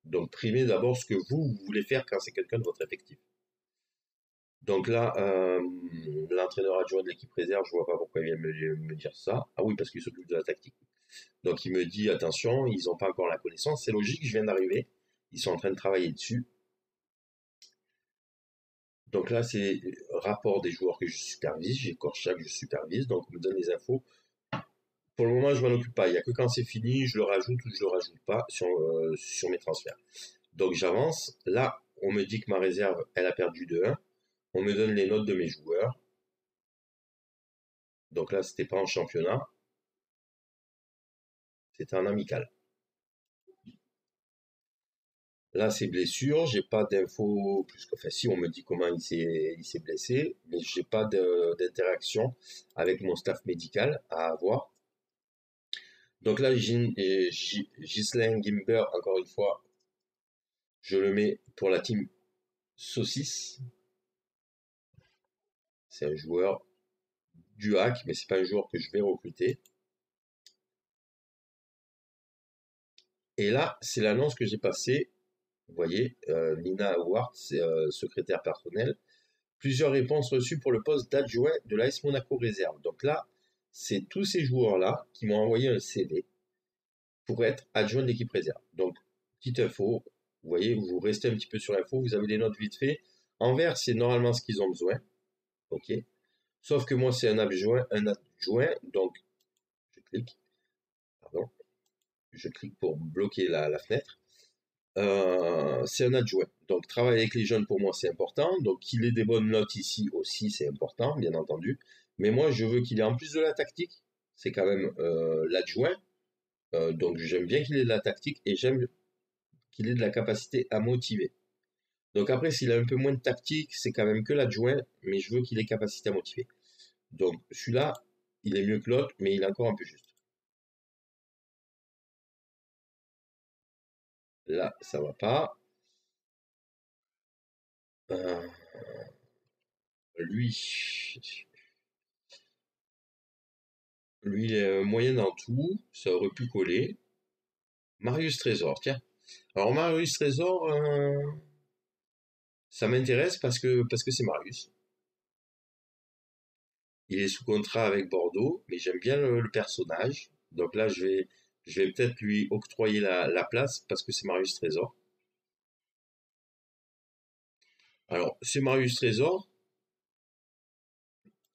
Donc primez d'abord ce que vous, voulez faire quand c'est quelqu'un de votre effectif. Donc là, euh, l'entraîneur adjoint de l'équipe réserve, je vois pas pourquoi il vient me, dire ça. Ah oui, parce qu'il s'occupe de la tactique. Donc il me dit attention, ils n'ont pas encore la connaissance. C'est logique, je viens d'arriver. Ils sont en train de travailler dessus. Donc là, c'est rapport des joueurs que je supervise. J'ai Korchak que je supervise. Donc on me donne les infos pour le moment, je m'en occupe pas. Il n'y a que quand c'est fini, je le rajoute ou je le rajoute pas sur, euh, sur mes transferts. Donc j'avance. Là, on me dit que ma réserve, elle a perdu de 1. On me donne les notes de mes joueurs. Donc là, c'était pas en championnat. C'était en amical. Là, c'est blessure. J'ai pas d'infos plus que. Enfin, si on me dit comment il s'est, il s'est blessé, mais j'ai pas d'interaction avec mon staff médical à avoir. Donc là, Ghislain Gimber, encore une fois, je le mets pour la team Saucisse. C'est un joueur du hack, mais c'est pas un joueur que je vais recruter. Et là, c'est l'annonce que j'ai passée. Vous voyez, euh, Nina Howard, euh, secrétaire personnel. Plusieurs réponses reçues pour le poste d'adjoint de l'AS Monaco Réserve. Donc là, c'est tous ces joueurs-là qui m'ont envoyé un CV pour être adjoint de l'équipe réserve. Donc, petite info, vous voyez, vous restez un petit peu sur l'info, vous avez des notes vite fait. En vert, c'est normalement ce qu'ils ont besoin. OK Sauf que moi, c'est un adjoint, un adjoint, donc je clique. Pardon. Je clique pour bloquer la, fenêtre. Euh, c'est un adjoint. Donc, travailler avec les jeunes, pour moi, c'est important. Donc, qu'il ait des bonnes notes ici aussi, c'est important, bien entendu. Mais moi, je veux qu'il ait en plus de la tactique, c'est quand même euh, l'adjoint. Euh, donc, j'aime bien qu'il ait de la tactique et j'aime qu'il ait de la capacité à motiver. Donc après, s'il a un peu moins de tactique, c'est quand même que l'adjoint, mais je veux qu'il ait capacité à motiver. Donc celui-là, il est mieux que l'autre, mais il est encore un peu juste. Là, ça va pas. Euh, lui, lui, est moyen dans tout. Ça aurait pu coller. Marius Trésor, tiens. Alors Marius Trésor, euh, ça m'intéresse parce que c'est Marius. Il est sous contrat avec Bordeaux, mais j'aime bien le, personnage. Donc là, je vais peut-être lui octroyer la place parce que c'est Marius Trésor. Alors, c'est Marius Trésor.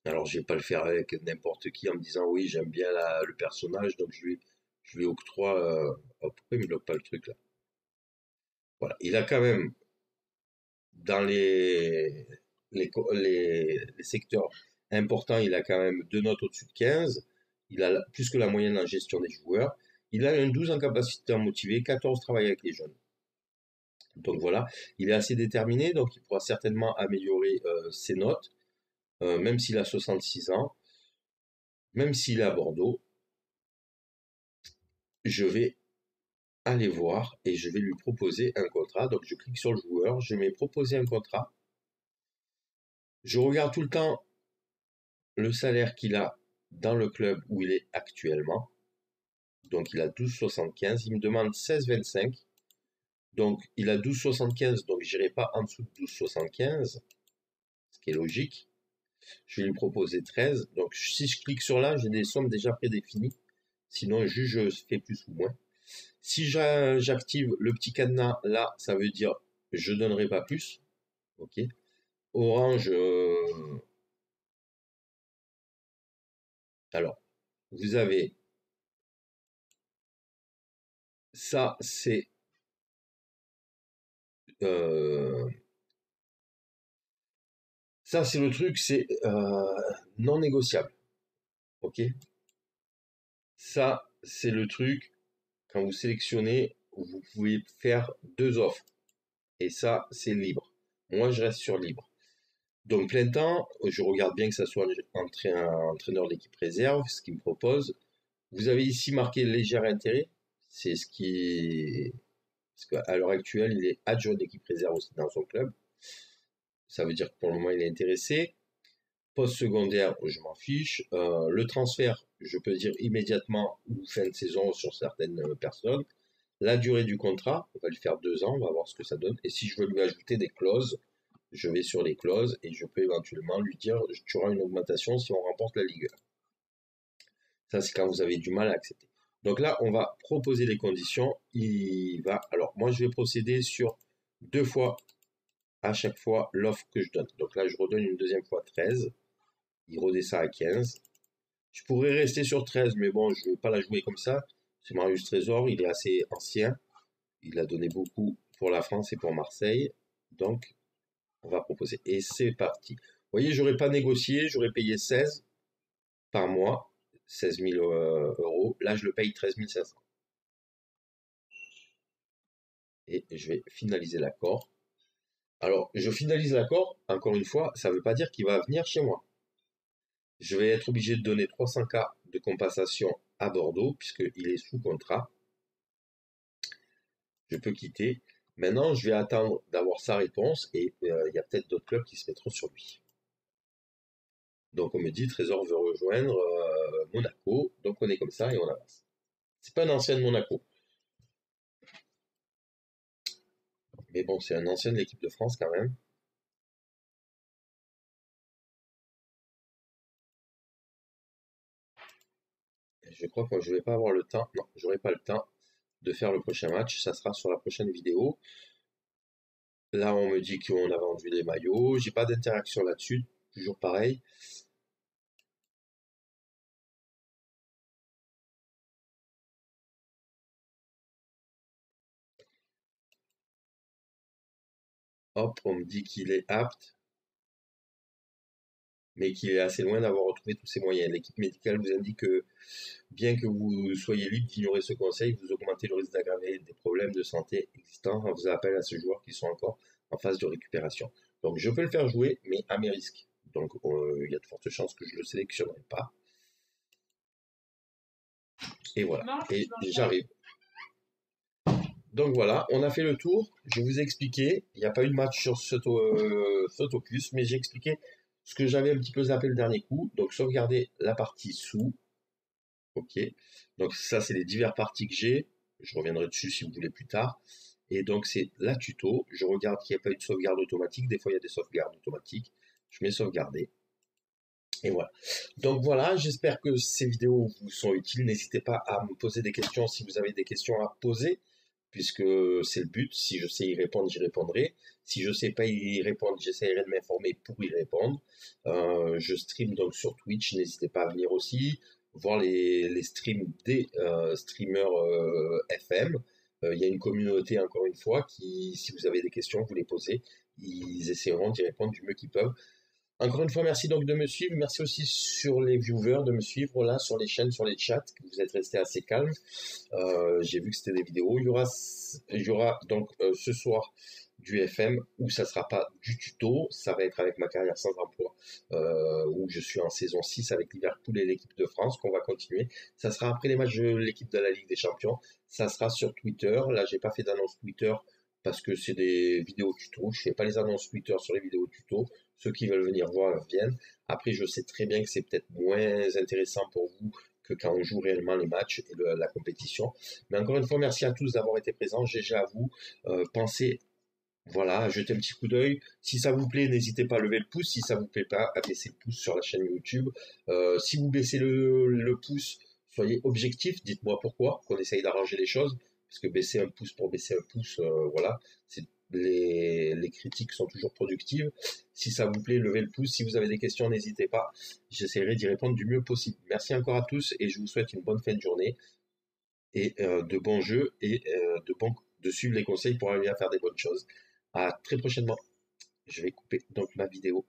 Alors, je vais pas le faire avec n'importe qui en me disant oui, j'aime bien le personnage, donc je lui, je lui octroie. Euh, il me bloque pas le truc là voilà. Il a quand même, dans les, secteurs importants, il a quand même deux notes au-dessus de 15. Il a plus que la moyenne en gestion des joueurs. Il a un 12 en capacité à motiver, 14 travailler avec les jeunes. Donc voilà, il est assez déterminé, donc il pourra certainement améliorer euh, ses notes, euh, même s'il a 66 ans, même s'il est à Bordeaux. Je vais aller voir et je vais lui proposer un contrat. Donc je clique sur le joueur, je mets proposer un contrat. Je regarde tout le temps le salaire qu'il a dans le club où il est actuellement. Donc il a 12,75. Il me demande 16,25. Donc il a 12,75. Donc j'irai pas en dessous de 12,75. Ce qui est logique. Je vais lui proposer 13. Donc si je clique sur là, j'ai des sommes déjà prédéfinies. Sinon, je fais plus ou moins. Si j'active le petit cadenas là, ça veut dire je donnerai pas plus. Ok. Orange. Euh, alors, vous avez ça, c'est euh, ça, c'est le truc, c'est euh, non négociable. Ok? Ça, c'est le truc quand vous sélectionnez, vous pouvez faire deux offres. Et ça, c'est libre. Moi, je reste sur libre. Donc, plein temps, je regarde bien que ça soit un entraîneur d'équipe réserve, ce qu'il me propose. Vous avez ici marqué léger intérêt. C'est ce qui Parce qu'à l'heure actuelle, il est adjoint d'équipe réserve aussi dans son club. Ça veut dire que pour le moment, il est intéressé. Poste secondaire, je m'en fiche. Euh, le transfert, je peux dire immédiatement ou fin de saison sur certaines euh, personnes. La durée du contrat, on va lui faire deux ans, on va voir ce que ça donne. Et si je veux lui ajouter des clauses, je vais sur les clauses et je peux éventuellement lui dire tu auras une augmentation si on remporte la Ligue. Ça, c'est quand vous avez du mal à accepter. Donc là, on va proposer les conditions. Il va. Alors, moi, je vais procéder sur deux fois à chaque fois l'offre que je donne. Donc là, je redonne une deuxième fois 13. Il redescend à 15. Je pourrais rester sur 13, mais bon, je ne vais pas la jouer comme ça. C'est Marius Trésor, il est assez ancien. Il a donné beaucoup pour la France et pour Marseille. Donc, on va proposer. Et c'est parti. Vous voyez, j'aurais pas négocié, j'aurais payé 16 par mois, 16 000 euh, euros. Là, je le paye 13 500. Et je vais finaliser l'accord. Alors, je finalise l'accord, encore une fois, ça ne veut pas dire qu'il va venir chez moi je vais être obligé de donner 300 cas de compensation à Bordeaux, puisqu'il est sous contrat. Je peux quitter. Maintenant, je vais attendre d'avoir sa réponse et euh, il y a peut-être d'autres clubs qui se mettront sur lui. Donc on me dit Trésor veut rejoindre euh, Monaco, donc on est comme ça et on avance. C'est pas un ancien Monaco. Mais bon, c'est un ancien de l'équipe de France quand même. je crois que je vais pas avoir le temps. Non, j'aurai pas le temps de faire le prochain match. Ça sera sur la prochaine vidéo. Là, on me dit qu'on a vendu les maillots. J'ai pas d'interaction là-dessus. Toujours pareil. Hop, on me dit qu'il est apte, mais qu'il est assez loin d'avoir retrouvé tous ses moyens. L'équipe médicale vous indique que, bien que vous soyez libre d'ignorer ce conseil, vous augmentez le risque d'aggraver des problèmes de santé existants. On vous appelle à ce joueur qui sont encore en phase de récupération. Donc je peux le faire jouer, mais à mes risques. Donc euh, il y a de fortes chances que je le sélectionnerai pas. Et voilà. Et j'arrive. Donc voilà, on a fait le tour. Je vous ai expliqué. Il n'y a pas eu de match sur ce euh, mais j'ai expliqué ce que j'avais un petit peu zappé le dernier coup. Donc sauvegarder la partie sous. Ok. Donc ça, c'est les diverses parties que j'ai. Je reviendrai dessus si vous voulez plus tard. Et donc c'est la tuto. Je regarde qu'il n'y a pas eu de sauvegarde automatique. Des fois, il y a des sauvegardes automatiques. Je mets sauvegarder. Et voilà. Donc voilà, j'espère que ces vidéos vous sont utiles. N'hésitez pas à me poser des questions si vous avez des questions à poser puisque c'est le but. Si je sais y répondre, j'y répondrai. Si je sais pas y répondre, j'essaierai de m'informer pour y répondre. Euh, je stream donc sur Twitch, n'hésitez pas à venir aussi voir les, les streams des euh, streamers euh, FM. Il y a une communauté, encore une fois, qui, si vous avez des questions, vous les posez. Ils essaieront d'y répondre du mieux qu'ils peuvent. Encore une fois, merci donc de me suivre. Merci aussi sur les viewers de me suivre là sur les chaînes, sur les chats. Vous êtes restés assez calmes. Euh, j'ai vu que c'était des vidéos. Il y aura, donc euh, ce soir du FM où ça sera pas du tuto, ça va être avec ma carrière sans emploi euh, où je suis en saison 6 avec Liverpool et l'équipe de France qu'on va continuer. Ça sera après les matchs de l'équipe de la Ligue des Champions. Ça sera sur Twitter. Là, j'ai pas fait d'annonce Twitter parce que c'est des vidéos tuto. Je fais pas les annonces Twitter sur les vidéos tuto. Ceux qui veulent venir voir viennent. Après, je sais très bien que c'est peut-être moins intéressant pour vous que quand on joue réellement les matchs et la compétition. Mais encore une fois, merci à tous d'avoir été présents. GG à vous. Euh, pensez, voilà, jeter un petit coup d'œil. Si ça vous plaît, n'hésitez pas à lever le pouce. Si ça vous plaît pas, à baisser le pouce sur la chaîne YouTube. Euh, si vous baissez le, pouce, soyez objectif. Dites-moi pourquoi, qu'on essaye d'arranger les choses. Parce que baisser un pouce pour baisser un pouce, euh, voilà, c'est les, critiques sont toujours productives. Si ça vous plaît, levez le pouce. Si vous avez des questions, n'hésitez pas. J'essaierai d'y répondre du mieux possible. Merci encore à tous et je vous souhaite une bonne fin de journée et euh, de bons jeux et euh, de, bon, suivre les conseils pour arriver à faire des bonnes choses. À très prochainement. Je vais couper donc ma vidéo.